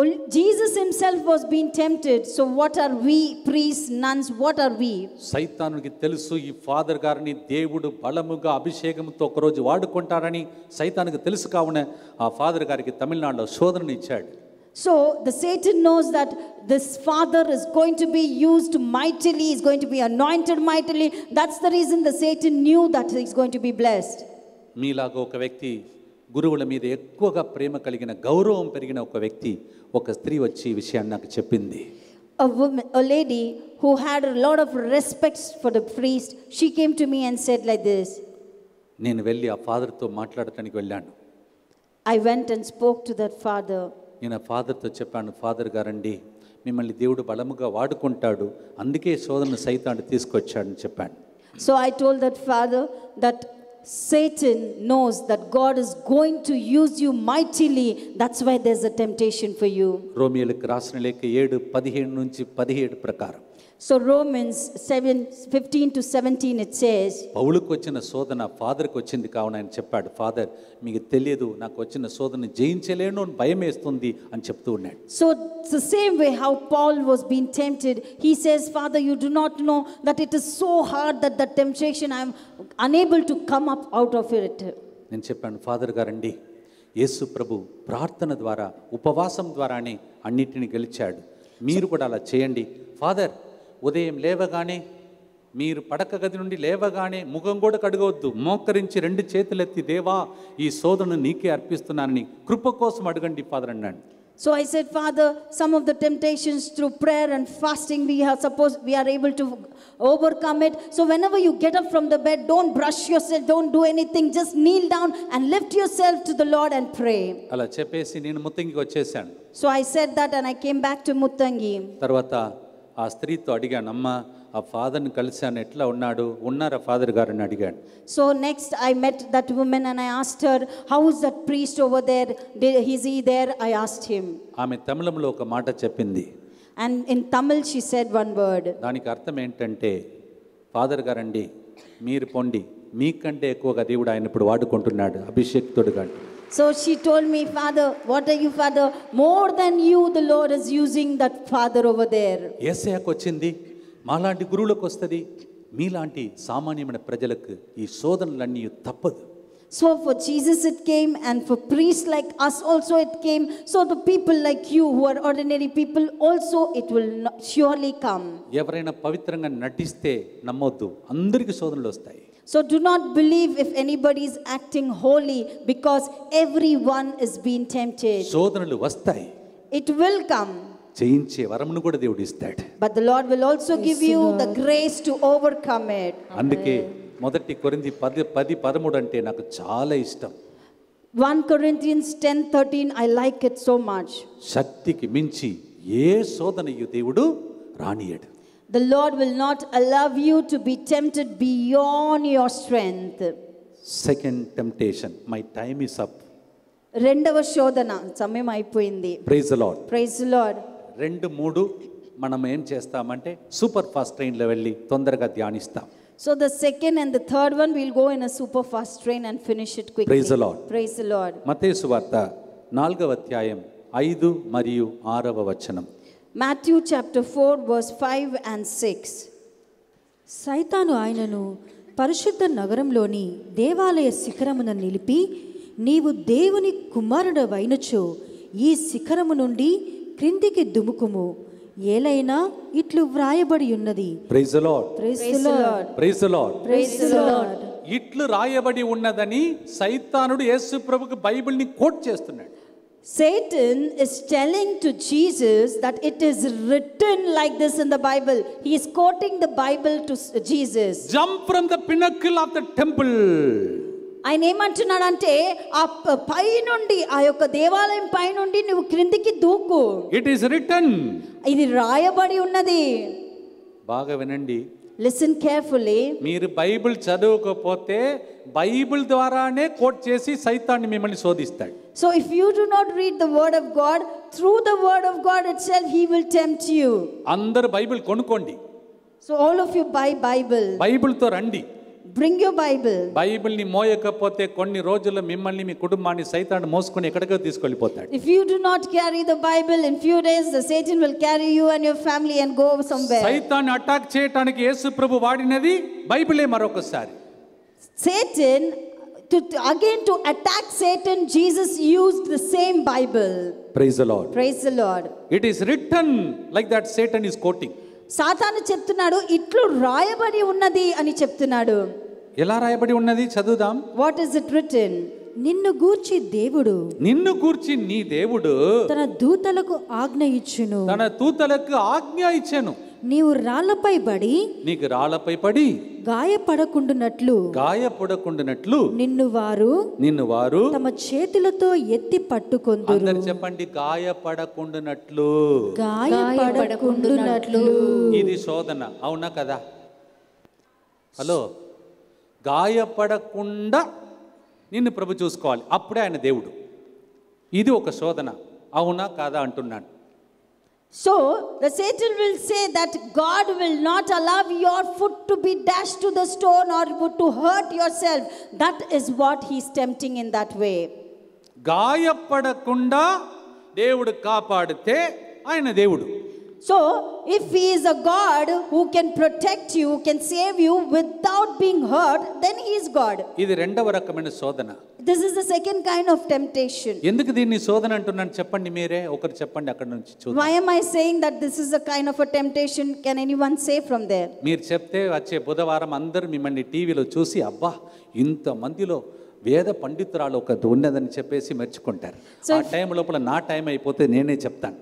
ol- Jesus himself was being tempted. So what are we, priests, nuns? What are we? సైతానునికి తెలుసు ఈ ఫాదర్ గారిని దేవుడు బలముగా అభిషేకంతో ఒకరోజు వాడుకుంటారని సైతానికి తెలుసు కావున ఆ ఫాదర్ గారికి తమిళనాడులో శోధనను ఇచ్చాడు So the Satan knows that this father is going to be used mightily, is going to be anointed mightily. That's the reason the Satan knew that he's going to be blessed. మీలాగా ఒక వ్యక్తి గురువుల మీద ఎక్కువగా ప్రేమ కలిగిన గౌరవం పెరిగిన ఒక వ్యక్తి ఒక స్త్రీ వచ్చి ఈ విషయాన్ని నాకు చెప్పింది A woman, a lady who had a lot of respect for the priest, she came to me and said like this. నేను వెళ్ళి ఆ ఫాదర్తో మాట్లాడటానికి వెళ్ళాను I went and spoke to that father. నేను ఆ ఫాదర్తో చెప్పాను ఫాదర్ గారండి మిమ్మల్ని దేవుడు బలముగా వాడుకుంటాడు అందుకే శోధన సైతాన్ని తీసుకొచ్చాడని చెప్పాను So I told that father that Satan knows that God is going to use you mightily. That's why there's a temptation for you. రోమియోలకు రాసిన లేఖ ఏడు పదిహేడు నుంచి పదిహేడు ప్రకారం so Romans seven fifteen to seventeen it says పౌలుకు వచ్చిన శోధన ఫాదర్కి వచ్చింది కావున ఆయన చెప్పాడు ఫాదర్ మీకు తెలియదు నాకు వచ్చిన శోధన జయించలేను అని భయం వేస్తుంది అని చెప్తూ ఉన్నాడు. So the same way how Paul was been tempted he says father you do not know that it is so hard that the temptation I'm unable to come up out of it నేను చెప్పాను father గారండి యేసు ప్రభు ప్రార్థన ద్వారా ఉపవాసం ద్వారానే అన్నిటిని గెలిచాడు. మీరు కూడా అలా చేయండి. ఫాదర్ ఉదయం లేవగానే మీరు పడక గది నుండి లేవగానే ముఖం కూడా కడగవద్దు మోకరించి రెండు చేతులెత్తి దేవా ఈ శోధన నీకే అర్పిస్తున్నానని కృప కోసం అడగండి ఫాదర్ అన్నాడు So I said, Father, some of the temptations through prayer and fasting we are supposed we are able to overcome it. So whenever you get up from the bed, don't brush yourself, don't do anything, just kneel down and lift yourself to the Lord and pray. అలా చెప్పేసి నేను ముత్తంగికి వచ్చేసాను So I said that and I came back to Muttangi. తర్వాత ఆ స్త్రీతో అడిగాను అమ్మ ఆ ఫాదర్ని కలిశాను ఎట్లా ఉన్నాడు ఉన్నారా ఫాదర్ గారని అడిగాను I met that woman and I asked her, How is that priest over there? Did, is he there? I asked him. ఆమె తమిళంలో ఒక మాట చెప్పింది And in Tamil she said one word. దానికి అర్థం ఏంటంటే ఫాదర్ గారండి మీరు పొండి మీకంటే ఎక్కువగా దేవుడు ఆయన ఇప్పుడు వాడుకుంటున్నాడు అభిషేక్తుడుగా So she told me, Father, what are you, Father? More than you, the Lord is using that Father over there. ఏసయాకు వచ్చింది మాలాంటి గురువులకు వస్తుంది మీలాంటి సామాన్యమైన ప్రజలకు ఈ శోధనలన్నీ తప్పదు So for Jesus it came, and for priests like us also it came. So the people like you, who are ordinary people, also it will surely come. ఎవరైనా పవిత్రంగా నటిస్తే నమ్మొద్దు అందరికీ శోధనలు వస్తాయి So do not believe if anybody is acting holy, because everyone is being tempted. శోధనలు వస్తాయి It will come. జయించే వరమును కూడా దేవుడు ఇస్తాడు But the Lord will also give you the grace to overcome it. అందుకే మొదటి కొరింది పది పది పదమూడు అంటే నాకు చాలా ఇష్టం 1 Corinthians 10 13, I like it so much. శక్తికి మించి ఏ శోధనయు దేవుడు రానియడు The Lord will not allow you to be tempted beyond your strength. Second temptation my time is up రెండవ శోధన సమయం అయిపోయింది. ప్రైజ్ లాడ్ ప్రైజ్ లార్డ్ రెండు మూడు మనం ఏం చేస్తామంటే సూపర్ ఫాస్ట్ ట్రైన్లో వెళ్ళి తొందరగా ధ్యానిస్తాం. So the second and the third one will go in a super fast train and finish it quick Praise the Lord. Praise the lord మతేసు వార్త నాలుగవ అధ్యాయం ఐదు మరియు ఆరవ వచనం. మాథ్యూ చాప్టర్ 4 వర్స్ 5 అండ్ 6 సైతాను ఆయనను పరిశుద్ధ నగరంలోని దేవాలయ శిఖరమున నిలిపి నీవు దేవుని కుమారుడవైనచో ఈ శిఖరము నుండి క్రిందికి దుముకుము. ఏలైనా ఇట్లు వ్రాయబడి ఉన్నది. Praise Lord Praise the Lord. Praise Lord Praise the Lord. ఇట్లు రాయబడి ఉన్నదని సైతానుడు యేసు ప్రభుకి బైబిల్ని కోట్ చేస్తున్నాడు. Satan is telling to Jesus that it is written like this in the Bible. He is quoting the Bible to Jesus. Jump from the pinnacle of the temple ఆయన ఏమంటున్నాడంటే ఆ పై నుండి ఆ యొక్క దేవాలయం పై నుండి నువ్వు క్రిందికి దూకు. ఇట్ ఈస్ రిటర్న్ ఇది రాయబడి ఉన్నది. బాగా వినండి. లిసన్ కేర్ఫుల్లీ మీరు బైబిల్ చదవకపోతే బైబిల్ ద్వారానే కోట్ చేసి సైతాన్ని మిమ్మల్ని శోధిస్తాడు. So if you do not read the word of God, through the word of God itself, he will tempt you. అందరు బైబిల్ కొనుక్కోండి So all of you buy Bible. బైబిల్తో రండి Bring your Bible. బైబిల్ని మోయకపోతే కొన్ని రోజుల్లో మిమ్మల్ని మీ కుటుంబాన్ని సైతాన్ని మోసుకొని ఎక్కడికో తీసుకెళ్ళిపోతాడు If you do not carry the Bible, in few days the Satan will carry you and your family and go somewhere. సైతాన్ని అటాక్ చేయటానికి యేసు ప్రభు వాడినది బైబిలే మరొకసారి Satan, to, to- again to attack Satan, Jesus used the same Bible. Praise Lord Praise the Lord. It is return like that Satan is quoting సాతాను చెప్తున్నాడు ఇట్లు రాయబడి ఉన్నది అని చెప్తున్నాడు. ఎలా రాయబడి ఉన్నది? చదువుదాం. వాట్ ఈస్ ఇట్ రిటన్ నిన్ను గూర్చి దేవుడు నిన్ను కూర్చి నీ దేవుడు తన దూతలకు ఆజ్ఞ ఇచ్చును. తన తూతలకు ఆజ్ఞ ఇచ్చాను. నీవు రాళ్ళపై బడి నీకు రాళ్ళపై పడి గాయపడకుండునట్లు. గాయపడకుండానట్లు నిన్ను వారు నిన్ను వారు తమ చేతులతో ఎత్తి పట్టుకొందురు. అందరు చెప్పండి గాయపడకుండానట్లు. గాయపడకుండునట్లు. ఇది శోధన అవునా కదా? హలో? గాయపడకుండా నిన్ను ప్రభు చూసుకోవాలి. అప్పుడే ఆయన దేవుడు. ఇది ఒక శోధన. అవునా కాదా అంటున్నాను So the Satan will say that God will not allow your foot to be dashed to the stone or to hurt yourself. That is what he's tempting in that way. గాయపడకుండా దేవుడు కాపాడితే ఆయన దేవుడు So if he is a God who can protect you, who can save you without being hurt, then he is God. ఇది రెండవ రకమైన శోధన this is the second kind of temptation ఎందుకు దీన్ని శోధన అంటున్నాను? చెప్పండి మీరే ఒకరు చెప్పండి అక్కడ నుంచి why I saying that this is the kind of a temptation can anyone say from there మీరు చెప్తే వచ్చే బుధవారం అందరూ మిమ్మల్ని టీవీలో చూసి అబ్బా ఇంత మందిలో వేద పండితురాలు ఒక ఉన్నదని చెప్పేసి మెచ్చుకుంటారు. ఆ టైం లోపల నా టైం అయిపోతే నేనే చెప్తాను.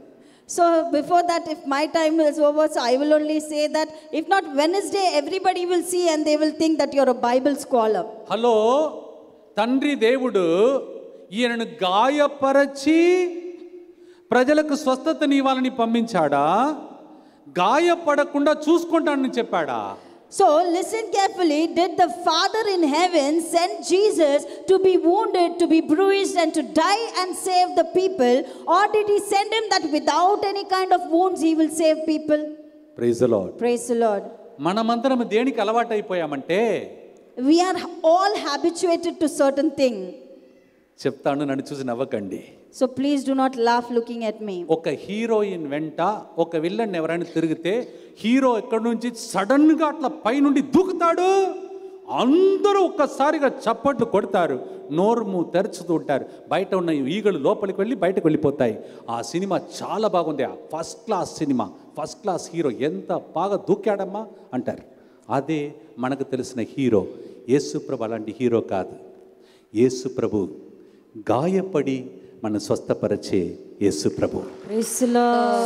So before that if my time is over so I will only say that if not Wednesday everybody will see and they will think that your Bible scholar hello తండ్రి దేవుడు ఈయనను గాయపరచి ప్రజలకు స్వస్థతనివ్వాలని పంపించాడా గాయపడకుండా చూసుకుంటానని చెప్పాడా So listen carefully. Did the Father in heaven send Jesus to be wounded, to be bruised, and to die and save the people? Or did he send him that without any kind of wounds he will save people? Praise Lord Praise the Lord. మనమందరం దేనికి అలవాటు అయిపోయామంటే We are all habituated to certain thing. చెప్తాను నన్ను చూసి నవ్వకండి. So please do not laugh looking at me. ఒక heroine వెంట ఒక విల్లన్ ఎవరైనా తిరిగితే హీరో ఎక్కడి నుంచి సడన్గా అట్లా పైనుండి దూకుతాడు? అందరూ ఒక్కసారిగా చప్పట్లు కొడతారు నోరుము తెరుచుతూ ఉంటారు. బయట ఉన్న ఈగలు లోపలికి వెళ్ళి బయటకు వెళ్ళిపోతాయి. ఆ సినిమా చాలా బాగుంది. ఆ first class cinema first class hero ఎంత బాగా దూకాడమ్మా అంటారు. అదే మనకు తెలిసిన హీరో. యేసుప్రభు అలాంటి హీరో కాదు. యేసుప్రభు గాయపడి మన స్వస్థపరిచే యేసుప్రభు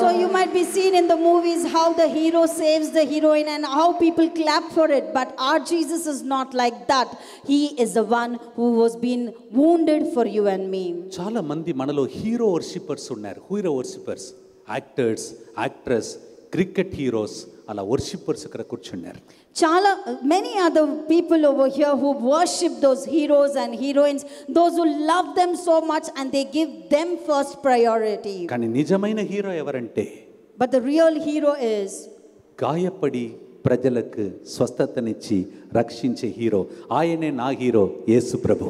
so you might be seen in the movies how the hero saves the heroine and how people clap for it but are Jesus is not like that he is the one who was been wounded for you and me చాలా మంది మనలో hero worshippers ఉన్నారు. Hero worshippers? Actors actress cricket heroes అలా worshippers ఇక్కడ కూర్చున్నారు. Chala, many other people over here who worship those heroes and heroines, those who love them so much and they give them first priority. కానీ నిజమైన hero ఎవరంటే But the real hero is గాయపడి ప్రజలకు స్వస్థతనిచ్చి రక్షించే hero ఆయనే నా hero యేసు ప్రభు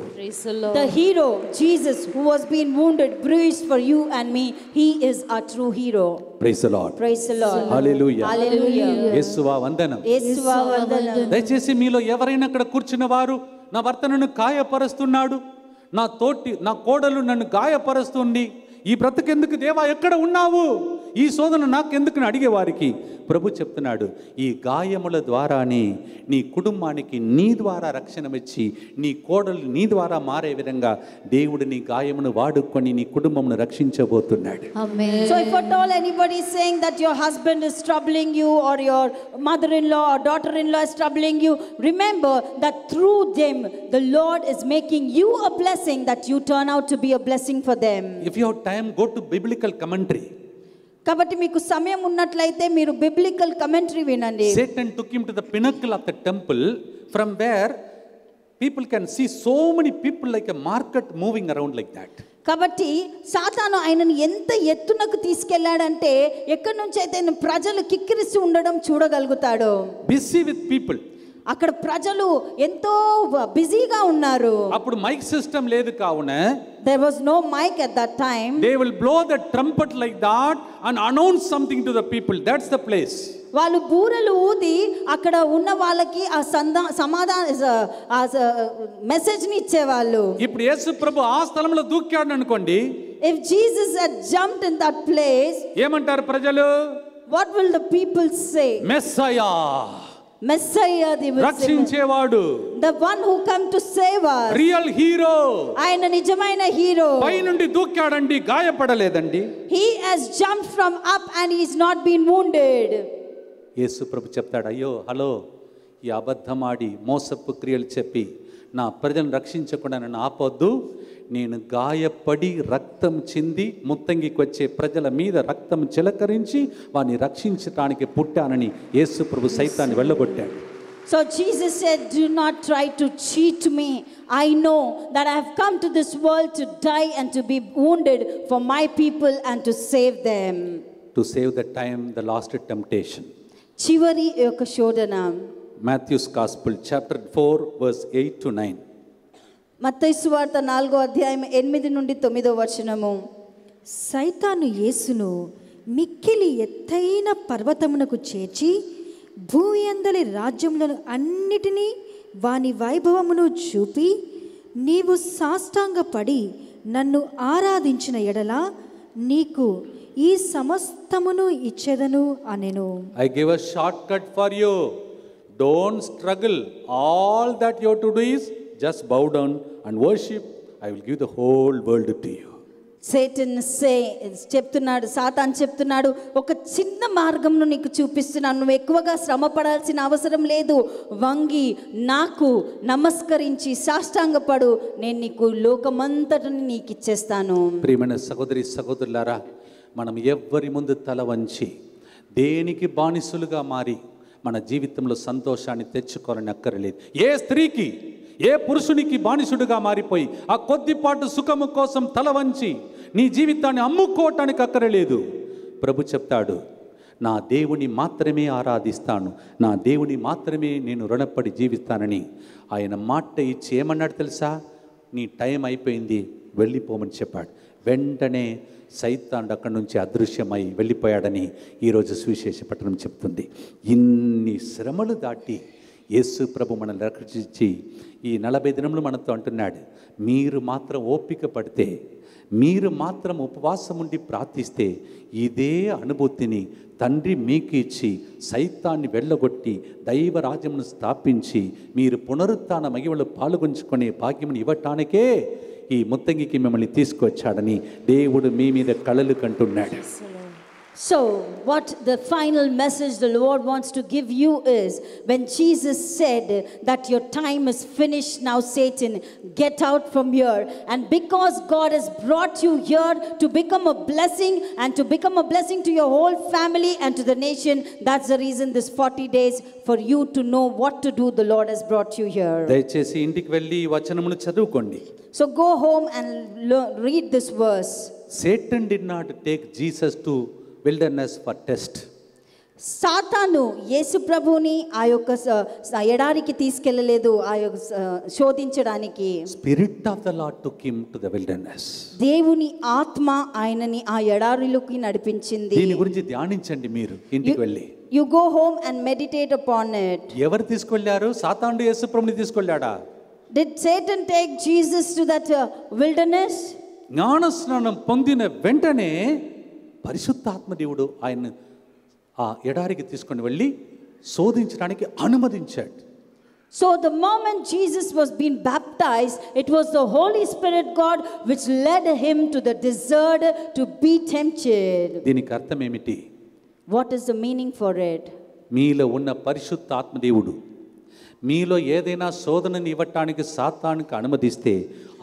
the hero, Jesus, who was being wounded, bruised for you and me. He is our true hero. Praise lord Praise the Lord. Hallelujah Hallelujah. యేసువా వందనం యేసువా వందనం. దయచేసి మీలో ఎవరైనా అక్కడ కూర్చున్న వారు నా భర్త నన్ను గాయపరుస్తున్నాడు నా తోటి నా కోడలు నన్ను గాయపరుస్తుంది ఈ బ్రతకెందుకు దేవా? ఎక్కడ ఉన్నావు? ఈ శోధన నాకు ఎందుకు అడిగేవారికి? ప్రభు చెప్తున్నాడు ఈ గాయముల ద్వారానే నీ కుటుంబానికి నీ ద్వారా రక్షణ ఇచ్చి నీ కోడలు నీ ద్వారా మారే విధంగా దేవుడు నీ గాయమును వాడుకొని నీ కుటుంబమును రక్షించబోతున్నాడు. So if for all anybody saying that husband is troubling your mother in law in law is troubling remember that through them the Lord is making you a blessing you turn out be a blessing if you have time go to biblical commentary కాబట్టి మీకు సమయం ఉన్నట్లయితే మీరు biblical commentary వినండి Satan took him to the pinnacle of the temple from where people can see so many people like a market moving around like that. కాబట్టి సాతాను ఆయనను ఎంత ఎత్తునకు తీసుకెళ్ళాడంటే ఎక్కడి నుంచి అయితే ప్రజలు కిక్కిరిసి ఉండడం చూడగలుగుతాడు Busy with people. అక్కడ ప్రజలు ఎంతో బిజీగా ఉన్నారు. అప్పుడు మైక్ సిస్టమ్ లేదు కావున there was no mic at that time they will blow the trumpet like that and announce something to the people that's the place వాళ్ళు బూరలు ఊది అక్కడ ఉన్న వాళ్ళకి ఆ సందా సమాధాన ఆ మెసేజ్ని ఇచ్చేవాళ్ళు. ఇప్పుడు యేసు ప్రభు ఆ స్థలంలో దూకాడు అనుకోండి. If Jesus had jumped in that place ఏమంటారు ప్రజలు? what will the people say? Messiah messiah. Will say రక్షించేవాడు. The one who come to save us. Real hero ఆయన నిజమైన హీరో పై నుండి దూకాడండి గాయపడలేదండి. He has jumped from up and he's not been wounded. యేసు ప్రభు చెప్తాడు అయ్యో హలో ఈ అబద్ధమాడి మోసపు క్రియలు చెప్పి నా ప్రజలను రక్షించకుండా నన్ను ఆపొద్దు. నేను గాయపడి రక్తం చింది ముత్తంగికి వచ్చే ప్రజల మీద రక్తం చిలకరించి వారిని రక్షించడానికి పుట్టానని యేసు ప్రభు సైతాన్ని వెళ్ళగొట్టాడు So Jesus said, Do not try to cheat me. I know that I have come to this world to die and to be wounded for my people and to save them. To save the time the last temptation చివరి యొక్క శోధన Matthew's gospel chapter four verse eight to nine మత్తయి వార్త నాలుగో అధ్యాయం ఎనిమిది నుండి తొమ్మిదో వచనము సైతాను యేసును మిక్కిలి ఎత్తైన పర్వతమునకు చేర్చి భూయందలి రాజ్యములను అన్నిటినీ వాని వైభవమును చూపి నీవు సాష్టాంగపడి నన్ను ఆరాధించిన ఎడల నీకు ఈ సమస్తమును ఇచ్చేదను అనెను I give a shortcut for you. Don't struggle. All that you have to do is just bow down and worship. I will give the whole world to you. Satan say చెప్తున్నాడు సాతాన్ చెప్తున్నాడు ఒక చిన్న మార్గంను నీకు చూపిస్తున్నాను. నువ్వు ఎక్కువగా శ్రమ పడాల్సిన అవసరం లేదు. వంగి నాకు నమస్కరించి సాష్టాంగపడు. నేను నీకు లోకమంతటిని నీకు ఇచ్చేస్తాను. ప్రియమైన సహోదరి సహోదరులారా మనం ఎవ్వరి ముందు తల వంచి దేనికి బానిసలుగా మారి మన జీవితంలో సంతోషాన్ని తెచ్చుకోవాలని అక్కరలేదు. ఏ స్త్రీకి ఏ పురుషునికి బానిసుడుగా మారిపోయి ఆ కొద్దిపాటు సుఖము కోసం తల వంచి నీ జీవితాన్ని అమ్ముకోవటానికి అక్కరలేదు. ప్రభు చెప్తాడు నా దేవుని మాత్రమే ఆరాధిస్తాను నా దేవుని మాత్రమే నేను రుణపడి జీవిస్తానని. ఆయన మాట ఇచ్చి ఏమన్నాడు తెలుసా? నీ టైం అయిపోయింది వెళ్ళిపోమని చెప్పాడు. వెంటనే సైతాండ్ అక్కడి నుంచి అదృశ్యమై వెళ్ళిపోయాడని ఈరోజు సువిశేష పట్టణం చెప్తుంది. ఇన్ని శ్రమలు దాటి యేసు ప్రభు మనల్ని రక్షించి ఈ నలభై దినములు మనతో అంటున్నాడు. మీరు మాత్రం ఓపిక పడితే మీరు మాత్రం ఉపవాసం ఉండి ప్రార్థిస్తే ఇదే అనుభూతిని తండ్రి మీకు ఇచ్చి సైతాన్ని వెళ్ళగొట్టి దైవరాజ్యమును స్థాపించి మీరు పునరుత్న మగిమలు పాల్గొంచుకునే భాగ్యమును ఇవ్వటానికే ఈ ముత్తంగికి మిమ్మల్ని తీసుకొచ్చాడని దేవుడు మీ మీద కళలు కంటున్నాడు. So, what the final message the Lord wants to give you is when Jesus said that your time is finished now, Satan, get out from here. And because God has brought you here to become a blessing and to become a blessing to your whole family and to the nation, that's the reason this 40 days for you to know what to do, the Lord has brought you here. So, go home and read this verse. Satan did not take Jesus to wilderness for test సాతాను యేసు ప్రభుని ఆ యొక్క ఎడారికి తీసుకెళ్ళలేదు ఆ యొక్క శోధించడానికి. Spirit of the Lord took him to the wilderness దేవుని ఆత్మ ఆయనని ఆ ఎడారిలోకి నడిపించింది. దీని గురించి ధ్యానించండి మీరు ఇంటికి వెళ్ళి. You go home and meditate upon it ఎవరు తీసుకెళ్ళారు సాతాండు యేసుప్రభుని తీసుకెళ్ళాడా? Did Satan take Jesus to that uh, wilderness? జ్ఞానస్నానం పొందిన వెంటనే పరిశుద్ధాత్మ దేవుడు ఆయన్ని ఆ ఎడారికి తీసుకొని వెళ్ళి శోధించడానికి అనుమతించాడు So the moment Jesus was being baptized, it was the Holy Spirit God which led him to the desert to be tempted. దీనికి అర్థం ఏమిటి What is the meaning for it? మీలో ఉన్న పరిశుద్ధాత్మ దేవుడు మీలో ఏదైనా శోధనని ఇవ్వటానికి సాతానికి అనుమతిస్తే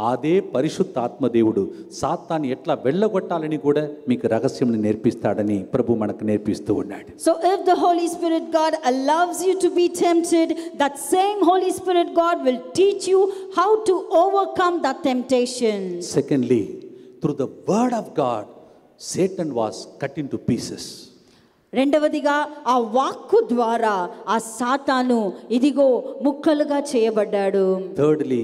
అదే పరిశుద్ధాత్మ దేవుడు సాతాన్ని ఎట్లా వెళ్ళగొట్టాలని కూడా మీకు రహస్యం నేర్పిస్తాడని ప్రభు మనకు నేర్పిస్తూ ఉన్నాడు So if the Holy Spirit God allows you to be tempted, that same Holy Spirit God will teach you how to overcome that temptation. Secondly through the word of God Satan was cut into pieces రెండవదిగా ఆ వాక్కు ద్వారా ఆ సాతాను ఇదిగో ముక్కలుగా చేయబడ్డాడు. Thirdly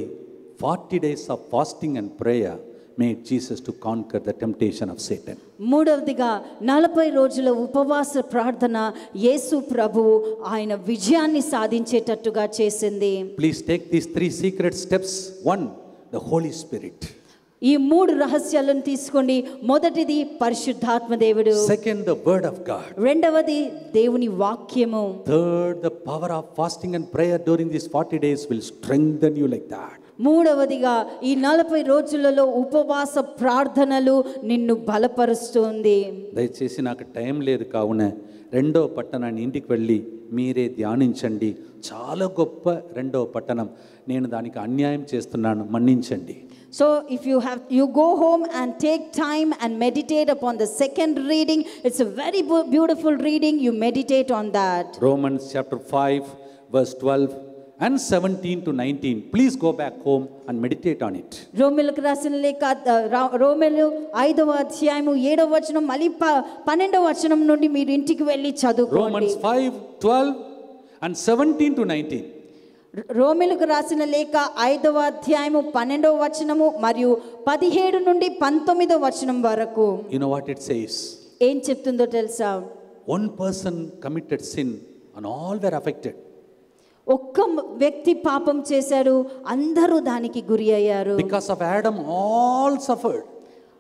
forty days of fasting and prayer made Jesus to conquer the temptation of Satan మూడవదిగా నలభై రోజుల ఉపవాస ప్రార్థన యేసు ప్రభు ఆయన విజయాన్ని సాధించేటట్టుగా చేసింది. Please take these three secret steps one the Holy Spirit ఈ మూడు రహస్యాలను తీసుకోండి. మొదటిది పరిశుద్ధాత్మ దేవుడు. Second the word of God రెండవది దేవుని వాక్యము. Third the power of fasting and prayer during these forty days will strengthen you like that మూడవదిగా ఈ నలభై రోజులలో ఉపవాస ప్రార్థనలు నిన్ను బలపరుస్తుంది. దయచేసి నాకు టైం లేదు కావున రెండో పట్టణాన్ని ఇంటికి వెళ్ళి మీరే ధ్యానించండి. చాలా గొప్ప రెండో పట్టణం. నేను దానికి అన్యాయం చేస్తున్నాను. మన్నించండి. So if you have you go home and take time and meditate upon the second reading, it's a very bu- beautiful reading. You meditate on that. Romans chapter five verse twelve and seventeen to nineteen please go back home and meditate on it రోమిలకు రాసిన లేక ఆ, రా- రోమిలు ఐదవ అధ్యాయము ఏడవ వచనం మళ్ళీ ప పన్నెండవ వచనం నుండి మీరు ఇంటికి వెళ్ళి చదువుకోండి Romans five twelve and seventeen to nineteen రోమిలకు రాసిన లేఖ ఐదవ అధ్యాయము పన్నెండవ వచనము మరియు పదిహేడు నుండి పంతొమ్మిదవ వచనం వరకు. You know what it says ఏం చెప్తుందో తెలుసా? One person committed sin and all were affected ఒక్క వ్యక్తి పాపం చేశాడు అందరూ దానికి గురి అయ్యారు. Because of Adam all suffered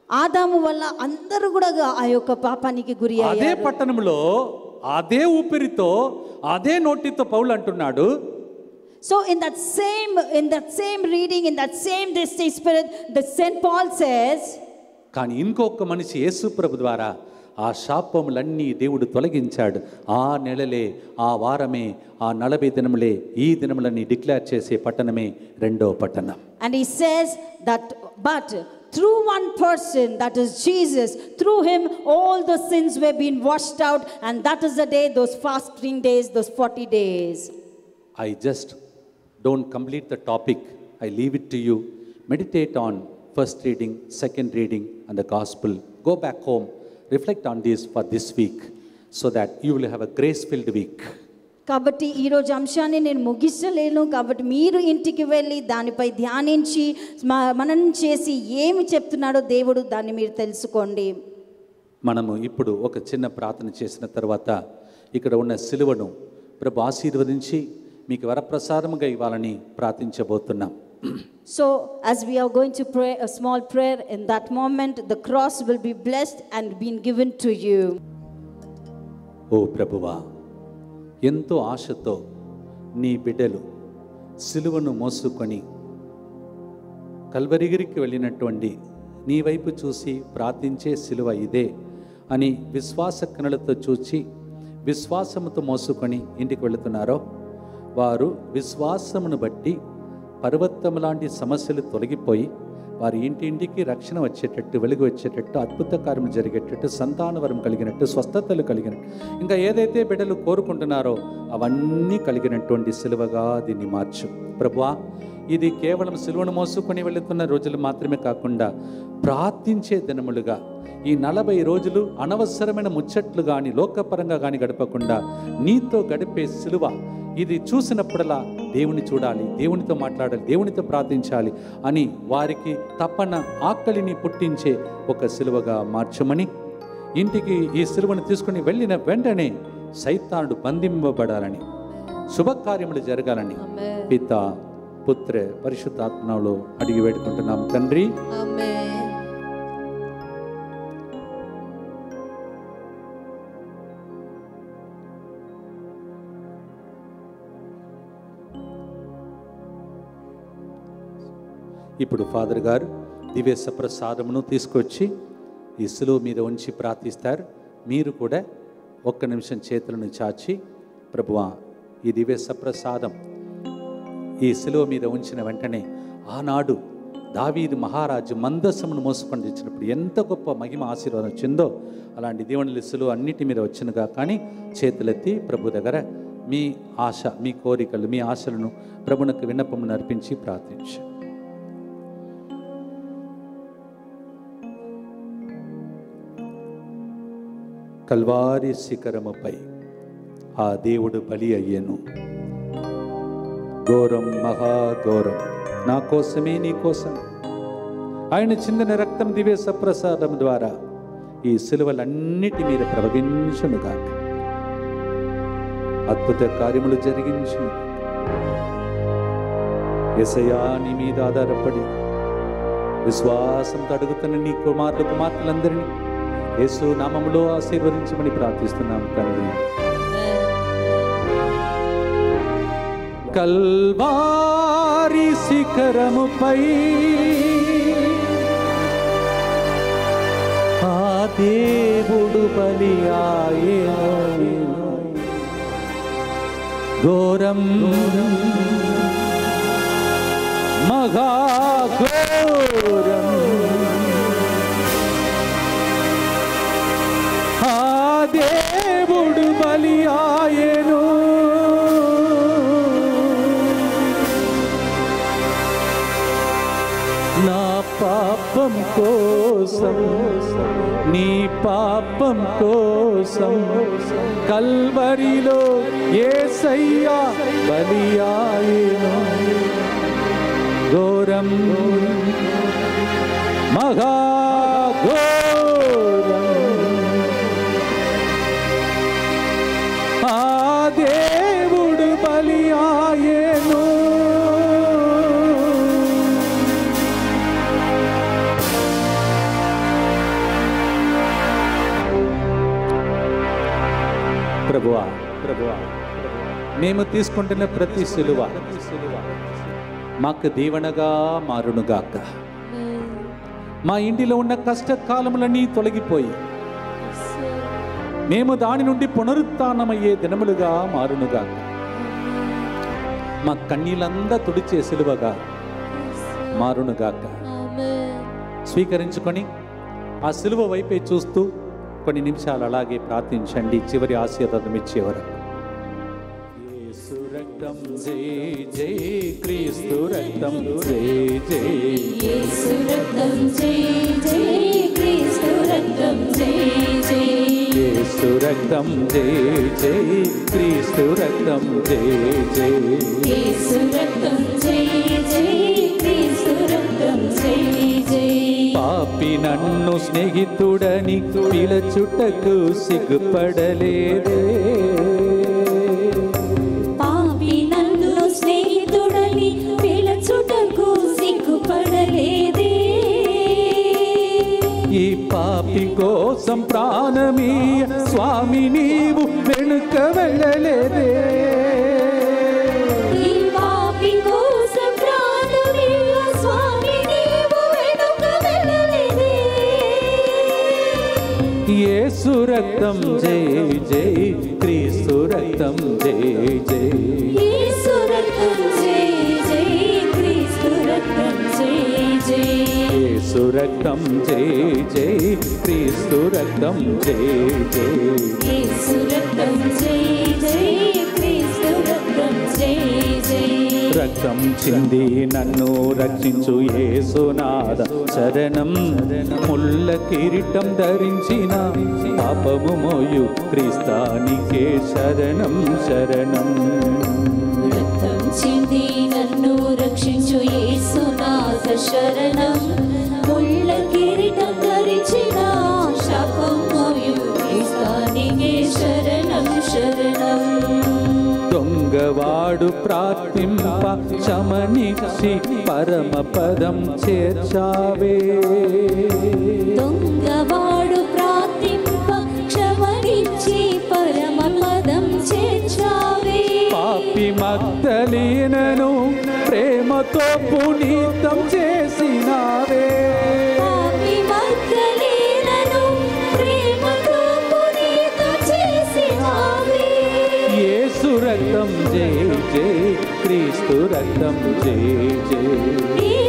ఆదాము వల్ల అందరూ కూడా ఆ యొక్క పాపానికి గురి అదే అయ్యారు. పట్టణంలో అదే ఊపిరితో అదే నోటితో పౌలు అంటున్నాడు So in that same in that same reading, in that same this spirit, the Saint Paul says, కానీ ఇంకొక మనిషి యేసు ప్రభు ద్వారా ఆ శాపములన్నీ దేవుడు తొలగించాడు ఆ నెలలే ఆ వారమే ఆ నలభై దినములే ఈ దినములని డిక్లేర్ చేసే పట్టణమే రెండో పట్టణం and he says that but through one person, that is Jesus, through him all the sins were being washed out, and that is the day, those fasting days, those 40 days. I just don't complete the topic I leave it to you meditate on first reading second reading and the gospel go back home reflect on this for this week so that you will have a grace filled week కాబట్టి ఈరోజు అంశాన్ని నేను ముగించలేను కాబట్టి మీరు ఇంటికి వెళ్ళి దానిపై ధ్యానించి మ- మననం చేసి ఏమి చెప్తున్నాడో దేవుడు దాన్ని మీరు తెలుసుకోండి. మనము ఇప్పుడు ఒక చిన్న ప్రార్థన చేసిన తర్వాత ఇక్కడ ఉన్న సిలువను ప్రభు ఆశీర్వదించి మీకు వరప్రసాదముగా ఇవ్వాలని ప్రార్థించబోతున్నాం So, as we are going to pray a small prayer, in that moment, the cross will be blessed and been given to you. ఓ ప్రభువా ఎంతో ఆశతో నీ బిడ్డలు సిలువను మోసుకొని కల్వరిగిరికి వెళ్ళినటువంటి నీ వైపు చూసి ప్రార్థించే సిలువ ఇదే అని విశ్వాస కనులతో చూచి విశ్వాసముతో మోసుకొని ఇంటికి వెళుతున్నారో వారు విశ్వాసమును బట్టి పర్వతం లాంటి సమస్యలు తొలగిపోయి వారి ఇంటింటికి రక్షణ వచ్చేటట్టు వెలుగు వచ్చేటట్టు అద్భుత కార్యములు జరిగేటట్టు సంతానవరం కలిగినట్టు స్వస్థతలు కలిగినట్టు ఇంకా ఏదైతే బిడ్డలు కోరుకుంటున్నారో అవన్నీ కలిగినటువంటి సిలువగా దీన్ని మార్చు. ప్రభువా ఇది కేవలం సిలువను మోసుకొని వెళుతున్న రోజులు మాత్రమే కాకుండా ప్రార్థించే దినములుగా ఈ నలభై రోజులు అనవసరమైన ముచ్చట్లు కానీ లోకపరంగా కానీ గడపకుండా నీతో గడిపే సిలువ ఇది చూసినప్పుడల్లా దేవుని చూడాలి దేవునితో మాట్లాడాలి దేవునితో ప్రార్థించాలి అని వారికి తప్పన ఆకలిని పుట్టించే ఒక సిలువగా మార్చమని ఇంటికి ఈ సిలువను తీసుకుని వెళ్ళిన వెంటనే సైతానుడు బంధింపబడాలని శుభకార్యములు జరగాలని పిత పుత్ర పరిశుద్ధాత్మలో అడిగి వేడుకుంటున్నాం తండ్రి. ఇప్పుడు ఫాదర్ గారు దివ్యస ప్రసాదమును తీసుకొచ్చి ఈ సులువు మీద ఉంచి ప్రార్థిస్తారు. మీరు కూడా ఒక్క నిమిషం చేతులను చాచి ప్రభువా ఈ దివ్యస ప్రసాదం ఈ శిలువ మీద ఉంచిన వెంటనే ఆనాడు దావీదు మహారాజు మందస్సమును మోసుకొని తెచ్చినప్పుడు ఎంత గొప్ప మహిమ ఆశీర్వాదం వచ్చిందో అలాంటి దీవెనలు శిలువ అన్నిటి మీద వచ్చినగా కానీ చేతులెత్తి ప్రభు దగ్గర మీ ఆశ మీ కోరికలు మీ ఆశలను ప్రభునకు విన్నపమును అర్పించి ప్రార్థించు. కల్వారి శిఖరముపై ఆ దేవుడు బలి అయ్యను. ఘోరం మహాఘోరం నా కోసమే నీ కోసం ఆయన చిందిన రక్తం దివ్య సప్రసాదం ద్వారా ఈ సిలువలన్నిటి మీద ప్రవగించునుగాక అద్భుత కార్యములు జరిగించును ఎసయాని మీద ఆధారపడి విశ్వాసంతో అడుగుతున్న నీ కుమారులు కుమార్తెలందరినీ యేసు నామములో ఆశీర్వదించమని ప్రార్థిస్తున్నాం తండ్రి. కల్వారి శిఖరముపై ఆ దేవుడు బలి ఘోరం. మహాఘోరం పాపం కోసం నీ పాపం కోసం కల్వరిలో ఏసయ్యా బలి ఆయను ఘోరం మేము తీసుకుంటున్న ప్రతి సిలువ మాకు దీవెనగా మారునుగాక. మా ఇంటిలో ఉన్న కష్టకాలములన్నీ తొలగిపోయి మేము దాని నుండి పునరుత్నమయ్యే దినములుగా మారునుగాక. మా కన్నీళ్ళందా తుడిచే సిలువగా మారునుగాక. స్వీకరించుకొని ఆ సిలువ వైపే చూస్తూ కొన్ని నిమిషాలు అలాగే ప్రార్థించండి. చివరి ఆశీర్వాదం ఇచ్చే వరకు రక్తం. జై జై క్రీస్తు రక్తం. జై జై. యేసు రక్తం. జై జై క్రీస్తు రక్తం. జై జై. యేసు రక్తం. జై జై క్రీస్తు రక్తం. జై జై. యేసు రక్తం. జై జై క్రీస్తు రక్తం. జై జై. పాపి నన్ను స్నేహితుడని పిలచుటకు సిగ్గుపడలేదే. కోసం ప్రాణమీయ స్వామి నీవు వెనుక వెళ్ళలేదే. యేసు రక్తం జై జై క్రీస్తు రక్తం జై జై. యేసు రక్తం జై జై క్రీస్తు రక్తం జై జై. యేసు రక్తం జై జై క్రీస్తు రక్తం జై జై. రక్తం చింది నన్ను రక్షించు యేసునాద శరణం ముల్ల కిరీటం ధరించిన పాపము మోయు క్రీస్తానికే శరణం శరణం. రక్తం చింది నన్ను రక్షించు యేసునాథ శరణం. ప్రార్థి ప్రార్థింప క్షమనిచ్చి పరమ పదం చేర్చావే. దొంగవాడు ప్రార్థింప క్షమనిచ్చి పరమ పదం చేర్చావే. పాపి మద్దలీనను ప్రేమతో పునీతం చేసినావే రక్తం జై జై క్రీస్తు రక్తం జై జై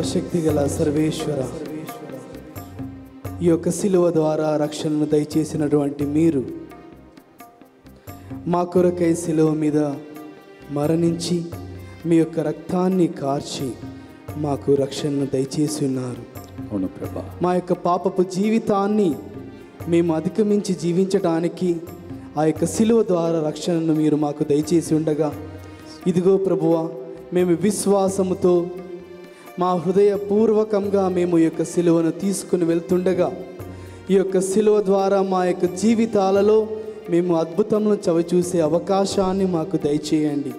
సర్వశక్తి గల సర్వేశ్వర. ఈ యొక్క శిలువ ద్వారా రక్షణను దయచేసినటువంటి మీరు మా కొరకై శిలువ మీద మరణించి మీ యొక్క రక్తాన్ని కార్చి మాకు రక్షణను దయచేసి ఉన్నారు. అవును ప్రభా. మా యొక్క పాపపు జీవితాన్ని మేము అధిగమించి జీవించడానికి ఆ యొక్క శిలువ ద్వారా రక్షణను మీరు మాకు దయచేసి ఉండగా ఇదిగో ప్రభువా మేము విశ్వాసముతో మా హృదయపూర్వకంగా మేము ఈ యొక్క శిలువను తీసుకుని వెళ్తుండగా ఈ యొక్క శిలువ ద్వారా మా యొక్క జీవితాలలో మేము అద్భుతంలో చవిచూసే అవకాశాన్ని మాకు దయచేయండి.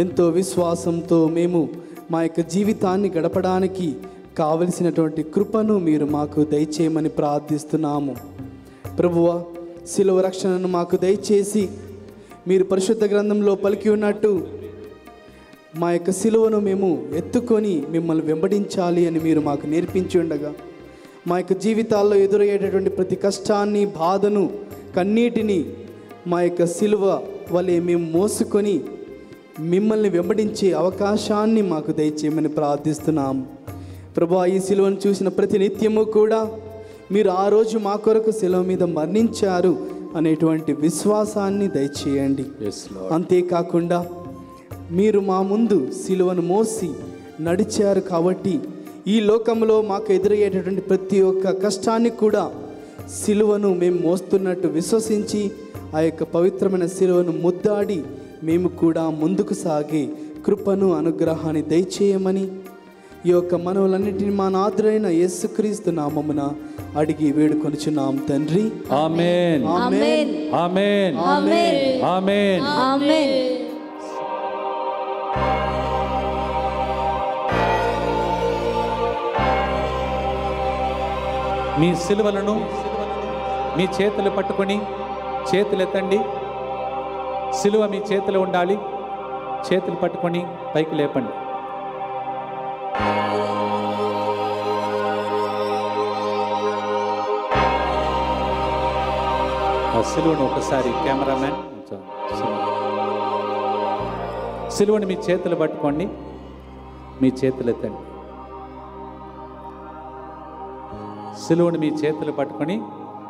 ఎంతో విశ్వాసంతో మేము మా యొక్క జీవితాన్ని గడపడానికి కావలసినటువంటి కృపను మీరు మాకు దయచేయమని ప్రార్థిస్తున్నాము. ప్రభువ శిలువ రక్షణను మాకు దయచేసి మీరు పరిశుద్ధ గ్రంథంలో పలికి ఉన్నట్టు మా యొక్క సిలువను మేము ఎత్తుకొని మిమ్మల్ని వెంబడించాలి అని మీరు మాకు నేర్పించి ఉండగా మా యొక్క జీవితాల్లో ఎదురయ్యేటటువంటి ప్రతి కష్టాన్ని బాధను కన్నీటిని మా యొక్క సిలువ వలె మేము మోసుకొని మిమ్మల్ని వెంబడించే అవకాశాన్ని మాకు దయచేయమని ప్రార్థిస్తున్నాం. ప్రభా ఈ సిలువను చూసిన ప్రతి నిత్యము కూడా మీరు ఆ రోజు మా కొరకు శిలువ మీద మరణించారు అనేటువంటి విశ్వాసాన్ని దయచేయండి. అంతేకాకుండా మీరు మా ముందు సిలువను మోసి నడిచారు కాబట్టి ఈ లోకంలో మాకు ఎదురయ్యేటటువంటి ప్రతి ఒక్క కష్టాన్ని కూడా సిలువను మేము మోస్తున్నట్టు విశ్వసించి ఆ యొక్క పవిత్రమైన సిలువను ముద్దాడి మేము కూడా ముందుకు సాగే కృపను అనుగ్రహాన్ని దయచేయమని ఈ యొక్క మనవులన్నింటినీ మా నాదురైన యేసుక్రీస్తు నామమున అడిగి వేడుకొనుచున్నాం తండ్రి. Amen. Amen. Amen. Amen. Amen. మీ సిలువలను మీ చేతులు పట్టుకొని చేతులు ఎత్తండి. సిలువ మీ చేతిలో ఉండాలి. చేతులు పట్టుకొని పైకి లేపండి. ఆ సిలువను ఒకసారి కెమెరామ్యాన్ సిలువను మీ చేతులు పట్టుకోండి. మీ చేతులు ఎత్తండి. సిలువను మీ చేతులు పట్టుకొని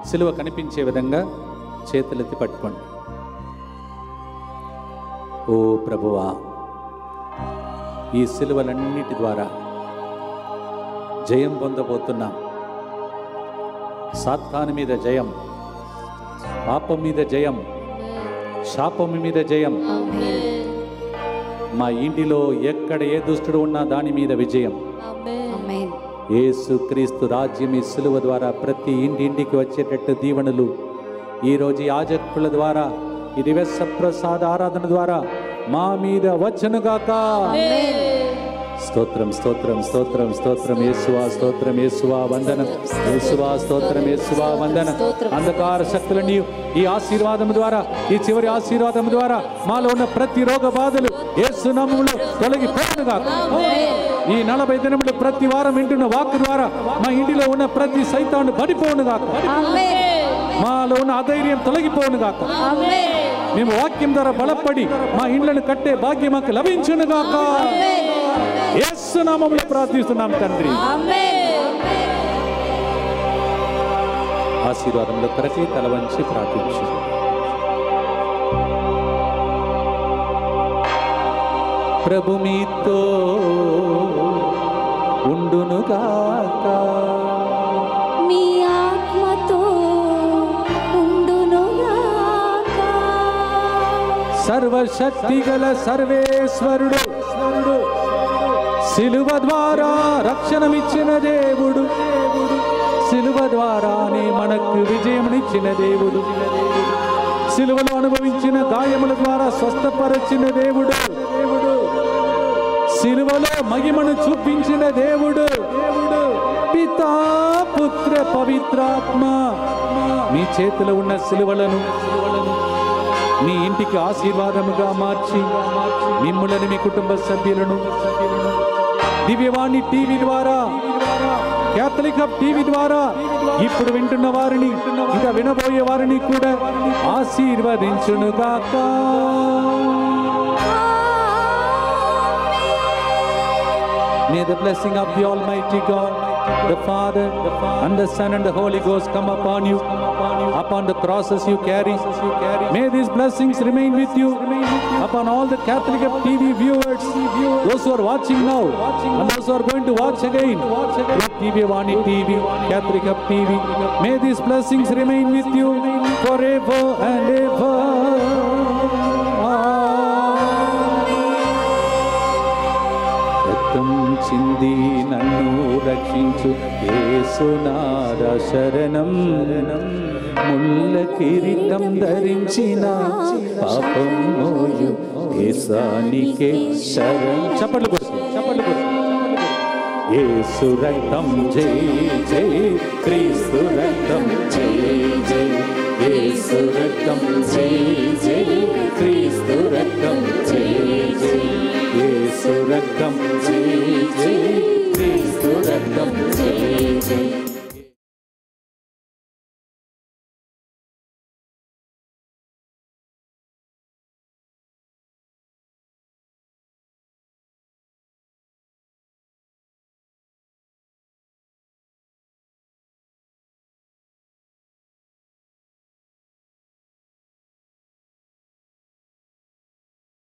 సిలువ కనిపించే విధంగా చేతులెత్తి పట్టుకోండి. ఓ ప్రభువా ఈ సిలువలన్నిటి ద్వారా జయం పొందబోతున్నాం. సాత్తాను మీద జయం పాపం మీద జయం శాపం మీద జయం. మా ఇంటిలో ఎక్కడ ఏ దుష్టుడు ఉన్నా దాని మీద విజయం. యేసు క్రీస్తు రాజ్యం ఈ సిలువ ద్వారా ప్రతి ఇంటింటికి వచ్చేటట్టు దీవెనలు. ఈరోజు యాజకుల ద్వారా ఈ దివస ప్రసాద ఆరాధన ద్వారా మా మీద వచ్చనుగాక స్తోత్రం స్తోత్రం స్తోత్రం స్తోత్రం. యేసువా స్తోత్రం యేసువా వందనం. యేసువా స్తోత్రం యేసువా వందనం. అంధకార శక్తులని ఈ ఆశీర్వాదం ద్వారా ఈ చివరి ఆశీర్వాదం ద్వారా మాలో ఉన్న ప్రతి రోగ బాధలు యేసునామములో తొలగిపోనుగాక ఈ నలభై దినములు ప్రతి వారం వింటున్న వాక్ ద్వారా మా ఇంటిలో ఉన్న ప్రతి సైతాన్ని పడిపోనుగాక. మాలో ఉన్న అధైర్యం తొలగిపోనుగాక. మేము వాక్యం ద్వారా బలపడి మా ఇండ్లను కట్టే భాగ్యం మాకు లభించునుగాక. యేసు నామములో ప్రార్థిస్తున్నాం తండ్రి. ఆశీర్వాదంలో కొరకే తల వంచి ప్రార్థించు. ప్రభు మీతో ఉండునుగాక మీ ఆత్మతో ఉండునుగాక సర్వశక్తి గల సర్వేశ్వరుడు సిలువ ద్వారా రక్షణమిచ్చిన దేవుడు సిలువ ద్వారానే మనకు విజయమునిచ్చిన దేవుడు సిలువలో అనుభవించిన గాయముల ద్వారా స్వస్థపరచిన దేవుడు దేవుడు. సిలువలో మహిమను చూపించిన దేవుడు. దేవుడు పితా పుత్ర పవిత్రాత్మ. మీ చేతిలో ఉన్న సిలువలను మీ ఇంటికి ఆశీర్వాదముగా మార్చి మిమ్ములను మీ కుటుంబ సభ్యులను దివ్యవాణి టీవీ ద్వారా క్యాథలిక్ టీవీ ద్వారా ఇప్పుడు వింటున్న వారిని ఇంకా వినబోయే వారిని కూడా ఆశీర్వదించునుగాక. May the blessing of the Almighty God, the Father, and the Son, and the Holy Ghost come upon you, upon the crosses you carry. May these blessings remain with you, upon all the Catholic TV viewers, those who are watching now, and those who are going to watch again. TV Vani TV, Catholic TV. May these blessings remain with you forever and ever. రక్షించింది నన్ను రక్షించు. ఏసునాద శరణం. ముళ్ళ కిరీటం ధరించిన పాపం మోయు. ఏసానికే శరణం. చప్పట్లు కొడుతు చప్పట్లు కొడుతు ఏసు రక్తం జై జై. క్రీస్తు రక్తం జై జై. ఏసు రక్తం జై జై. క్రీస్తు రక్తం జై జై. ఏసు రక్తం జై Lord Jesus.